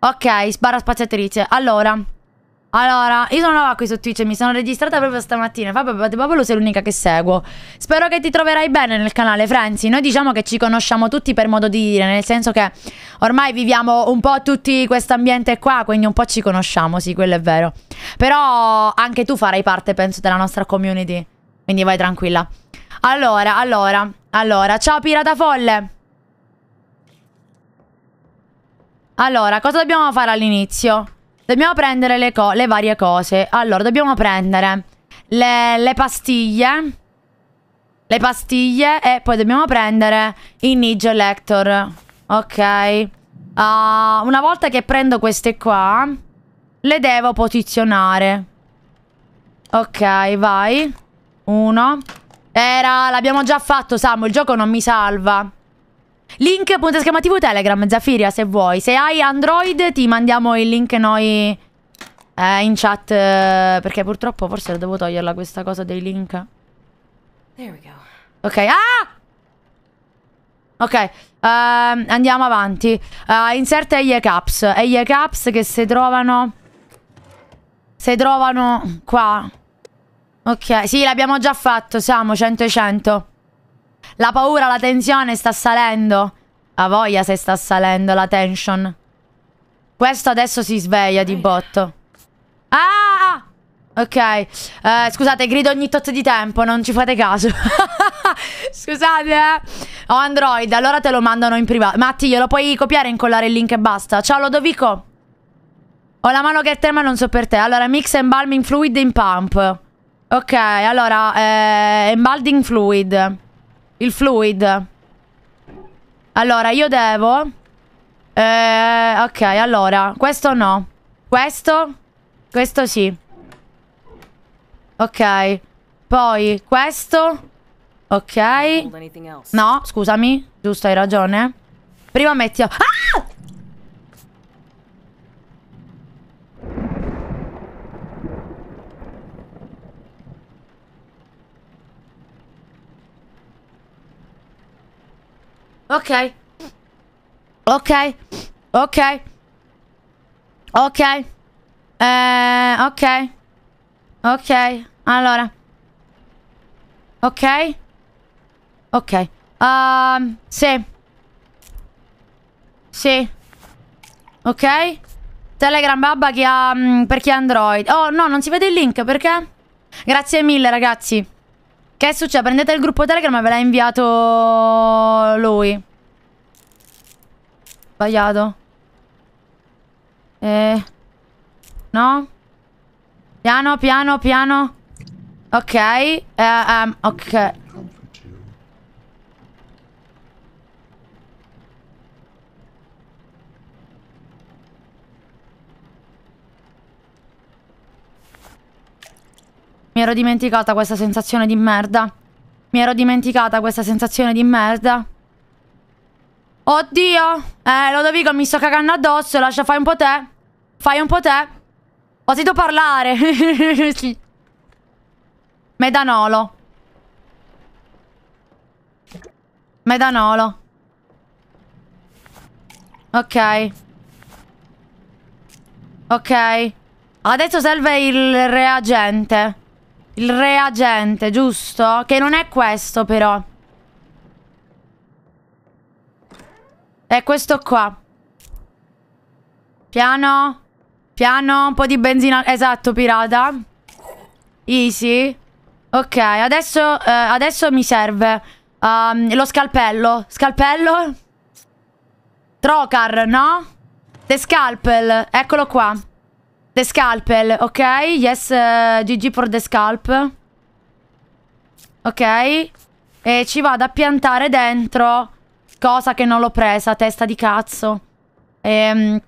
Ok, sbarra spaziatrice. Allora. Allora, io sono nuova qui su Twitch e mi sono registrata proprio stamattina. Vabbè, proprio sei l'unica che seguo. Spero che ti troverai bene nel canale, Frenzy. Noi diciamo che ci conosciamo tutti per modo di dire, nel senso che ormai viviamo un po' tutti questo ambiente qua, quindi un po' ci conosciamo, sì, quello è vero. Però anche tu farai parte, penso, della nostra community. Quindi vai tranquilla. Allora, allora, allora, ciao pirata folle. Allora, cosa dobbiamo fare all'inizio? Dobbiamo prendere le, le varie cose. Allora, dobbiamo prendere le, le pastiglie. Le pastiglie e poi dobbiamo prendere il Ninja Lector. Ok. Ah, una volta che prendo queste qua, le devo posizionare. Ok, vai. Uno. Era, l'abbiamo già fatto, Samu, il gioco non mi salva. Link punto esclamativo Telegram, Zafiria, se vuoi. Se hai Android ti mandiamo il link noi eh, in chat. eh, perché purtroppo forse devo toglierla questa cosa dei link. There we go. Ok, ah! Ok, ehm, andiamo avanti. Uh, insert egli caps. Egli caps che si trovano... Si trovano qua. Ok, sì, l'abbiamo già fatto, siamo 100 e 100. La paura, la tensione sta salendo. La voglia se sta salendo, la tension. Questo adesso si sveglia di botto. Ah! Ok. Eh, scusate, grido ogni tot di tempo, non ci fate caso. scusate, eh. Ho Android, allora te lo mandano in privato. Matti, glielo puoi copiare e incollare il link e basta. Ciao, Lodovico. Ho la mano che trema, non so per te. Allora, mix embalming fluid in pump. Ok, allora, eh, embalming fluid. Il fluid. Allora, io devo... Eh, ok, allora, questo no. Questo? Questo sì. Ok. Poi, questo. Ok. No, scusami. Giusto, hai ragione. Prima metti... Ah! Ok. Ok. Ok. Ok. Eh, ok. Ok. Allora. Ok. Ok. Um, sì. Sì. Ok. Telegram babba che ha... mm, per chi ha Android. Oh, no, non si vede il link, perché? Grazie mille, ragazzi. Che succede? Prendete il gruppo Telegram e ve l'ha inviato lui. Sbagliato. Eh... No? Piano, piano, piano. Ok. Eh, ehm, ok. Mi ero dimenticata questa sensazione di merda. Mi ero dimenticata questa sensazione di merda. Oddio. Eh, Lodovico, mi sto cagando addosso. Lascia fai un po' te. Fai un po' te. Ho sentito parlare. Medanolo. Medanolo. Ok. Ok. Adesso serve il reagente. Il reagente, giusto? Che non è questo, però. È questo qua. Piano. Piano, un po' di benzina. Esatto, pirata. Easy. Ok, adesso, eh, adesso mi serve um, lo scalpello. Scalpello? Trocar, no? The scalpel, eccolo qua. The scalpel, ok? Yes, eh, GG for the scalp. Ok. E ci vado a piantare dentro. Cosa che non l'ho presa, testa di cazzo. Ehm...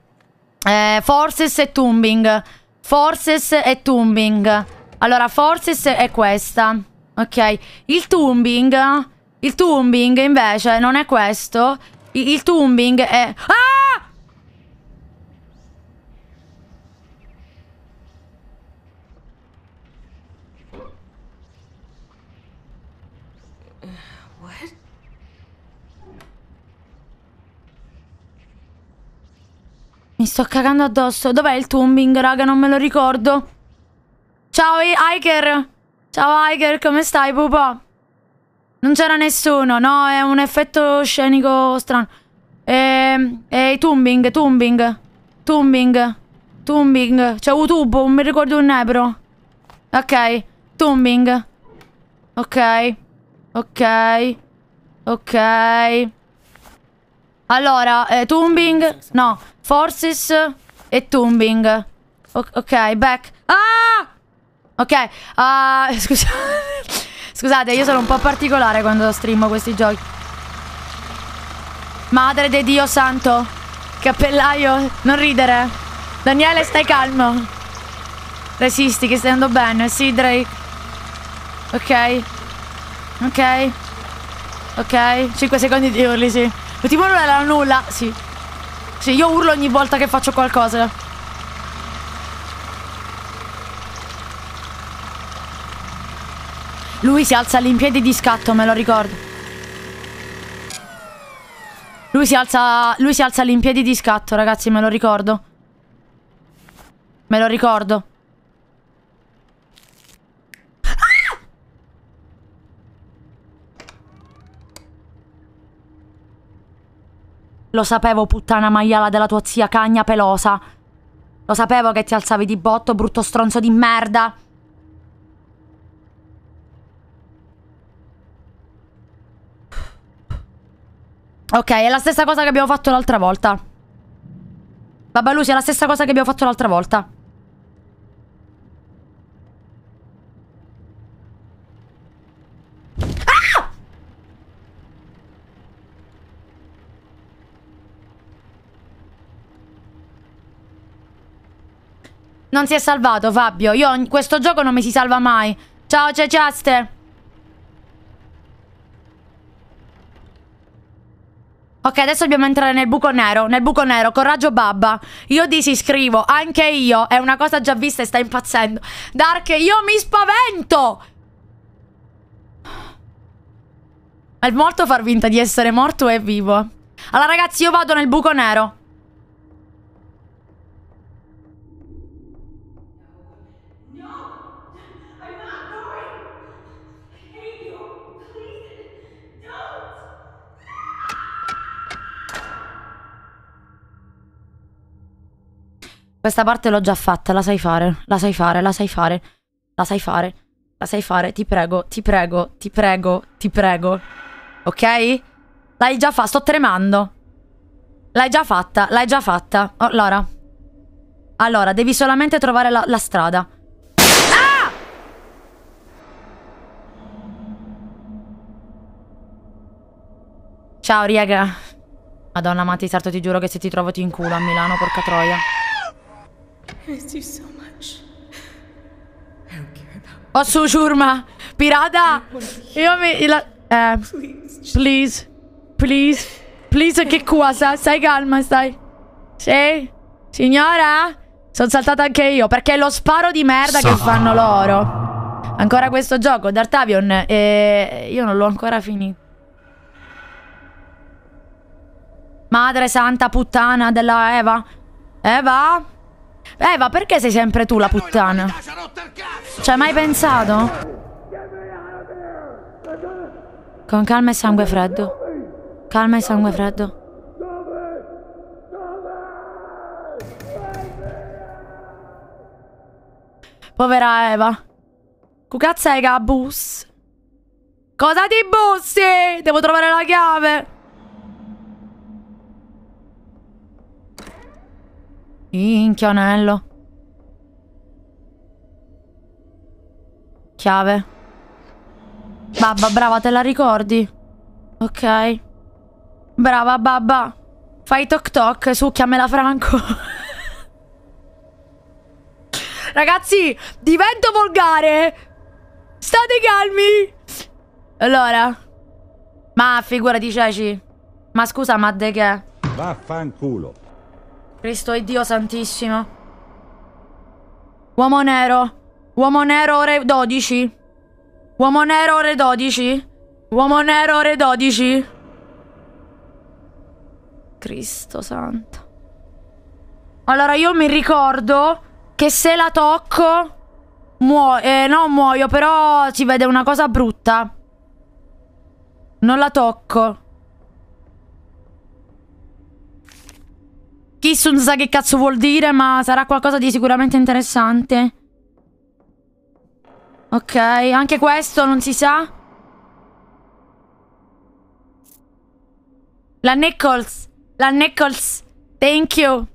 Eh, forces e Tumbing. Forces e Tumbing. Allora, Forces è questa. Ok. Il Tumbing. Il Tumbing invece non è questo. Il, il Tumbing è. Ah! What? Mi sto cagando addosso. Dov'è il Tumbing, raga? Non me lo ricordo. Ciao, I- Iker. Ciao, Iker. Come stai, pupa? Non c'era nessuno, no? È un effetto scenico strano. Ehm... E, Tumbing, Tumbing. Tumbing. Tumbing. C'è YouTube, non mi ricordo un nebro. Ok. Tumbing. Ok. Ok. Ok. Allora, eh, Tumbing. No, Forces e Tumbing. O- ok, back. Ah! Ok, ah, scusa- scusate, io sono un po' particolare quando streamo questi giochi. Madre di Dio santo. Cappellaio, non ridere. Daniele, stai calmo. Resisti, che stai andando bene. Sì, Drake. Ok. Ok. Ok. 5 secondi di urli, sì. L'ultimo non era nulla. Sì. Sì, io urlo ogni volta che faccio qualcosa. Lui si alza all'impiedi di scatto, me lo ricordo. Lui si alza. Lui si alza all'impiedi di scatto, ragazzi, me lo ricordo. Me lo ricordo. Lo sapevo, puttana maiala della tua zia cagna pelosa. Lo sapevo che ti alzavi di botto, brutto stronzo di merda. Ok, è la stessa cosa che abbiamo fatto l'altra volta. Babba Lucy, è la stessa cosa che abbiamo fatto l'altra volta. Ah! Non si è salvato, Fabio. Io in questo gioco non mi si salva mai. Ciao, ceciaste. Ok, adesso dobbiamo entrare nel buco nero. Nel buco nero, coraggio babba. Io disiscrivo, anche io. È una cosa già vista e sta impazzendo. Dark, io mi spavento! È molto far finta di essere morto e vivo. Allora, ragazzi, io vado nel buco nero. Questa parte l'ho già fatta, la sai fare, la sai fare, la sai fare, la sai fare, la sai fare, ti prego, ti prego, ti prego, ti prego. Ok? L'hai già fatta, sto tremando. L'hai già fatta, l'hai già fatta. Allora. Allora, devi solamente trovare la, la strada. Ah! Ciao, riega. Madonna, Matti, sarto, ti giuro che se ti trovo ti inculo a Milano, porca troia. Oh su ciurma Pirata Io mi la, eh, Please Please Please che cosa Stai calma stai. Sì? Signora? Sono saltata anche io Perché è lo sparo di merda che fanno loro. Ancora questo gioco D'Artavion eh, Io non l'ho ancora finito. Madre santa puttana della Eva. Eva Eva, perché sei sempre tu la puttana? Ci hai mai pensato? Con calma e sangue freddo. Calma e sangue freddo. Povera Eva. Cucazza è Gabus. Cosa ti bussi? Devo trovare la chiave. Minchia, anello. Chiave. Babba, brava, te la ricordi? Ok. Brava, babba. Fai toc toc, succhiamela Franco. Ragazzi, divento volgare. State calmi. Allora. Ma figurati, Ceci. Ma scusa, ma de che? Vaffanculo. Cristo e Dio santissimo. Uomo nero. Uomo nero ore 12. Uomo nero ore 12. Uomo nero ore 12. Cristo santo. Allora io mi ricordo che se la tocco muoio, eh, non muoio, però si vede una cosa brutta. Non la tocco. Kiss non sa che cazzo vuol dire, ma sarà qualcosa di sicuramente interessante. Ok, anche questo non si sa. La Nichols. La Nichols. Thank you.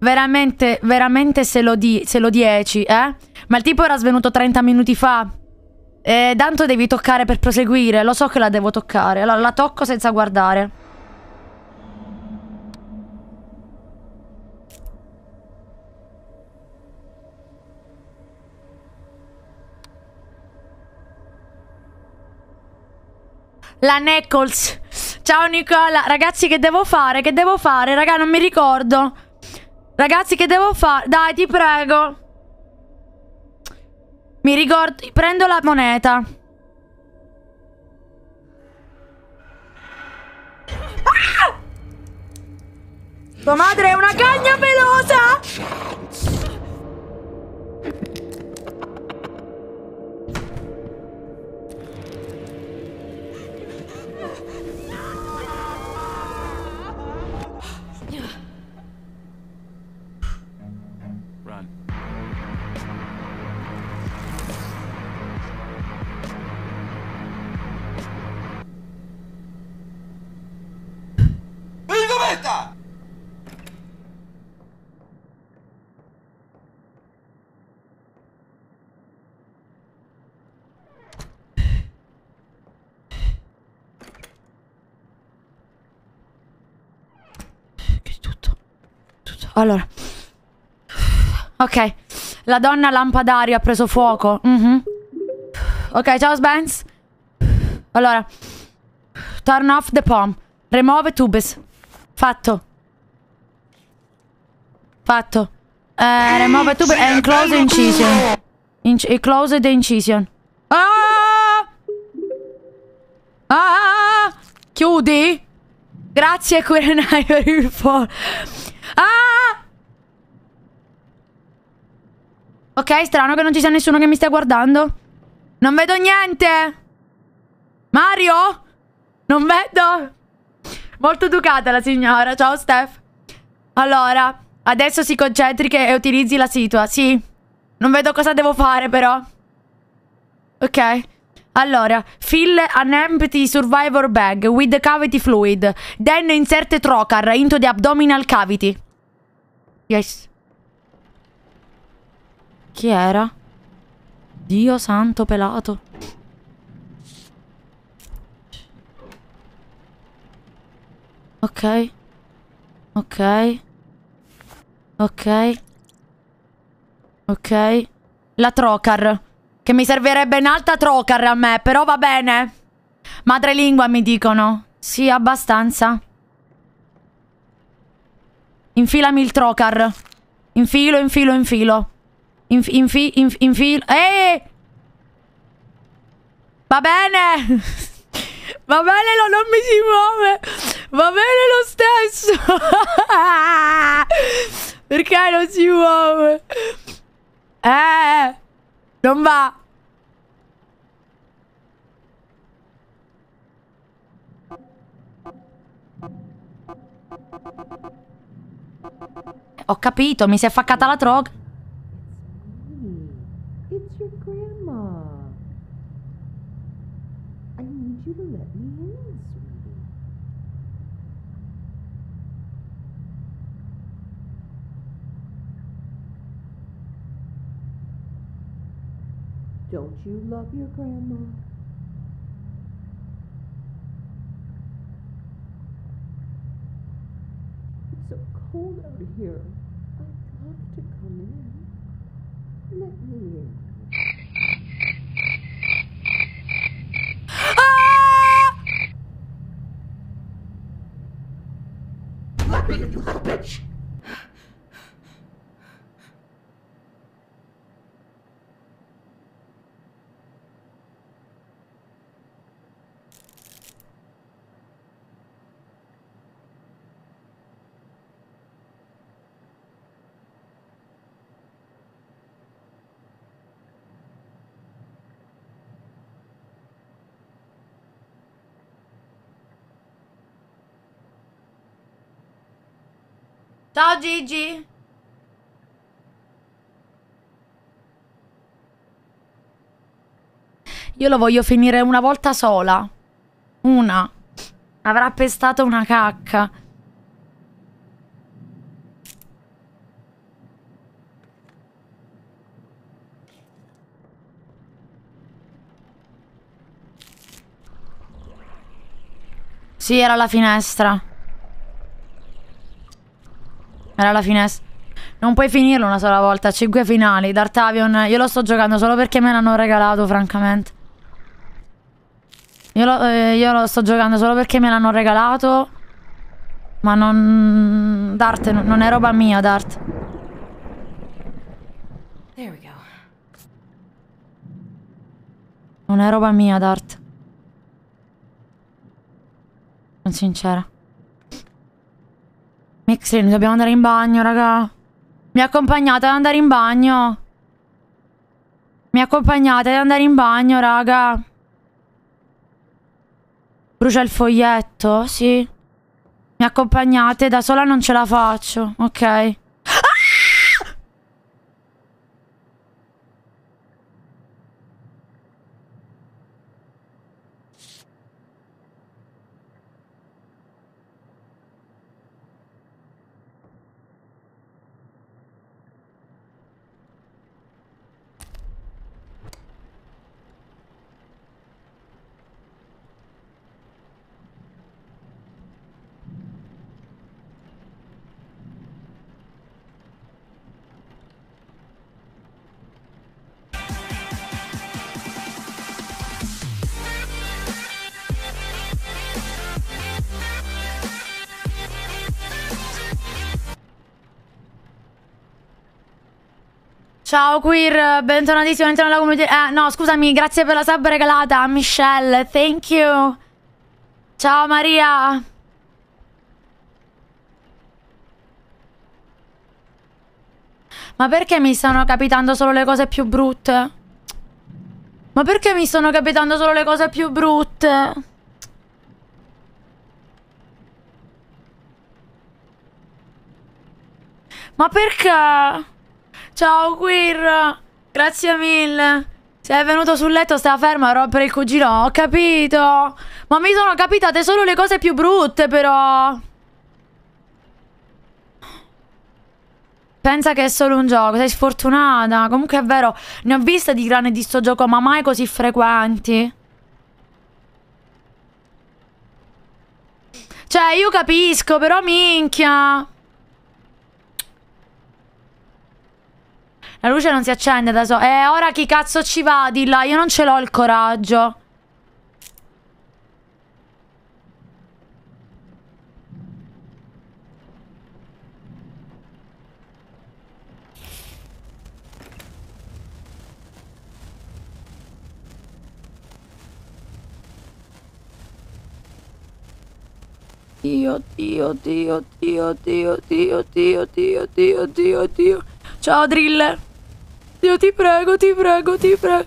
Veramente, veramente se lo, di se lo 10, eh? Ma il tipo era svenuto 30 minuti fa. E tanto devi toccare per proseguire. Lo so che la devo toccare. Allora la tocco senza guardare. La Nichols. Ciao Nicola. Ragazzi, che devo fare? Che devo fare? Raga, non mi ricordo. Ragazzi, che devo fare? Dai, ti prego. Mi ricordo. Prendo la moneta. Ah! Tua madre è una cagna pelosa! Allora. Ok. La donna lampadario ha preso fuoco. Mhm. Ok, ciao Spence. Allora. Turn off the palm. Remove tubes. Fatto. Fatto. Eh, remove tubes and close incision. Inc close the incision. Ah! Ah! Chiudi. Grazie Kurenai per il follow. Ah! Ok, strano che non ci sia nessuno che mi stia guardando. Non vedo niente. Mario? Non vedo. Molto educata la signora. Ciao, Steph. Allora, adesso si concentri e utilizzi la situa. Sì. Non vedo cosa devo fare, però. Ok. Allora, fill an empty survivor bag with the cavity fluid. Then insert trocar into the abdominal cavity. Yes. Chi era? Dio santo pelato. Ok. Ok. Ok. Ok. La trocar. Che mi servirebbe un'altra trocar a me, però va bene. Madrelingua mi dicono. Sì, abbastanza. Infilami il trocar. Infilo, infilo, infilo. Inf infi inf infilo. Ehi! Va bene! Va bene, no, non mi si muove! Va bene lo stesso! Perché non si muove? Eh! Non va! Ho capito, mi si è faccata la droga. Love your grandma? It's so cold out here. I'd love to come in. Let me in. Ah! Ciao Gigi! Io lo voglio finire una volta sola. Una. Avrà pestato una cacca. Sì, era la finestra. Era la finestra. Non puoi finirlo una sola volta. 5 finali. D'Artavion. Io lo sto giocando solo perché me l'hanno regalato, francamente. Io lo, eh, io lo sto giocando solo perché me l'hanno regalato. Ma non... Dart, non è roba mia, Dart. There we go. Non è roba mia, Dart. Sono sincera. Mixin, dobbiamo andare in bagno, raga. Mi accompagnate ad andare in bagno. Mi accompagnate ad andare in bagno, raga. Brucia il foglietto? Sì. Mi accompagnate? Da sola non ce la faccio. Ok. Ciao queer, bentornatissimo all'interno della community. Eh, no, scusami, grazie per la sub regalata, Michelle, thank you. Ciao Maria. Ma perché mi stanno capitando solo le cose più brutte? Ma perché mi stanno capitando solo le cose più brutte? Ma perché? Ciao Queer, grazie mille. Sei venuto sul letto, stai fermo a rompere il cugino, ho capito. Ma mi sono capitate solo le cose più brutte, però. Pensa che è solo un gioco, sei sfortunata. Comunque è vero, ne ho viste di grane di sto gioco, ma mai così frequenti. Cioè, io capisco, però minchia. La luce non si accende da sola. Eh, ora chi cazzo ci va di là? Io non ce l'ho il coraggio. Dio, Dio, Dio, Dio, Dio, Dio, Dio, Dio, Dio, Dio, Dio. Ciao, Driller. Dio, ti prego, ti prego, ti prego.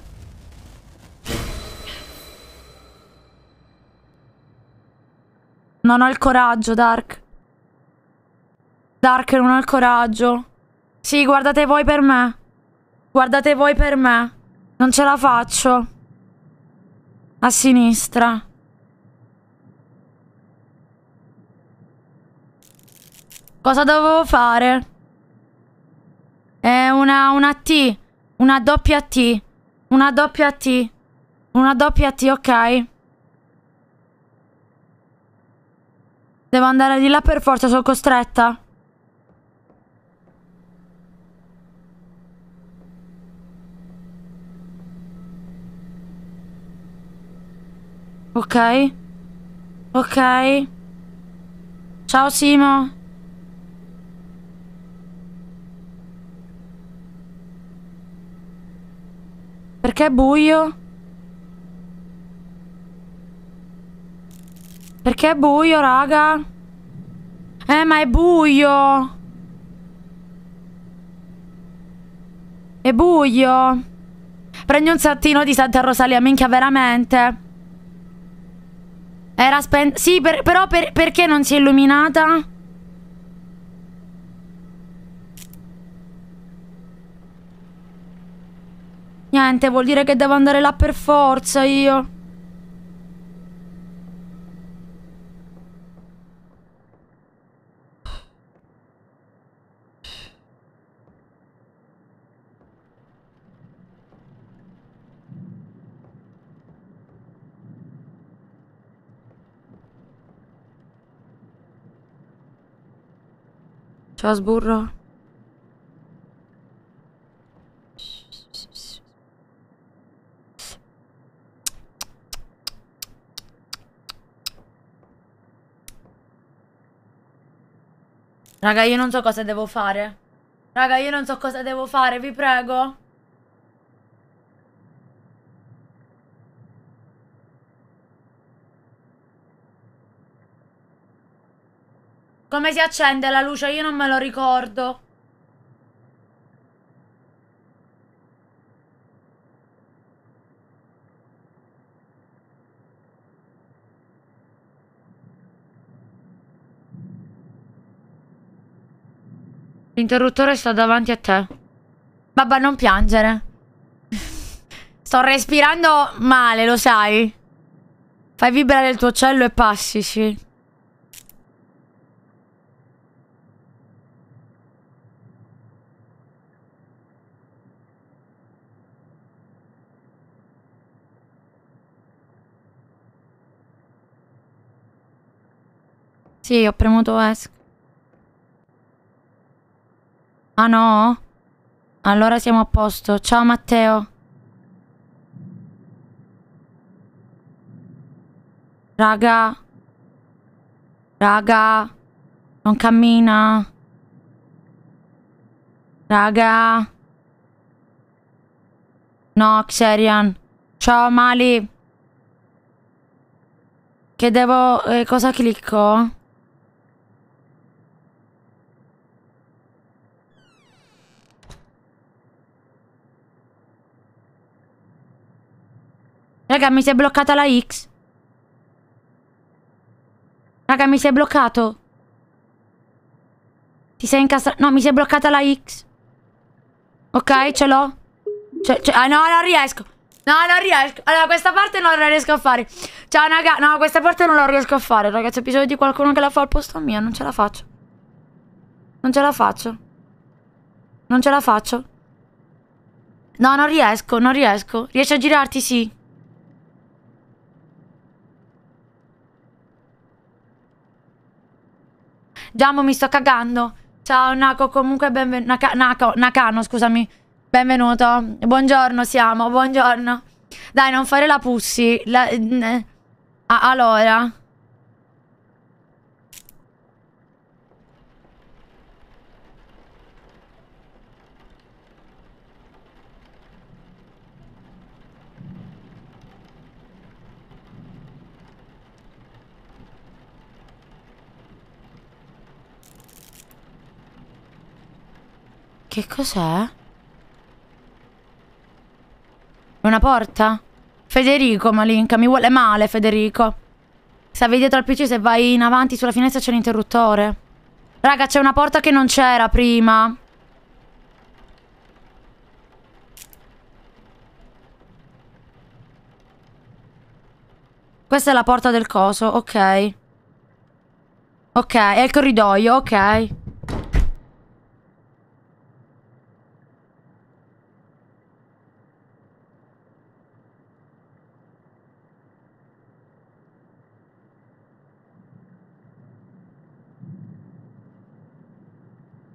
Non ho il coraggio, Dark. Dark, non ho il coraggio. Sì, guardate voi per me. Guardate voi per me. Non ce la faccio. A sinistra. Cosa dovevo fare? È una, una T. Una doppia T. Una doppia T. Una doppia T, ok. Devo andare di là per forza, sono costretta. Ok. Ok. Ciao Simo. Perché è buio? Perché è buio, raga? Eh, ma è buio. È buio. Prendi un sattino di Santa Rosalia, minchia, veramente. Era spenta. Sì, per, però per, perché non si è illuminata? Niente, vuol dire che devo andare là per forza io. Ciao sburro. Raga, io non so cosa devo fare. Raga, io non so cosa devo fare, vi prego. Come si accende la luce? Io non me lo ricordo. L'interruttore sta davanti a te. Babba, non piangere. Sto respirando male, lo sai. Fai vibrare il tuo uccello e passi, sì. Sì, ho premuto ESC. Ah no? Allora siamo a posto. Ciao Matteo. Raga. Raga. Non cammina. Raga. No, Xerian. Ciao Mali. Che devo... eh, cosa clicco? Raga, mi si è bloccata la X. Raga, mi si è bloccato. Ti sei incastrato. No, mi si è bloccata la X. Ok, ce l'ho. Ah, no, non riesco. No, non riesco. Allora, questa parte non la riesco a fare. Ciao, raga. No, questa parte non la riesco a fare. Ragazzi, ho bisogno di qualcuno che la fa al posto mio. Non ce la faccio. Non ce la faccio. Non ce la faccio. No, non riesco, non riesco. Riesci a girarti? Sì. Giammo, mi sto cagando. Ciao, Nako, comunque benvenuto. Naka Nako, Nakano, scusami. Benvenuto. Buongiorno, siamo, buongiorno. Dai, non fare la pussy. La, allora. Che cos'è? Una porta? Federico, Malinka, mi vuole male, Federico. Stavi dietro al PC, se vai in avanti sulla finestra c'è l'interruttore. Raga, c'è una porta che non c'era prima. Questa è la porta del coso, ok. Ok, è il corridoio, ok.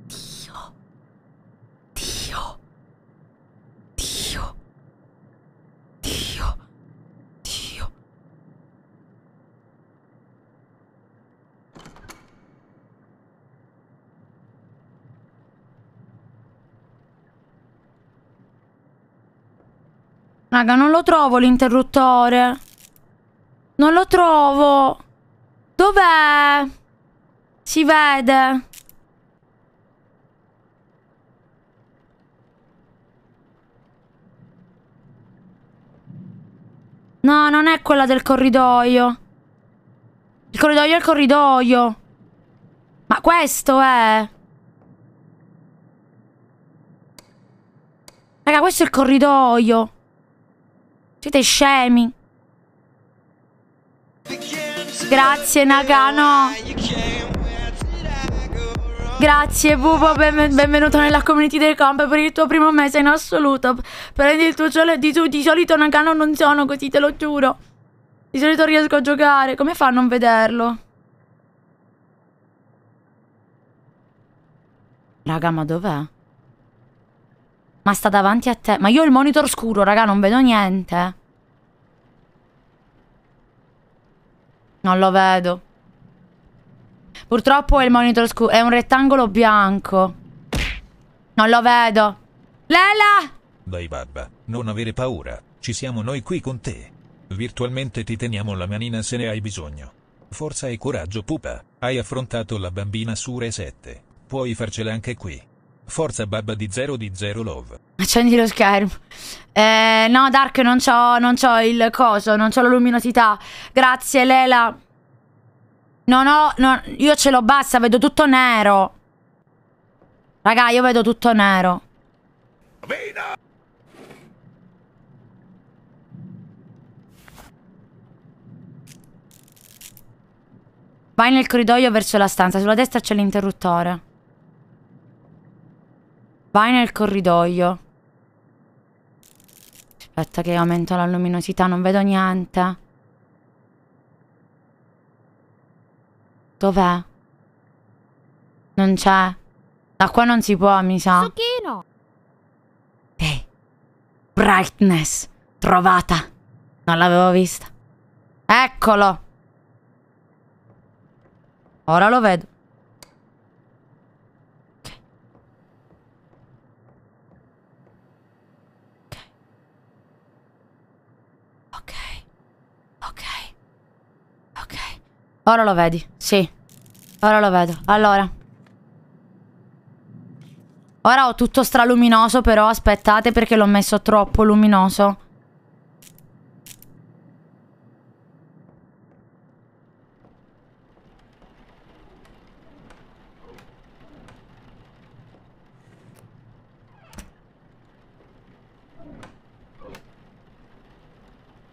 Dio. Dio. Dio. Dio. Dio. Raga, non lo trovo l'interruttore. Non lo trovo. Dov'è? Si vede. No, non è quella del corridoio. Il corridoio è il corridoio. Ma questo è. Raga, questo è il corridoio. Siete scemi. Grazie, Nagano. Grazie, ben- benvenuto nella community del comp per il tuo primo mese in assoluto. Prendi il tuo cielo di, di solito Nagano non sono così, te lo giuro. Di solito riesco a giocare. Come fa a non vederlo? Raga, ma dov'è? Ma sta davanti a te. Ma io ho il monitor scuro, raga, non vedo niente. Non lo vedo. Purtroppo è il monitor scuro. È un rettangolo bianco. Non lo vedo. Lela! Dai babba, non avere paura, ci siamo noi qui con te. Virtualmente ti teniamo la manina se ne hai bisogno. Forza e coraggio pupa, hai affrontato la bambina su Re 7. Puoi farcela anche qui. Forza babba di zero di zero love. Accendi lo schermo. Eh, no, Dark, non c'ho, non c'ho il coso, non c'ho la luminosità. Grazie, Lela. No, no, no, io ce l'ho bassa, vedo tutto nero. Raga, io vedo tutto nero. Vai nel corridoio verso la stanza. Sulla destra c'è l'interruttore. Vai nel corridoio. Aspetta che aumento la luminosità, non vedo niente. Dov'è? Non c'è. Da qua non si può, mi sa. Zucchino! Eh. Brightness. Trovata. Non l'avevo vista. Eccolo. Ora lo vedo. Ok. Ok. Ok. Ok. Ok. Ora lo vedi. Sì. Ora lo vedo. Allora. Ora ho tutto straluminoso, però aspettate perché l'ho messo troppo luminoso.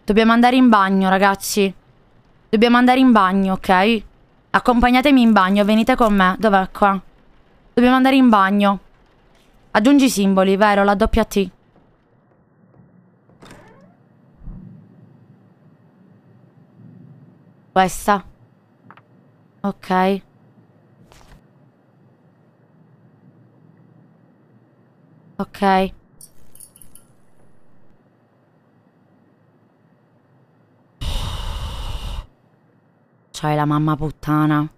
Dobbiamo andare in bagno, ragazzi. Dobbiamo andare in bagno, ok? Accompagnatemi in bagno, venite con me. Dov'è qua? Dobbiamo andare in bagno. Aggiungi i simboli, vero? La doppia T. Questa. Ok. Ok. C'hai la mamma puttana.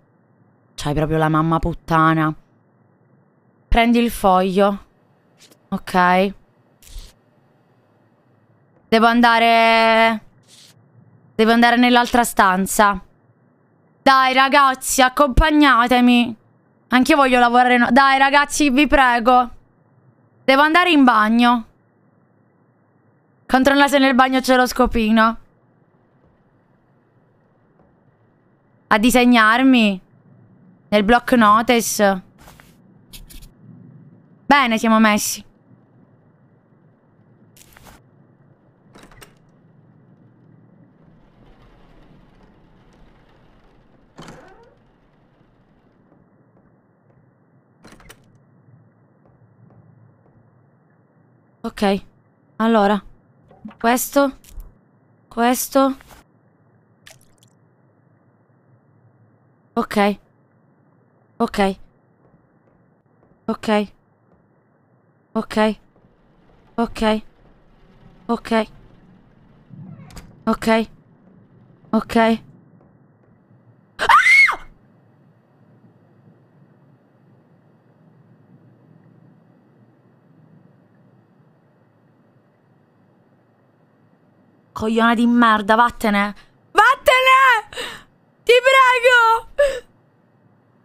C'hai proprio la mamma puttana. Prendi il foglio. Ok. Devo andare... Devo andare nell'altra stanza. Dai ragazzi, accompagnatemi. Anche io voglio lavorare... No Dai ragazzi, vi prego. Devo andare in bagno. Controlla se nel bagno c'è lo scopino. A disegnarmi. Nel block notice. Bene, siamo messi. Ok. Allora. Questo. Questo. Ok. Ok. Ok. Ok. Ok. Ok. Ok. Ok. Ah! Coglione di merda, vattene. Vattene! Ti prego!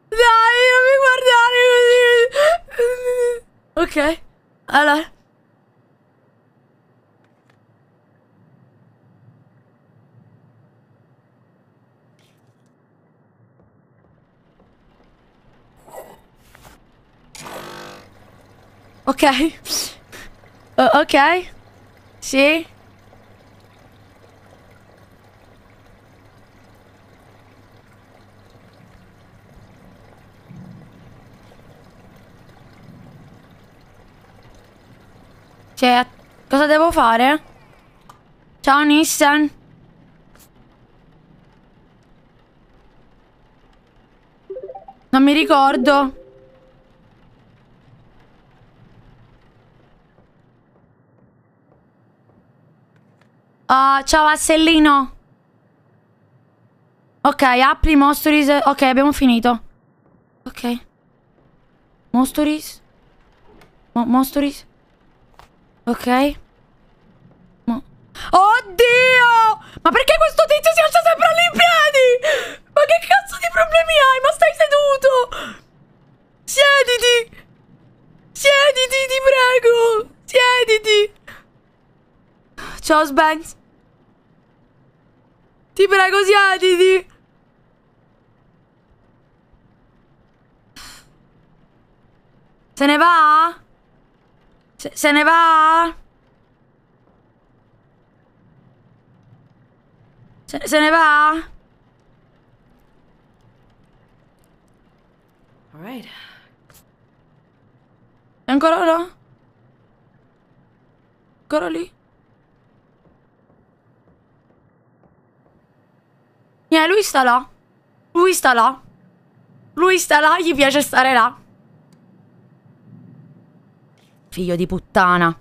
Dai, non mi guardare così. Ok. Allora. Ok. O- ok. Sì. Cioè, cosa devo fare? Ciao Nissan. Non mi ricordo. Uh, ciao Vassellino. Ok, apri Mostories. Ok, abbiamo finito. Ok. Mostories. Mo Ok. Mo Oddio! Ma perché questo tizio si alza sempre all'impiedi? Ma che cazzo di problemi hai? Ma stai seduto! Siediti! Siediti, ti prego! Siediti! Ciao Spence! Ti prego, siediti! Se ne va? Se, se ne va? Se, se ne va? All right. È ancora là? Ancora lì? Niente, lui sta là. Lui sta là. Lui sta là, gli piace stare là. Figlio di puttana.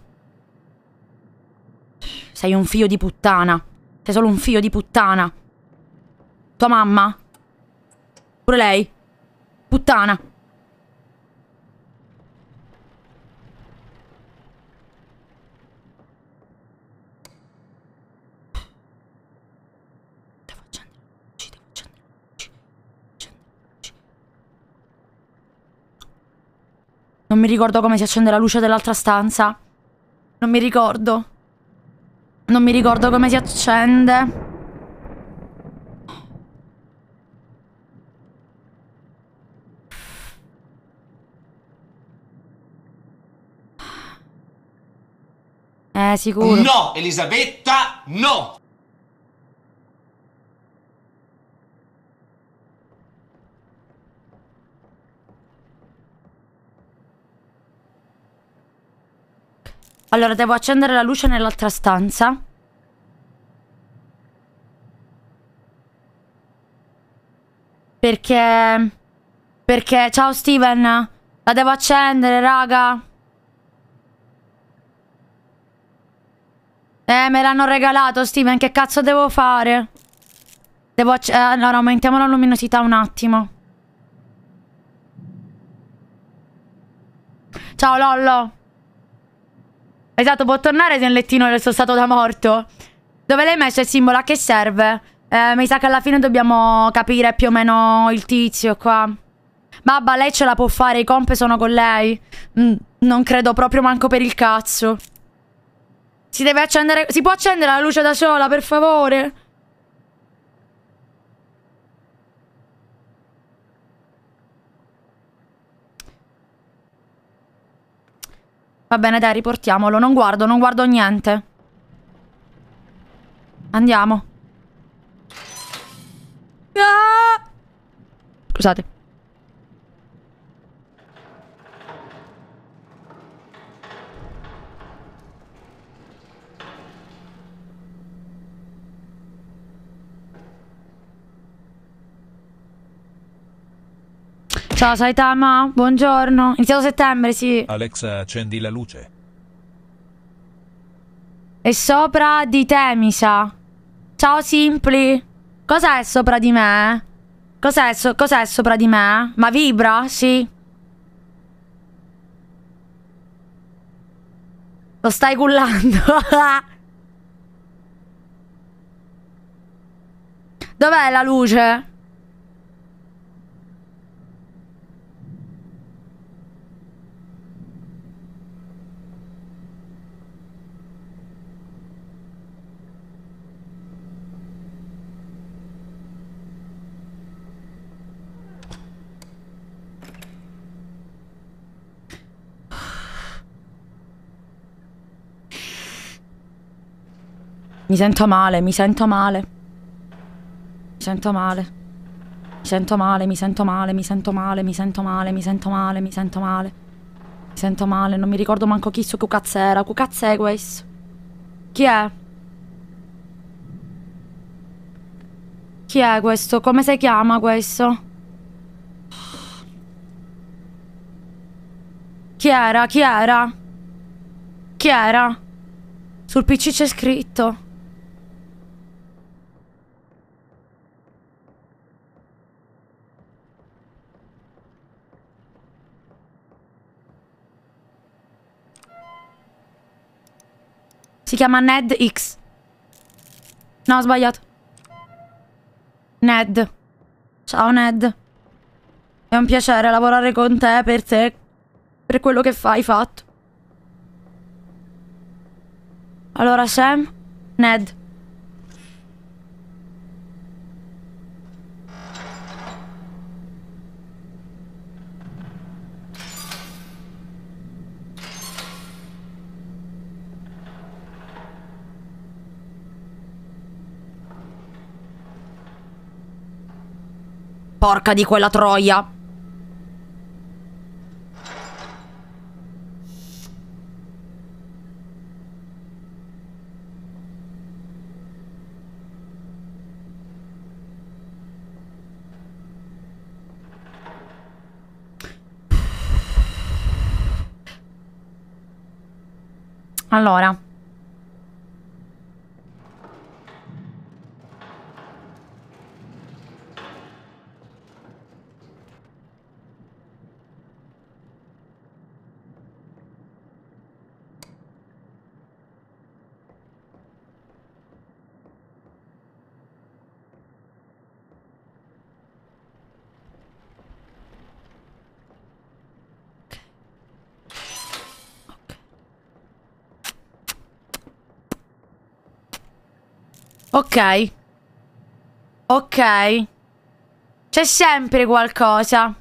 Sei un figlio di puttana. Sei solo un figlio di puttana. Tua mamma? Pure lei? Puttana. Devo accendere la luce, devo accendere la luce. Accendere la luce. Non mi ricordo come si accende la luce dell'altra stanza. Non mi ricordo. Non mi ricordo come si accende. Eh, sicuro. No, Elisabetta, no! Allora, devo accendere la luce nell'altra stanza. Perché... Perché... Ciao Steven. La devo accendere, raga. Eh, me l'hanno regalato, Steven. Che cazzo devo fare? Devo accendere... Allora, aumentiamo la luminosità un attimo. Ciao, Lollo. Esatto, può tornare nel lettino del suo stato da morto. Dove l'hai messo il simbolo? A che serve? Eh, mi sa che alla fine dobbiamo capire più o meno il tizio qua. Babba, lei ce la può fare, i comp sono con lei. Mm, non credo proprio manco per il cazzo. Si deve accendere... Si può accendere la luce da sola, per favore? Va bene, dai, riportiamolo. Non guardo, non guardo niente. Andiamo. Ah! Scusate. Ciao Saitama, buongiorno. Iniziato settembre, sì. Alexa, accendi la luce. E sopra di te, mi sa. Ciao Simpli. Cos'è sopra di me? Cos'è, so- cos'è sopra di me? Ma vibra? Sì. Lo stai cullando. Dov'è la luce? Mi sento male, mi sento male. Mi sento male. Mi sento male, mi sento male, mi sento male, mi sento male, mi sento male, mi sento male. Mi sento male, non mi ricordo manco chi su cazzo era. Che cazzo è questo? Chi è? Chi è questo? Come si chiama questo? Chi era? Chi era? Chi era? Sul PC c'è scritto. Si chiama Ned X. No, ho sbagliato. Ned. Ciao Ned. È un piacere lavorare con te, per te, per quello che fai fatto. Allora, Sam, Ned. Porca di quella troia. Allora. Ok. Ok. C'è sempre qualcosa.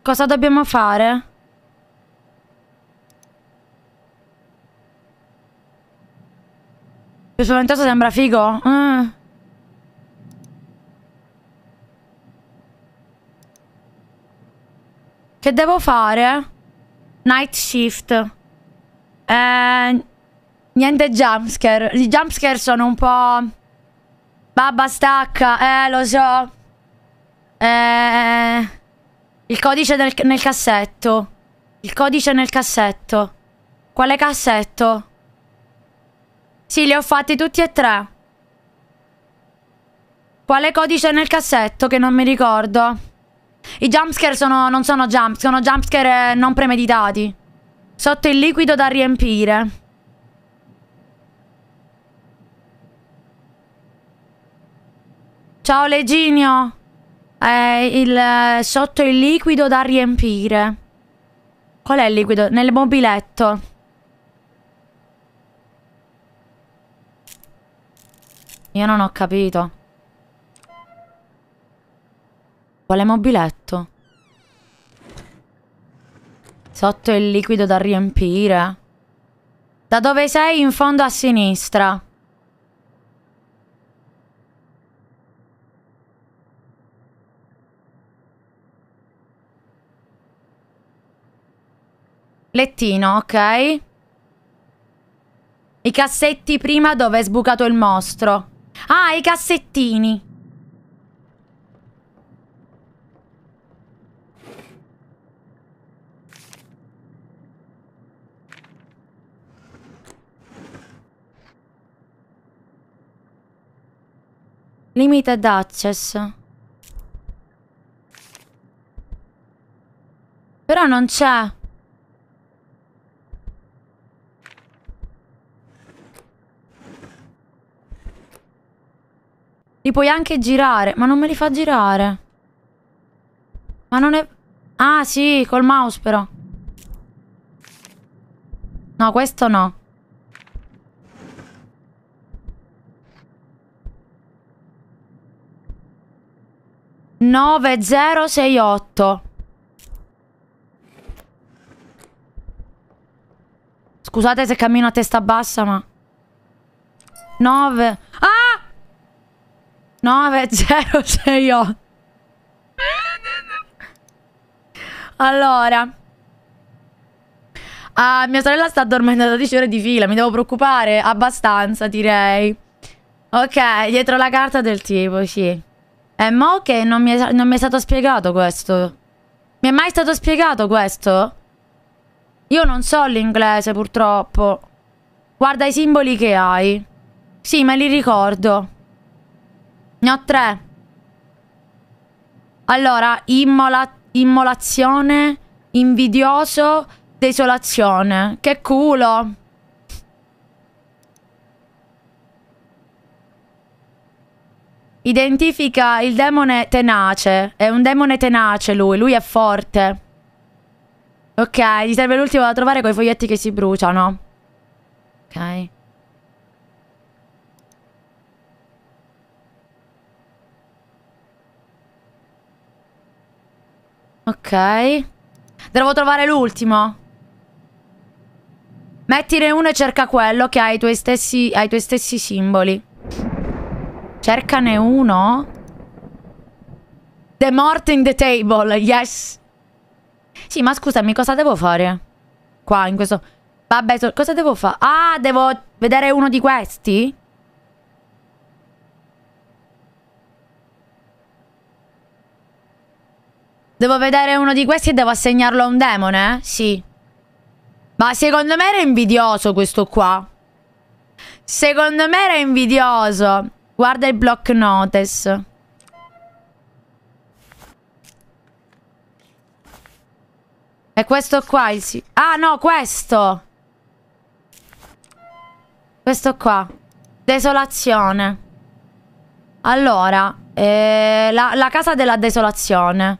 Cosa dobbiamo fare? Il spaventato sembra figo. Mm. Che devo fare? Night shift. Eh, niente jumpscare. I jumpscare sono un po'... Babba stacca, eh, lo so. Eh, il codice nel, nel cassetto. Il codice nel cassetto. Quale cassetto? Sì, li ho fatti tutti e tre. Quale codice nel cassetto che non mi ricordo? I jumpscare sono, non sono jump, sono jumpscare non premeditati. Sotto il liquido da riempire. Ciao Leginio. È il, sotto il liquido da riempire. Qual è il liquido? Nel mobiletto. Io non ho capito. Quale mobiletto? Sotto il liquido da riempire. Da dove sei? In fondo a sinistra. Lettino, ok. I cassetti prima dove è sbucato il mostro. Ah, i cassettini. Limited access. Però non c'è. Li puoi anche girare, ma non me li fa girare. Ma non è... Ah, sì, col mouse però. No, questo no. 9068. Scusate se cammino a testa bassa, ma... 9... Ah! 9068. Allora... Ah, mia sorella sta dormendo da 12 ore di fila. Mi devo preoccupare? Abbastanza, direi. Ok, dietro la carta del tipo, sì. E mo che non mi, è, non mi è stato spiegato questo. Mi è mai stato spiegato questo? Io non so l'inglese purtroppo. Guarda i simboli che hai. Sì, me li ricordo. Ne ho tre. Allora, immola- immolazione, invidioso, desolazione. Che culo. Identifica il demone tenace. È un demone tenace lui. Lui è forte. Ok, ti serve l'ultimo da trovare con i foglietti che si bruciano. Ok. Ok. Devo trovare l'ultimo. Mettine uno e cerca quello che ha i tuoi stessi, ha i tuoi stessi simboli. Cercane uno. The mort in the table, yes. Sì, ma scusami, cosa devo fare? Qua, in questo... Vabbè, so- cosa devo fare? Ah, devo vedere uno di questi? Devo vedere uno di questi e devo assegnarlo a un demone? Sì. Ma secondo me era invidioso questo qua. Secondo me era invidioso. Guarda il block notice. È questo qua il sì. Ah, no, questo. Questo qua. Desolazione. Allora, eh, la, la casa della desolazione.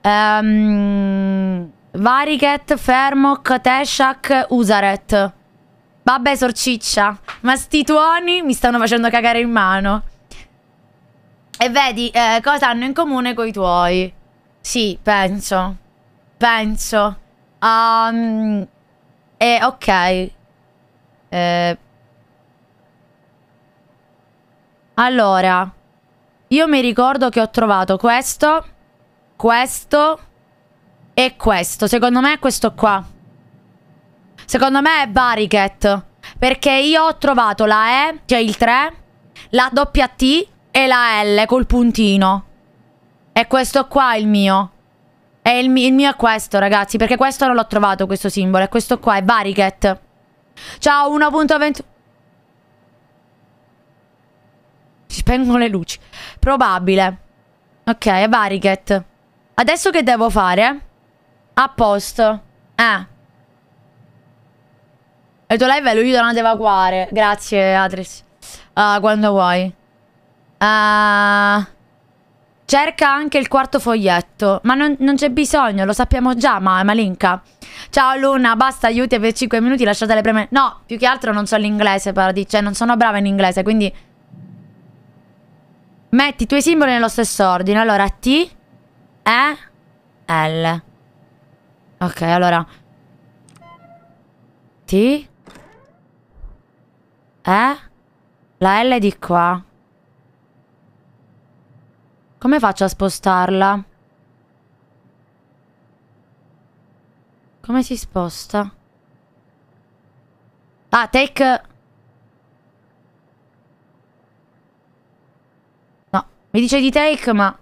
Ehm, Variket, Fermok, Teshak, Usaret. Vabbè, sorciccia. Ma sti tuoni mi stanno facendo cagare in mano. E vedi eh, cosa hanno in comune con i tuoi. Sì, penso. Penso. Um, e ok. Eh, allora. Io mi ricordo che ho trovato questo. Questo. E questo. Secondo me è questo qua. Secondo me è Bariket. Perché io ho trovato la E, cioè il 3, la doppia T e la L col puntino. E questo qua è il mio. E il, il mio è questo, ragazzi. Perché questo non l'ho trovato, questo simbolo. E questo qua è Bariket. Ciao, 1.20. Si spengono le luci. Probabile. Ok, è Bariket. Adesso che devo fare? A posto. Eh. Il tuo live è lo aiutano ad evacuare. Grazie, Adris. Uh, quando vuoi. Uh, cerca anche il quarto foglietto. Ma non, non c'è bisogno, lo sappiamo già, ma Malinka. Ciao Luna, basta aiuti per 5 minuti, lasciate le preme. No, più che altro non so l'inglese. Cioè, non sono brava in inglese, quindi... Metti i tuoi simboli nello stesso ordine. Allora, T, E, L. Ok, allora... T... Eh? La L di qua. Come faccio a spostarla? Come si sposta? Ah, take... No, mi dice di take, ma... Uh,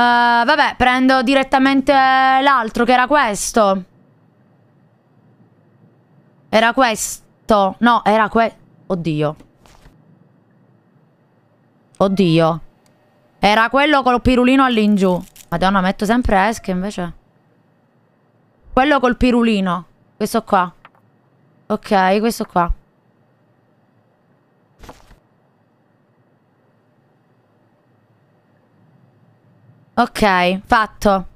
vabbè, prendo direttamente l'altro, che era questo. Era questo. No, era que... Oddio. Oddio. Era quello col pirulino all'ingiù. Madonna, metto sempre esche invece. Quello col pirulino. Questo qua. Ok, questo qua. Ok, fatto.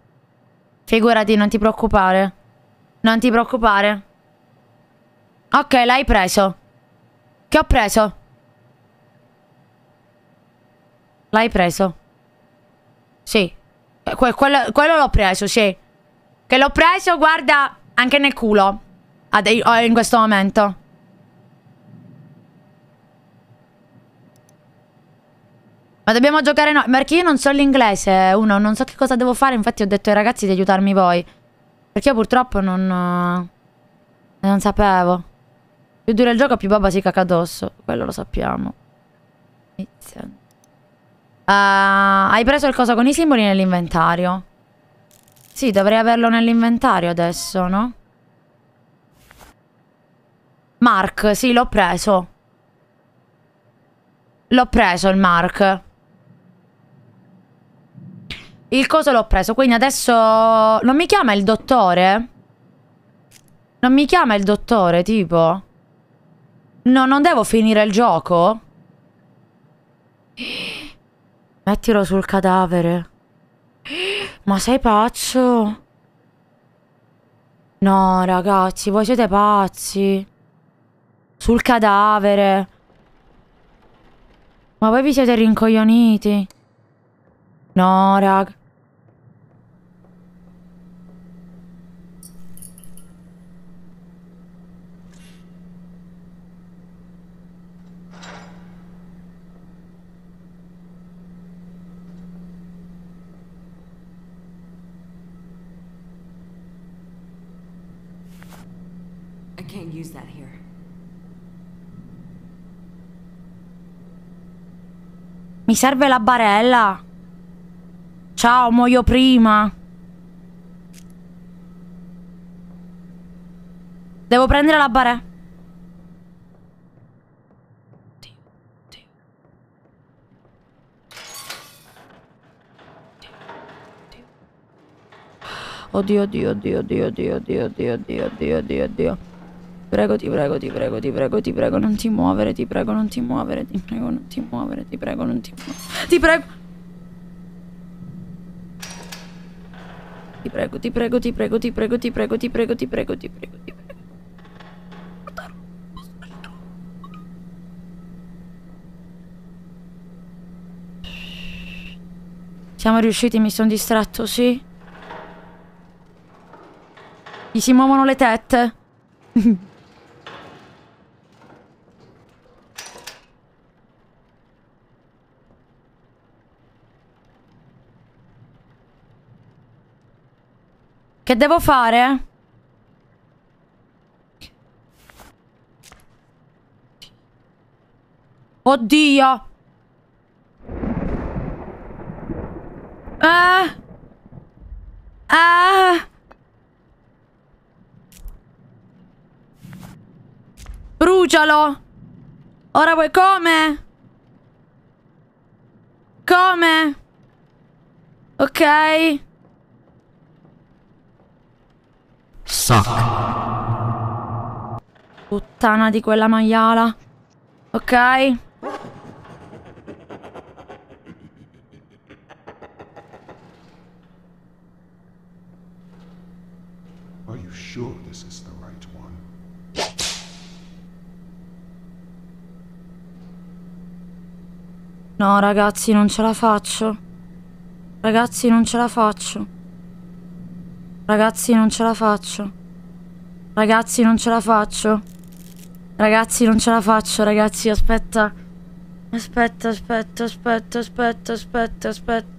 Figurati, non ti preoccupare. Non ti preoccupare. Ok, l'hai preso. Che ho preso? L'hai preso? Sì. Eh, que quello, quello l'ho preso, sì. Che l'ho preso, guarda, anche nel culo. in questo momento. Ma dobbiamo giocare noi. Perché io non so l'inglese, uno. Non so che cosa devo fare. Infatti ho detto ai ragazzi di aiutarmi voi. Perché io purtroppo non... Non sapevo. Più dura il gioco, più baba si caca addosso. Quello lo sappiamo. Uh, hai preso il coso con i simboli nell'inventario? Sì, dovrei averlo nell'inventario adesso, no? Mark, sì, l'ho preso. L'ho preso il Mark. Il coso l'ho preso, quindi adesso... Non mi chiama il dottore? Non mi chiama il dottore, tipo? No, non devo finire il gioco? Mettilo sul cadavere. Ma sei pazzo? No, ragazzi, voi siete pazzi. Sul cadavere. Ma voi vi siete rincoglioniti? No, raga. Mi serve la barella. Ciao, muoio prima. Devo prendere la barella. Oddio, oddio, oddio, oddio, oddio, oddio, oddio, oddio, oddio, oddio. Prego, ti prego, ti prego, ti prego, ti prego, non ti muovere, ti prego, non ti muovere, ti prego, non ti muovere, ti prego, non ti muovere. Ti prego. Ti prego, ti prego, ti prego, ti prego, ti prego, ti prego, ti prego, ti prego, ti prego. Siamo riusciti, mi sono distratto, sì? Gli si muovono le tette. Che devo fare? Oddio. Ah. Ah. Brucialo. Ora vuoi come? Come? Ok. Puttana di quella maiala. Ok. Are you sure this is the right one? No, ragazzi, non ce la faccio. Ragazzi, non ce la faccio. Ragazzi, non ce la faccio. Ragazzi, non ce la faccio. Ragazzi, non ce la faccio, ragazzi, aspetta. Aspetta, aspetta, aspetta, aspetta, aspetta, aspetta.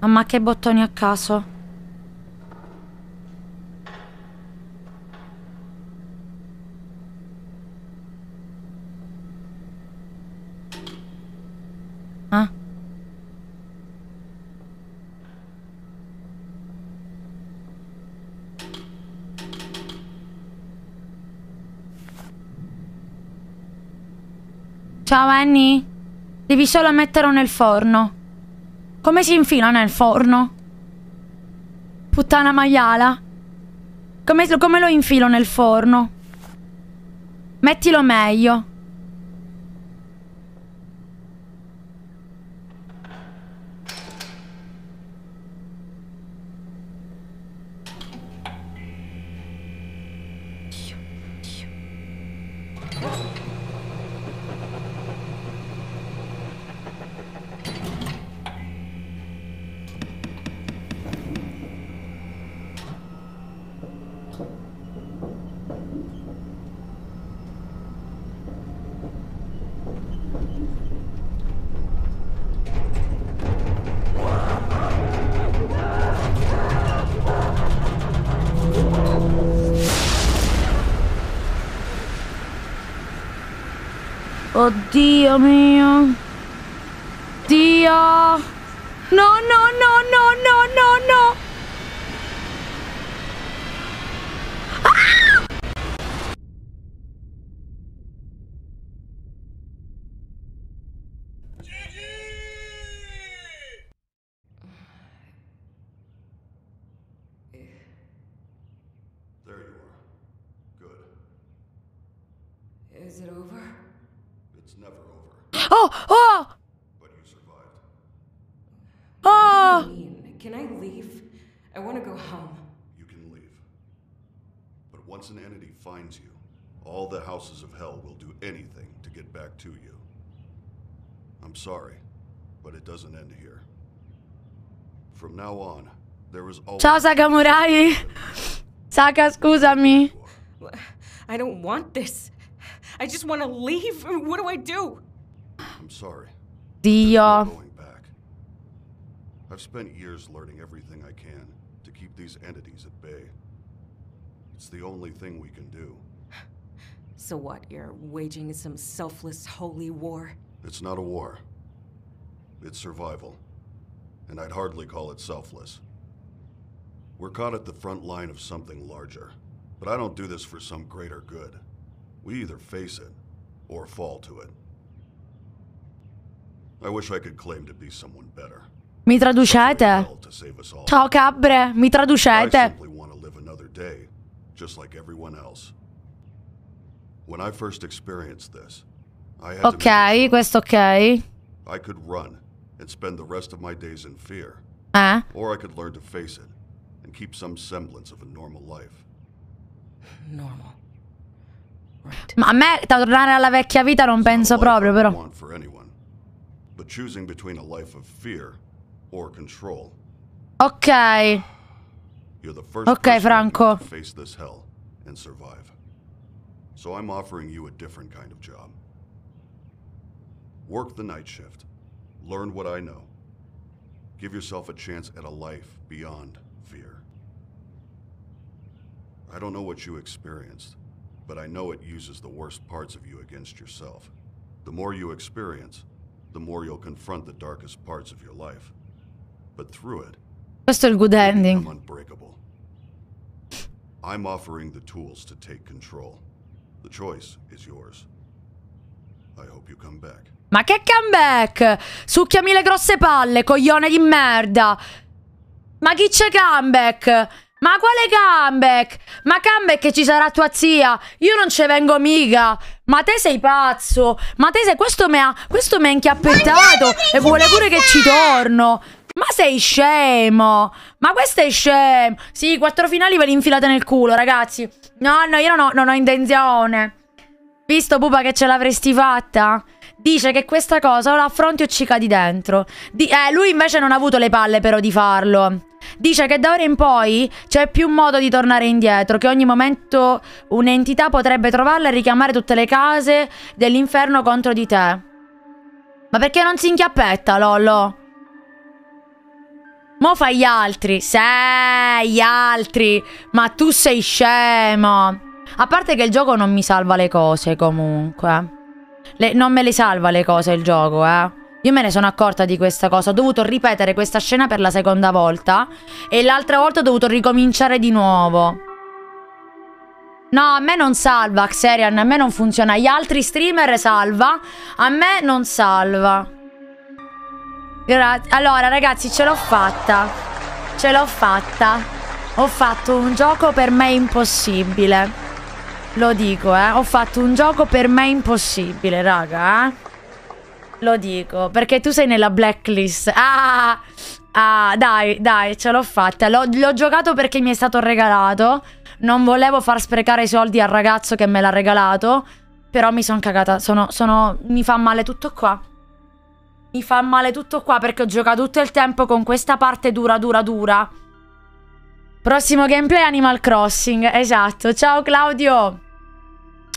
Mamma che bottoni a caso. Ah. Ciao Annie. Devi solo metterlo nel forno. Come si infila nel forno? Puttana maiala. Come, come lo infilo nel forno? Mettilo meglio. An entity finds you, all the houses of hell will do anything to get back to you. I'm sorry, but it doesn't end here. From now on, there is always Ciao Sakamurai. Saka, scusami. I don't want this. I just want to leave. What do I do? I'm sorry. Dio. Going back. I've spent years learning everything I can to keep these entities at bay. It's the only thing we can do. So what? You're waging some selfless holy war? It's not a war. It's survival. And I'd hardly call it selfless. We're caught at the front line of something larger. But I don't do this for some greater good. We either face it or fall to it. I wish I could claim to be someone better. Mi traducete? Hell to save us all. Ciao cabre, mi I simply want to live another day, just like everyone else. When I first experienced this, I had to Ok, choice. questo ok. I could run and spend the rest of my days in fear, Eh? or I could learn to face it and keep some semblance of a normal life. Normal. Right. Ma a me tornare alla vecchia vita non penso Not a life proprio, I would però. want for anyone, but choosing between a life of fear or control, Ok. You're the first Ok, Franco. to face this hell and survive. So I'm offering you a different kind of job. Work the night shift. Learn what I know. Give yourself a chance at a life beyond fear. I don't know what you experienced, but I know it uses the worst parts of you against yourself. The more you experience, the more you'll confront the darkest parts of your life. But through it, Questo è il good ending. unbreakable. I'm offering the tools to take control. The choice is yours. I hope you come back. Ma che comeback? Succhiami le grosse palle, coglione di merda. Ma chi c'è comeback? Ma quale comeback? Ma comeback ci sarà tua zia. Io non ci vengo mica. Ma te sei pazzo. Ma te sei... Questo mi ha... Questo mi ha inchiappettato. E vuole pure che ci torno. Ma sei scemo. Ma questo è scemo. Sì, quattro finali ve li infilate nel culo, ragazzi. No, no, io non ho, non ho intenzione. Visto, pupa, che ce l'avresti fatta? Dice che questa cosa o la affronti o ci cadi dentro. Di- eh, lui invece non ha avuto le palle però di farlo. Dice che da ora in poi c'è più modo di tornare indietro, che ogni momento un'entità potrebbe trovarla e richiamare tutte le case dell'inferno contro di te. Ma perché non si inchiappetta, Lollo? Mo fai gli altri. Sei gli altri. Ma tu sei scemo. A parte che il gioco non mi salva le cose comunque. Le- non me le salva le cose il gioco, eh. Io me ne sono accorta di questa cosa. Ho dovuto ripetere questa scena per la seconda volta. E l'altra volta ho dovuto ricominciare di nuovo. No, a me non salva, Xerian. A me non funziona. Gli altri streamer salva. A me non salva. Grazie. Allora, ragazzi, ce l'ho fatta. Ce l'ho fatta. Ho fatto un gioco per me impossibile. Lo dico, eh. Ho fatto un gioco per me impossibile, raga, eh. Lo dico, perché tu sei nella blacklist. Ah! Ah, dai, dai, ce l'ho fatta. L'ho, giocato perché mi è stato regalato. Non volevo far sprecare i soldi al ragazzo che me l'ha regalato. Però mi sono cagata. Sono, sono. Mi fa male tutto qua. Mi fa male tutto qua perché ho giocato tutto il tempo con questa parte dura, dura, dura. Prossimo gameplay Animal Crossing. Esatto. Ciao Claudio.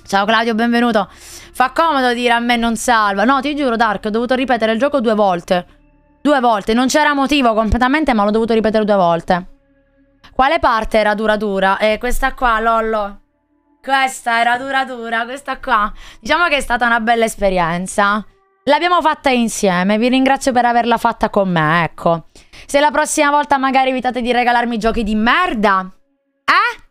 Ciao Claudio, benvenuto. Fa comodo dire a me non salva. No, ti giuro, Dark, ho dovuto ripetere il gioco due volte. Due volte. Non c'era motivo completamente, ma l'ho dovuto ripetere due volte. Quale parte era dura dura? Eh, questa qua, Lollo. Questa era dura dura, questa qua. Diciamo che è stata una bella esperienza. L'abbiamo fatta insieme, vi ringrazio per averla fatta con me, ecco. Se la prossima volta magari evitate di regalarmi giochi di merda, eh?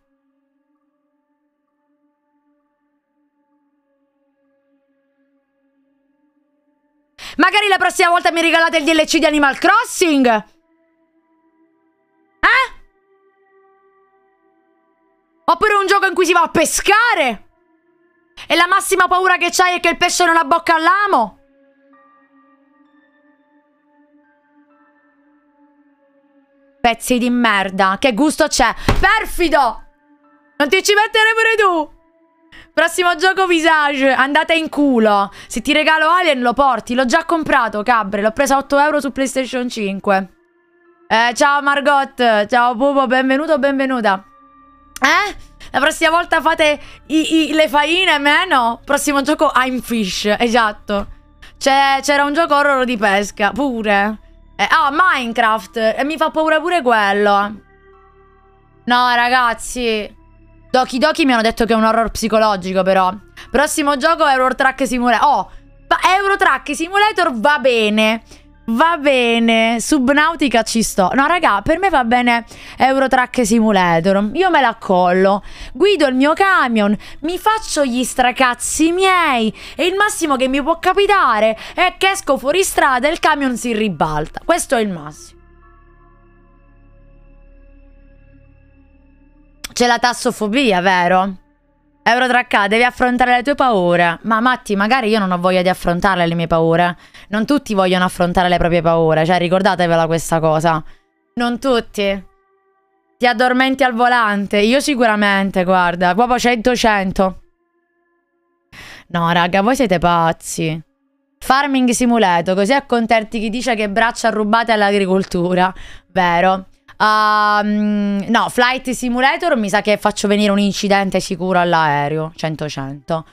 Magari la prossima volta mi regalate il DLC di Animal Crossing. Eh? Oppure un gioco in cui si va a pescare. E la massima paura che c'hai è che il pesce non ha bocca all'amo. Pezzi di merda. Che gusto c'è? Perfido! Non ti ci mettere pure tu. Prossimo gioco Visage. Andate in culo. Se ti regalo Alien lo porti. L'ho già comprato, cabre. L'ho presa a 8 euro su PlayStation 5. Eh, ciao Margot. Ciao Pupo. Benvenuto, benvenuta. Eh? La prossima volta fate i, i, le faine, meno. Prossimo gioco I'm Fish. Esatto. C'era un gioco horror di pesca. Pure. Eh, ah, Minecraft. E mi fa paura pure quello. No, ragazzi. Doki Doki mi hanno detto che è un horror psicologico, però. Prossimo gioco Euro Truck Simulator. Oh, Euro Truck Simulator va bene. Va bene, Subnautica ci sto. No, raga, per me va bene Eurotrack Simulator. Io me la accollo. Guido il mio camion, mi faccio gli stracazzi miei. E il massimo che mi può capitare è che esco fuori strada e il camion si ribalta. Questo è il massimo. C'è la tassofobia, vero? Eurotrack, devi affrontare le tue paure. Ma Matti, magari io non ho voglia di affrontare le mie paure. Non tutti vogliono affrontare le proprie paure. Cioè, ricordatevela questa cosa. Non tutti. Ti addormenti al volante. Io sicuramente, guarda. Proprio 100-100. No, raga, voi siete pazzi. Farming Simulator, così accontenti chi dice che braccia rubate all'agricoltura. Vero. Um, no, Flight Simulator mi sa che faccio venire un incidente sicuro all'aereo. 100-100.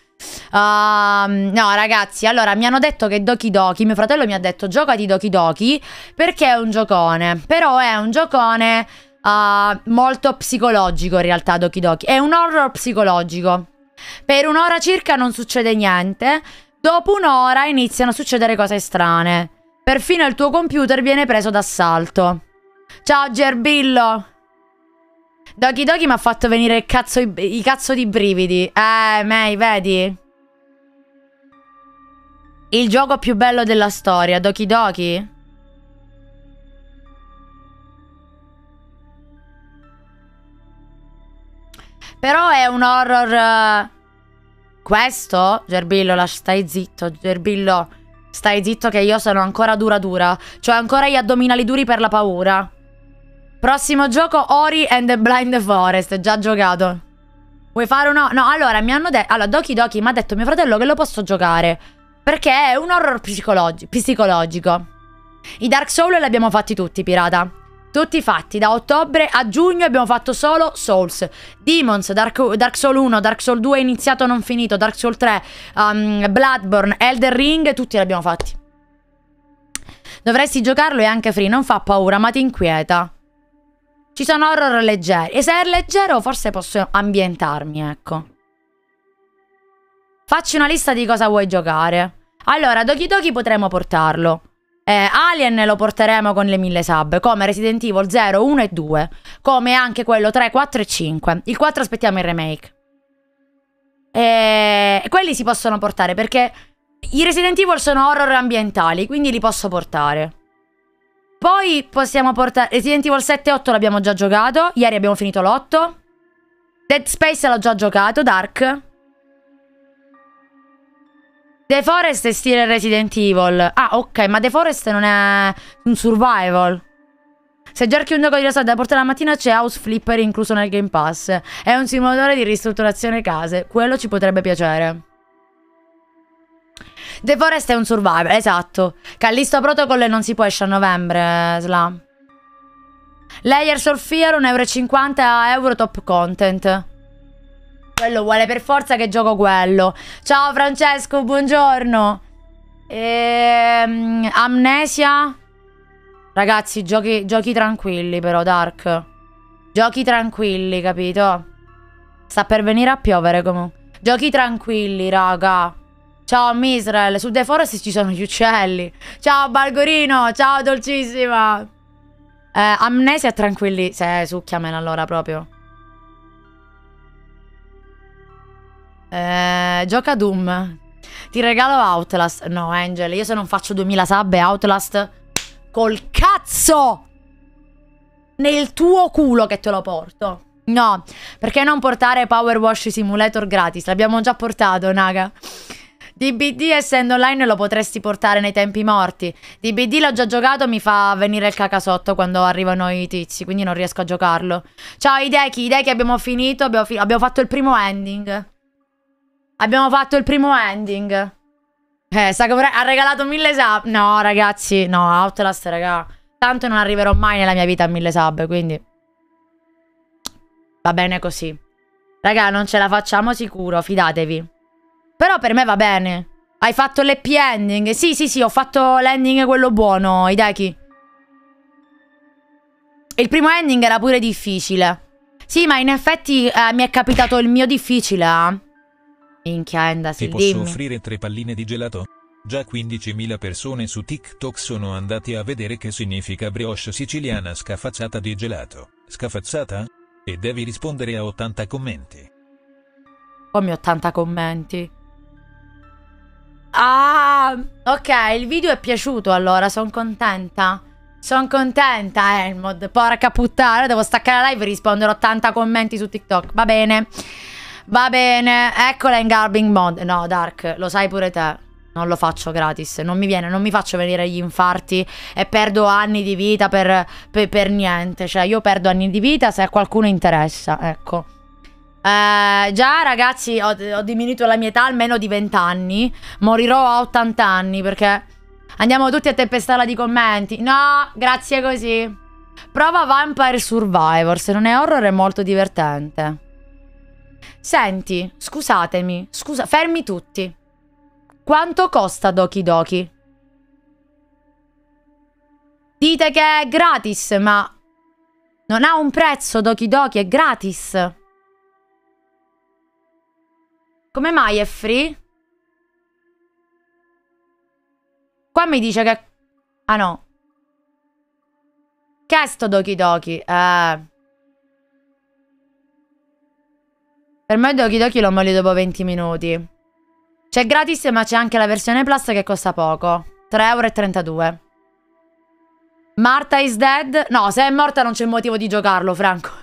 Uh, no, ragazzi, allora mi hanno detto che Doki Doki, mio fratello mi ha detto giocati Doki Doki perché è un giocone. Però è un giocone uh, molto psicologico in realtà Doki Doki. È un horror psicologico. Per un'ora circa non succede niente. Dopo un'ora iniziano a succedere cose strane. Perfino il tuo computer viene preso d'assalto. Ciao Gerbillo. Doki Doki mi ha fatto venire il cazzo, i, i cazzo di brividi. Eh, May, vedi? Il gioco più bello della storia, Doki Doki? Però è un horror... Questo? Gerbillo, la stai zitto, Gerbillo. Stai zitto che io sono ancora dura dura. Cioè ancora gli addominali duri per la paura. Prossimo gioco Ori and the Blind Forest. Già giocato. Vuoi fare uno? No, allora mi hanno detto. Allora, Doki Doki mi ha detto mio fratello che lo posso giocare. Perché è un horror psicologi psicologico. I Dark Souls li abbiamo fatti tutti, pirata. Tutti fatti. Da ottobre a giugno abbiamo fatto solo Souls. Demons, Dark, Dark Souls 1, Dark Souls 2 iniziato non finito, Dark Souls 3, um, Bloodborne, Elden Ring, tutti li abbiamo fatti. Dovresti giocarlo e anche free, non fa paura, ma ti inquieta. Ci sono horror leggeri. E se è leggero, forse posso ambientarmi, ecco. Facci una lista di cosa vuoi giocare. Allora, Doki Doki potremo portarlo. Eh, Alien lo porteremo con le 1000 sub, come Resident Evil 0, 1 e 2. Come anche quello 3, 4 e 5. Il 4 aspettiamo il remake. E quelli si possono portare perché i Resident Evil sono horror ambientali, quindi li posso portare. Poi possiamo portare... Resident Evil 7 e 8 l'abbiamo già giocato. Ieri abbiamo finito l'8. Dead Space l'ho già giocato. Dark. The Forest è stile Resident Evil. Ah, ok, ma The Forest non è un survival. Se cerchi un gioco di rilassato da portare la mattina c'è House Flipper incluso nel Game Pass. È un simulatore di ristrutturazione case. Quello ci potrebbe piacere. The Forest è un survival, esatto. Callisto Protocol non si può esce a novembre, Slam. Layers of Fear 1,50 euro, euro top content. Quello vuole per forza che gioco quello. Ciao Francesco, buongiorno. Ehm, amnesia. Ragazzi, giochi, giochi tranquilli però, Dark. Giochi tranquilli, capito? Sta per venire a piovere comunque. Giochi tranquilli, raga. Ciao Misrael, su The Forest ci sono gli uccelli. Ciao Balgorino, ciao dolcissima. Eh, amnesia tranquilli. Se succhiamela allora proprio. Eh, gioca Doom. Ti regalo Outlast. No, Angel, io se non faccio 2000 sub e Outlast col cazzo nel tuo culo che te lo porto. No, perché non portare Power Wash Simulator gratis? L'abbiamo già portato, naga. DBD essendo online lo potresti portare nei tempi morti. DBD l'ho già giocato, mi fa venire il cacasotto quando arrivano i tizi, quindi non riesco a giocarlo. Ciao Ideki, Ideki abbiamo finito, abbiamo, fi abbiamo fatto il primo ending. Abbiamo fatto il primo ending. Eh, Sakurai ha regalato mille sub. No, ragazzi, no, Outlast, raga. Tanto non arriverò mai nella mia vita a mille sub, quindi... Va bene così. Raga, non ce la facciamo sicuro, fidatevi. Però per me va bene. Hai fatto l'happy ending? Sì, sì, sì, ho fatto l'ending quello buono, Hideki. Il primo ending era pure difficile. Sì, ma in effetti eh, mi è capitato il mio difficile, eh. Minchia, Endasil, Ti posso dimmi. offrire tre palline di gelato? Già 15.000 persone su TikTok sono andati a vedere che significa brioche siciliana scafazzata di gelato. Scafazzata? E devi rispondere a 80 commenti. Come 80 commenti. Ah, ok, il video è piaciuto allora, sono contenta. Sono contenta, Elmod. Porca puttana, devo staccare la live e rispondere 80 commenti su TikTok. Va bene. Va bene, eccola in garbing mode. No, Dark, lo sai pure te. Non lo faccio gratis. Non mi viene, non mi faccio venire gli infarti e perdo anni di vita per, per, per niente. Cioè, io perdo anni di vita se a qualcuno interessa. Ecco. Eh, già ragazzi ho, ho diminuito la mia età almeno di 20 anni Morirò a 80 anni perché Andiamo tutti a tempestare di commenti. No, grazie così. Prova Vampire Survivor Se non è horror è molto divertente. Senti, scusatemi Scusa, fermi tutti. Quanto costa Doki Doki? Dite che è gratis ma Non ha un prezzo Doki Doki, è gratis come mai è free? Qua mi dice che... Ah no. Che è sto Doki Doki? Eh... Per me Doki Doki lo molli dopo 20 minuti. C'è gratis ma c'è anche la versione plus che costa poco. 3,32 euro. Marta is dead? No, se è morta non c'è motivo di giocarlo, Franco.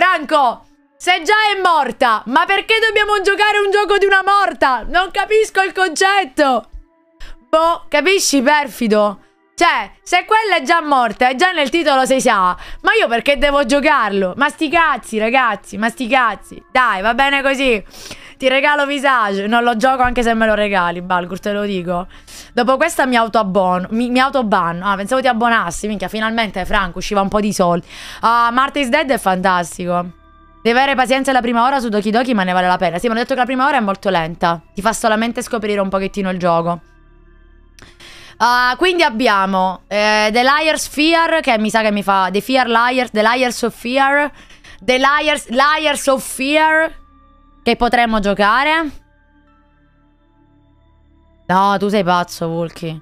Franco, se già è morta, ma perché dobbiamo giocare un gioco di una morta? Non capisco il concetto. Boh, capisci, perfido? Cioè, se quella è già morta, è già nel titolo si sa. Ma io perché devo giocarlo? Ma sti cazzi, ragazzi, ma sti cazzi. Dai, va bene così. Ti regalo Visage. Non lo gioco anche se me lo regali, Balgur, te lo dico. Dopo questa mi autoabbono. Mi, mi autobanno. Ah, pensavo ti abbonassi. Minchia, finalmente Franco usciva un po' di soldi. Ah, Marta is Dead è fantastico. Devi avere pazienza la prima ora su Doki Doki, ma ne vale la pena. Sì, mi hanno detto che la prima ora è molto lenta. Ti fa solamente scoprire un pochettino il gioco. Uh, quindi abbiamo eh, The Liar's Fear, che mi sa che mi fa... The Fear Liars, The Liars of Fear. The Liars, Liars of Fear. Che potremmo giocare. No, tu sei pazzo, Vulky.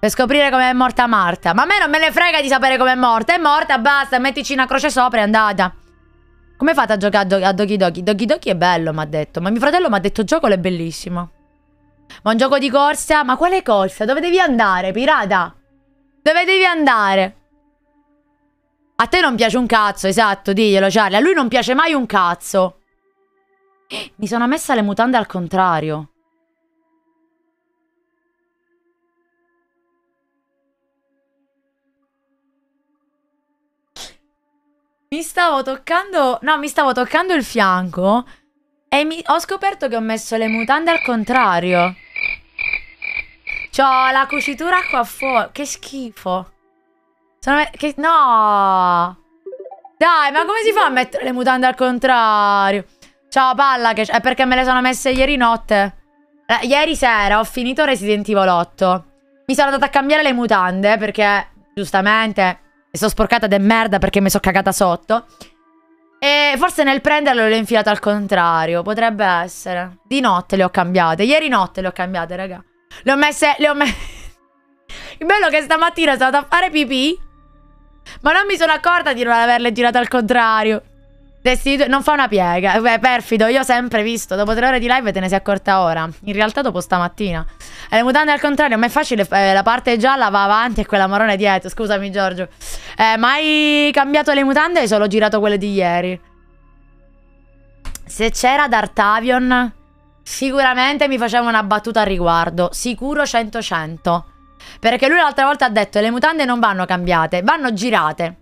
Per scoprire come è morta Marta. Ma a me non me ne frega di sapere come è morta. È morta, basta, mettici una croce sopra e è andata. Come fate a giocare a, Do a Doki Doki? Doki Doki è bello, mi ha detto. Ma mio fratello mi ha detto giocolo è bellissimo. Ma un gioco di corsa? Ma quale corsa? Dove devi andare, pirata? Dove devi andare? A te non piace un cazzo, esatto, diglielo Charlie. A lui non piace mai un cazzo. Mi sono messa le mutande al contrario. Mi stavo toccando... No, mi stavo toccando il fianco e mi... ho scoperto che ho messo le mutande al contrario. C'ho la cucitura qua fuori. Che schifo. Sono... Che... No! Dai, ma come si fa a mettere le mutande al contrario? Ciao palla, che... è perché me le sono messe ieri notte. Eh, ieri sera ho finito Resident Evil 8. Mi sono andata a cambiare le mutande perché, giustamente, mi sono sporcata de merda perché mi sono cagata sotto. E forse nel prenderlo le ho infilate al contrario. Potrebbe essere. Di notte le ho cambiate. Ieri notte le ho cambiate, raga. Le ho messe. Le ho messe. Il bello è che stamattina sono andata a fare pipì. Ma non mi sono accorta di non averle girate al contrario. Restitui non fa una piega. Beh, perfido, io ho sempre visto. Dopo tre ore di live te ne sei accorta ora. In realtà dopo stamattina. E le mutande al contrario, ma è facile. Eh, la parte gialla va avanti e quella marrone dietro. Scusami, Giorgio. Eh, mai cambiato le mutande? Hai solo girato quelle di ieri. Se c'era D'Artavion, sicuramente mi faceva una battuta al riguardo. Sicuro 100-100. Perché lui l'altra volta ha detto: le mutande non vanno cambiate, vanno girate.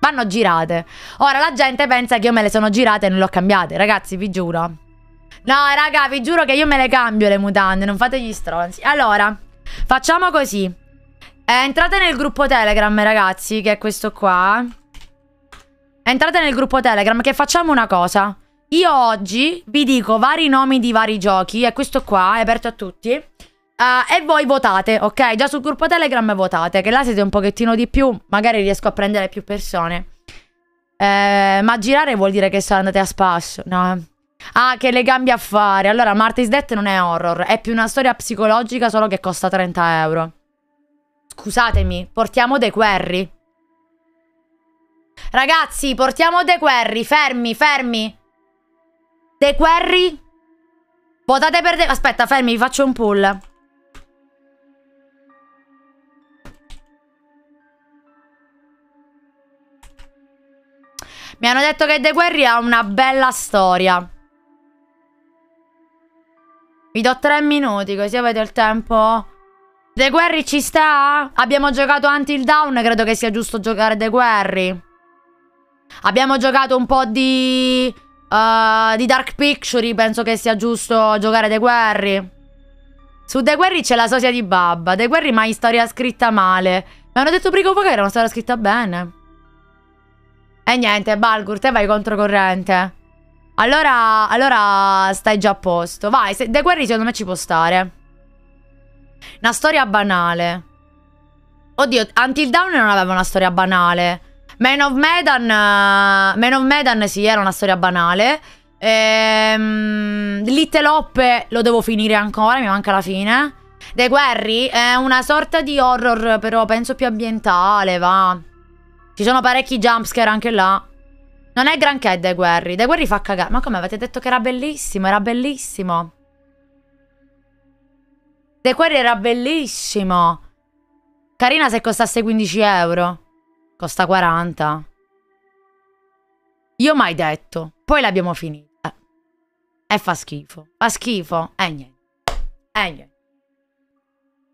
Vanno girate. Ora la gente pensa che io me le sono girate e non le ho cambiate. Ragazzi, vi giuro. No, raga, vi giuro che io me le cambio le mutande. Non fate gli stronzi. Allora, facciamo così. Eh, entrate nel gruppo Telegram, ragazzi, che è questo qua. Entrate nel gruppo Telegram che facciamo una cosa. Io oggi vi dico vari nomi di vari giochi. E questo qua è aperto a tutti. Uh, e voi votate, ok? Già sul gruppo Telegram votate, che là siete un pochettino di più, magari riesco a prendere più persone. Eh, ma girare vuol dire che sono andate a spasso, no? Ah, che le cambia a fare. Allora, Marty's Death non è horror, è più una storia psicologica, solo che costa 30 euro. Scusatemi, portiamo The Querry. Ragazzi, portiamo The Querry, fermi, fermi. The Querry. Votate per... De Aspetta, fermi, vi faccio un pull. Mi hanno detto che The Guerri ha una bella storia. Vi do tre minuti così avete il tempo. The Guerri ci sta? Abbiamo giocato Until Down, credo che sia giusto giocare The Guerri. Abbiamo giocato un po' di... Uh, di Dark Picture, penso che sia giusto giocare The Guerri. Su The Guerri c'è la sosia di Babba. The Guerri mai storia scritta male. Mi hanno detto prima che era una storia scritta bene. E niente, Balgur, te vai controcorrente. Allora, allora stai già a posto. Vai, se, The Guerri secondo me ci può stare. Una storia banale. Oddio, Until Dawn non aveva una storia banale. Man of Medan... Uh, Man of Medan sì, era una storia banale. Ehm, Little Hoppe lo devo finire ancora, mi manca la fine. The Guerri è una sorta di horror, però penso più ambientale, va. Ci sono parecchi jumpscare anche là. Non è granché The Guerri. The Guerri fa cagare. Ma come avete detto che era bellissimo? Era bellissimo. The Guerri era bellissimo. Carina se costasse 15 euro. Costa 40. Io mai detto. Poi l'abbiamo finita. E fa schifo. Fa schifo. E niente. E niente.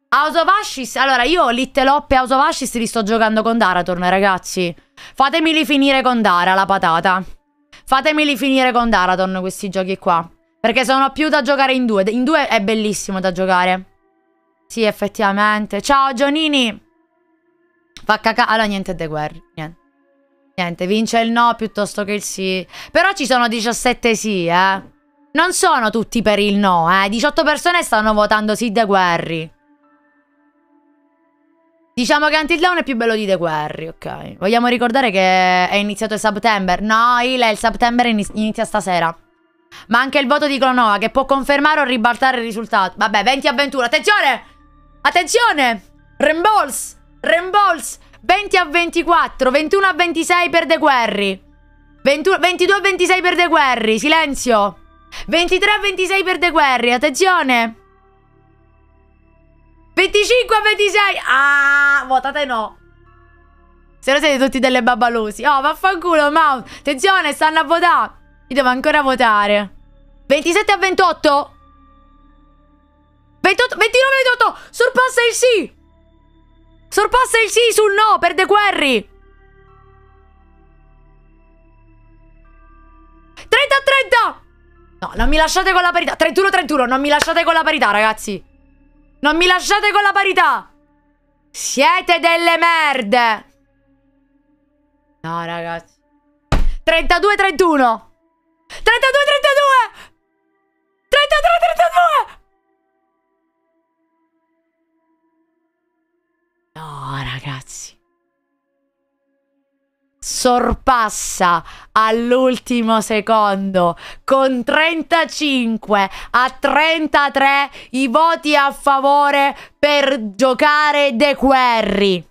House of Ashes, allora io Little Hop e House of Ashes li sto giocando con Daratorn, ragazzi. Fatemeli finire con Dara, la patata. Fatemeli finire con Daraton questi giochi qua. Perché sono più da giocare in due. In due è bellissimo da giocare. Sì, effettivamente. Ciao, Gionini. Fa cacà. Allora, niente The Guerra. Niente. Niente, vince il no piuttosto che il sì. Però ci sono 17 sì, eh. Non sono tutti per il no, eh. 18 persone stanno votando sì The Guerri. Diciamo che Until Dawn è più bello di The Guerri, ok. Vogliamo ricordare che è iniziato il September. No, Ile, il September inizia stasera. Ma anche il voto di Clonova che può confermare o ribaltare il risultato. Vabbè, 20 a 21. Attenzione! Attenzione! Rembolse! Rembolse! 20 a 24. 21 a 26 per The Guerri. 22 a 26 per The Guerri. Silenzio. 23 a 26 per The Guerri. Attenzione! 25 a 26. Ah, votate no. Se no siete tutti delle babbalusi. Oh, vaffanculo, ma attenzione, stanno a votare. Io devo ancora votare. 27 a 28. 28, 29 a 28. Sorpassa il sì. Sorpassa il sì sul no per The Querry. 30 a 30. No, non mi lasciate con la parità. 31 a 31, non mi lasciate con la parità, ragazzi. Non mi lasciate con la parità! Siete delle merde! No, ragazzi. 32-31! 32-32! 33-32! No, ragazzi. Sorpassa all'ultimo secondo con 35 a 33 i voti a favore per giocare The Quarry.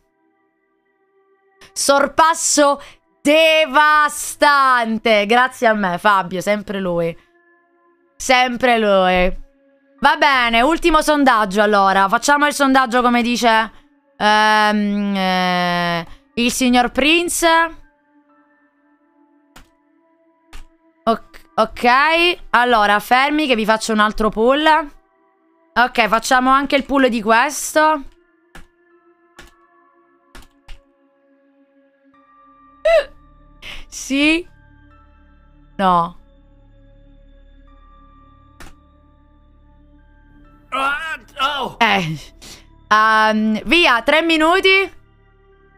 Sorpasso devastante. Grazie a me, Fabio, sempre lui. Sempre lui. Va bene, ultimo sondaggio allora. Facciamo il sondaggio come dice ehm, eh, il signor Prince. Ok, allora fermi che vi faccio un altro pull. Ok, facciamo anche il pull di questo. Sì. No. Eh. Ehm, via, tre minuti.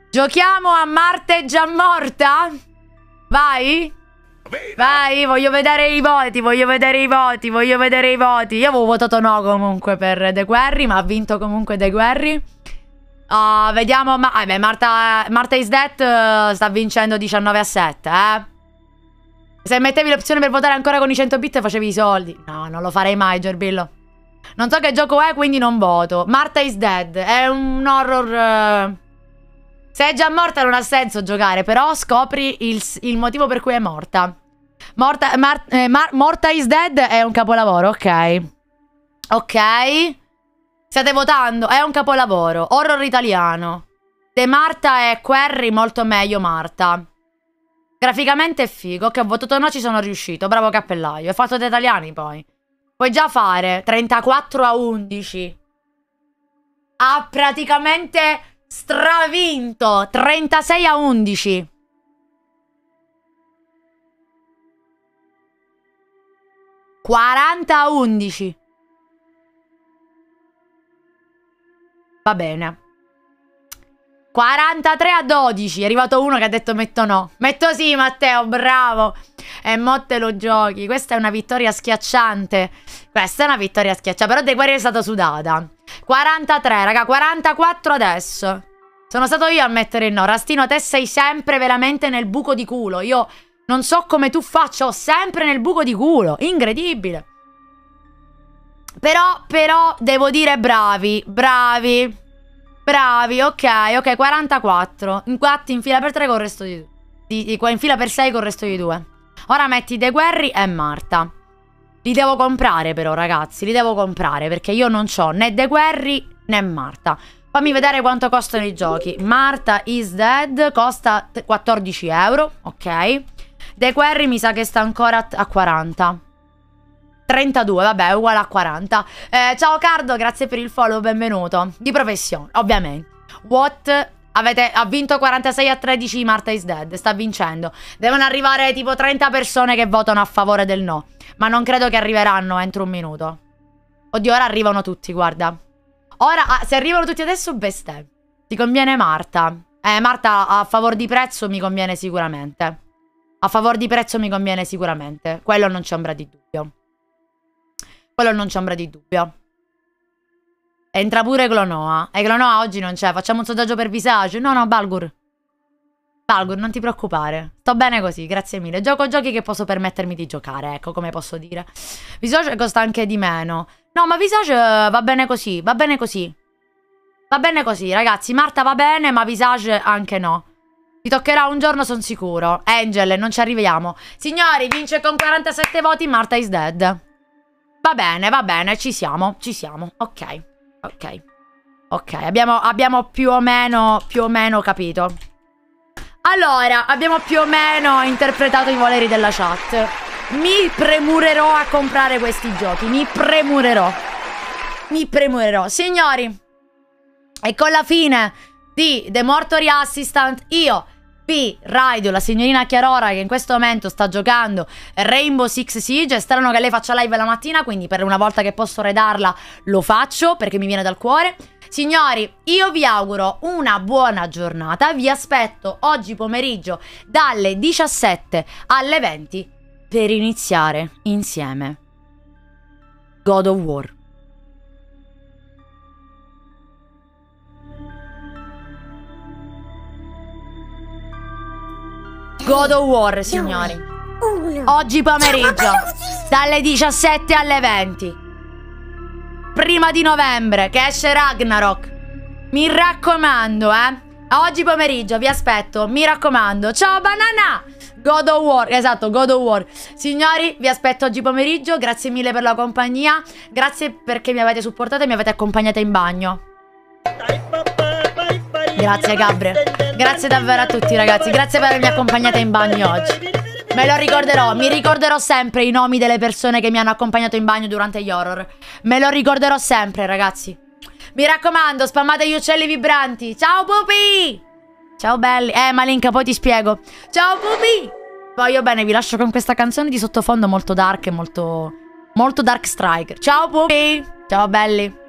Giochiamo a Marte già morta? Vai? Vai, voglio vedere i voti, voglio vedere i voti, voglio vedere i voti. Io avevo votato no comunque per The Guerri, ma ha vinto comunque The Guerri. Uh, vediamo, ma, eh beh, Marta, Marta is Dead uh, sta vincendo 19 a 7, eh. Se mettevi l'opzione per votare ancora con i 100 bit facevi i soldi. No, non lo farei mai, Giorbillo. Non so che gioco è, quindi non voto. Marta is Dead, è un horror... Uh... Se è già morta non ha senso giocare, però scopri il, il motivo per cui è morta. Morta, Mar, eh, Mar, morta is Dead è un capolavoro, ok. Ok. State votando, è un capolavoro. Horror italiano. De Marta e Querry molto meglio Marta. Graficamente è figo. Che ho votato no, ci sono riuscito. Bravo cappellaio. È fatto da italiani poi. Puoi già fare 34 a 11. Ha praticamente stravinto 36 a 11. Quaranta a 11. Va bene. 43 a 12. È arrivato uno che ha detto metto no. Metto sì, Matteo, bravo. E mo te lo giochi. Questa è una vittoria schiacciante. Questa è una vittoria schiacciante. Però De Guerri è stata sudata. 43, raga. 44 adesso. Sono stato io a mettere il no. Rastino, te sei sempre veramente nel buco di culo. Io non so come tu faccia. Ho sempre nel buco di culo. Incredibile. Però, però, devo dire bravi, bravi. Bravi, ok, ok, 44. Infatti in fila per 3 con il resto di 2. In fila per 6 con il resto di 2. Ora metti De Guerri e Marta. Li devo comprare però, ragazzi, li devo comprare perché io non ho né De Guerri né Marta. Fammi vedere quanto costano i giochi. Marta is Dead costa 14 euro, ok. De Guerri mi sa che sta ancora a 40. 32, vabbè, uguale a 40. Eh, ciao Cardo, grazie per il follow, benvenuto. Di professione, ovviamente. What? Avete, ha vinto 46 a 13 Marta is dead, sta vincendo. Devono arrivare tipo 30 persone che votano a favore del no. Ma non credo che arriveranno entro un minuto. Oddio, ora arrivano tutti, guarda. Ora, ah, se arrivano tutti adesso, beste. Ti conviene Marta. Eh, Marta a favore di prezzo mi conviene sicuramente. A favore di prezzo mi conviene sicuramente. Quello non c'è ombra di dubbio. Quello non c'è ombra di dubbio. Entra pure Clonoa. E Clonoa oggi non c'è. Facciamo un sondaggio per Visage. No, no, Balgur. Balgur, non ti preoccupare. Sto bene così, grazie mille. Gioco giochi che posso permettermi di giocare, ecco come posso dire. Visage costa anche di meno. No, ma Visage eh, va bene così, va bene così. Va bene così, ragazzi. Marta va bene, ma Visage anche no. Ti toccherà un giorno, sono sicuro. Angel, non ci arriviamo. Signori, vince con 47 voti Marta is dead. Va bene, va bene, ci siamo, ci siamo. Ok, ok. Ok, abbiamo, abbiamo più o meno, più o meno capito. Allora, abbiamo più o meno interpretato i voleri della chat. Mi premurerò a comprare questi giochi, mi premurerò. Mi premurerò. Signori, e con la fine di The Mortuary Assistant, io P. Radio, la signorina Chiarora che in questo momento sta giocando Rainbow Six Siege. È strano che lei faccia live la mattina, quindi per una volta che posso redarla lo faccio perché mi viene dal cuore. Signori, io vi auguro una buona giornata. Vi aspetto oggi pomeriggio dalle 17 alle 20 per iniziare insieme God of War. God of War, signori. Oggi pomeriggio, dalle 17 alle 20. Prima di novembre, che esce Ragnarok. Mi raccomando, eh. Oggi pomeriggio, vi aspetto, mi raccomando. Ciao, banana! God of War, esatto, God of War. Signori, vi aspetto oggi pomeriggio. Grazie mille per la compagnia. Grazie perché mi avete supportato e mi avete accompagnata in bagno. Grazie, Gabriel. Grazie davvero a tutti, ragazzi. Grazie per avermi accompagnata in bagno oggi. Me lo ricorderò, mi ricorderò sempre i nomi delle persone che mi hanno accompagnato in bagno durante gli horror. Me lo ricorderò sempre, ragazzi. Mi raccomando, spammate gli uccelli vibranti. Ciao, pupi! Ciao, belli. Eh, Malinka, poi ti spiego. Ciao, pupi! Voglio bene, vi lascio con questa canzone di sottofondo molto dark e molto... Molto Dark Strike. Ciao, pupi! Ciao, belli.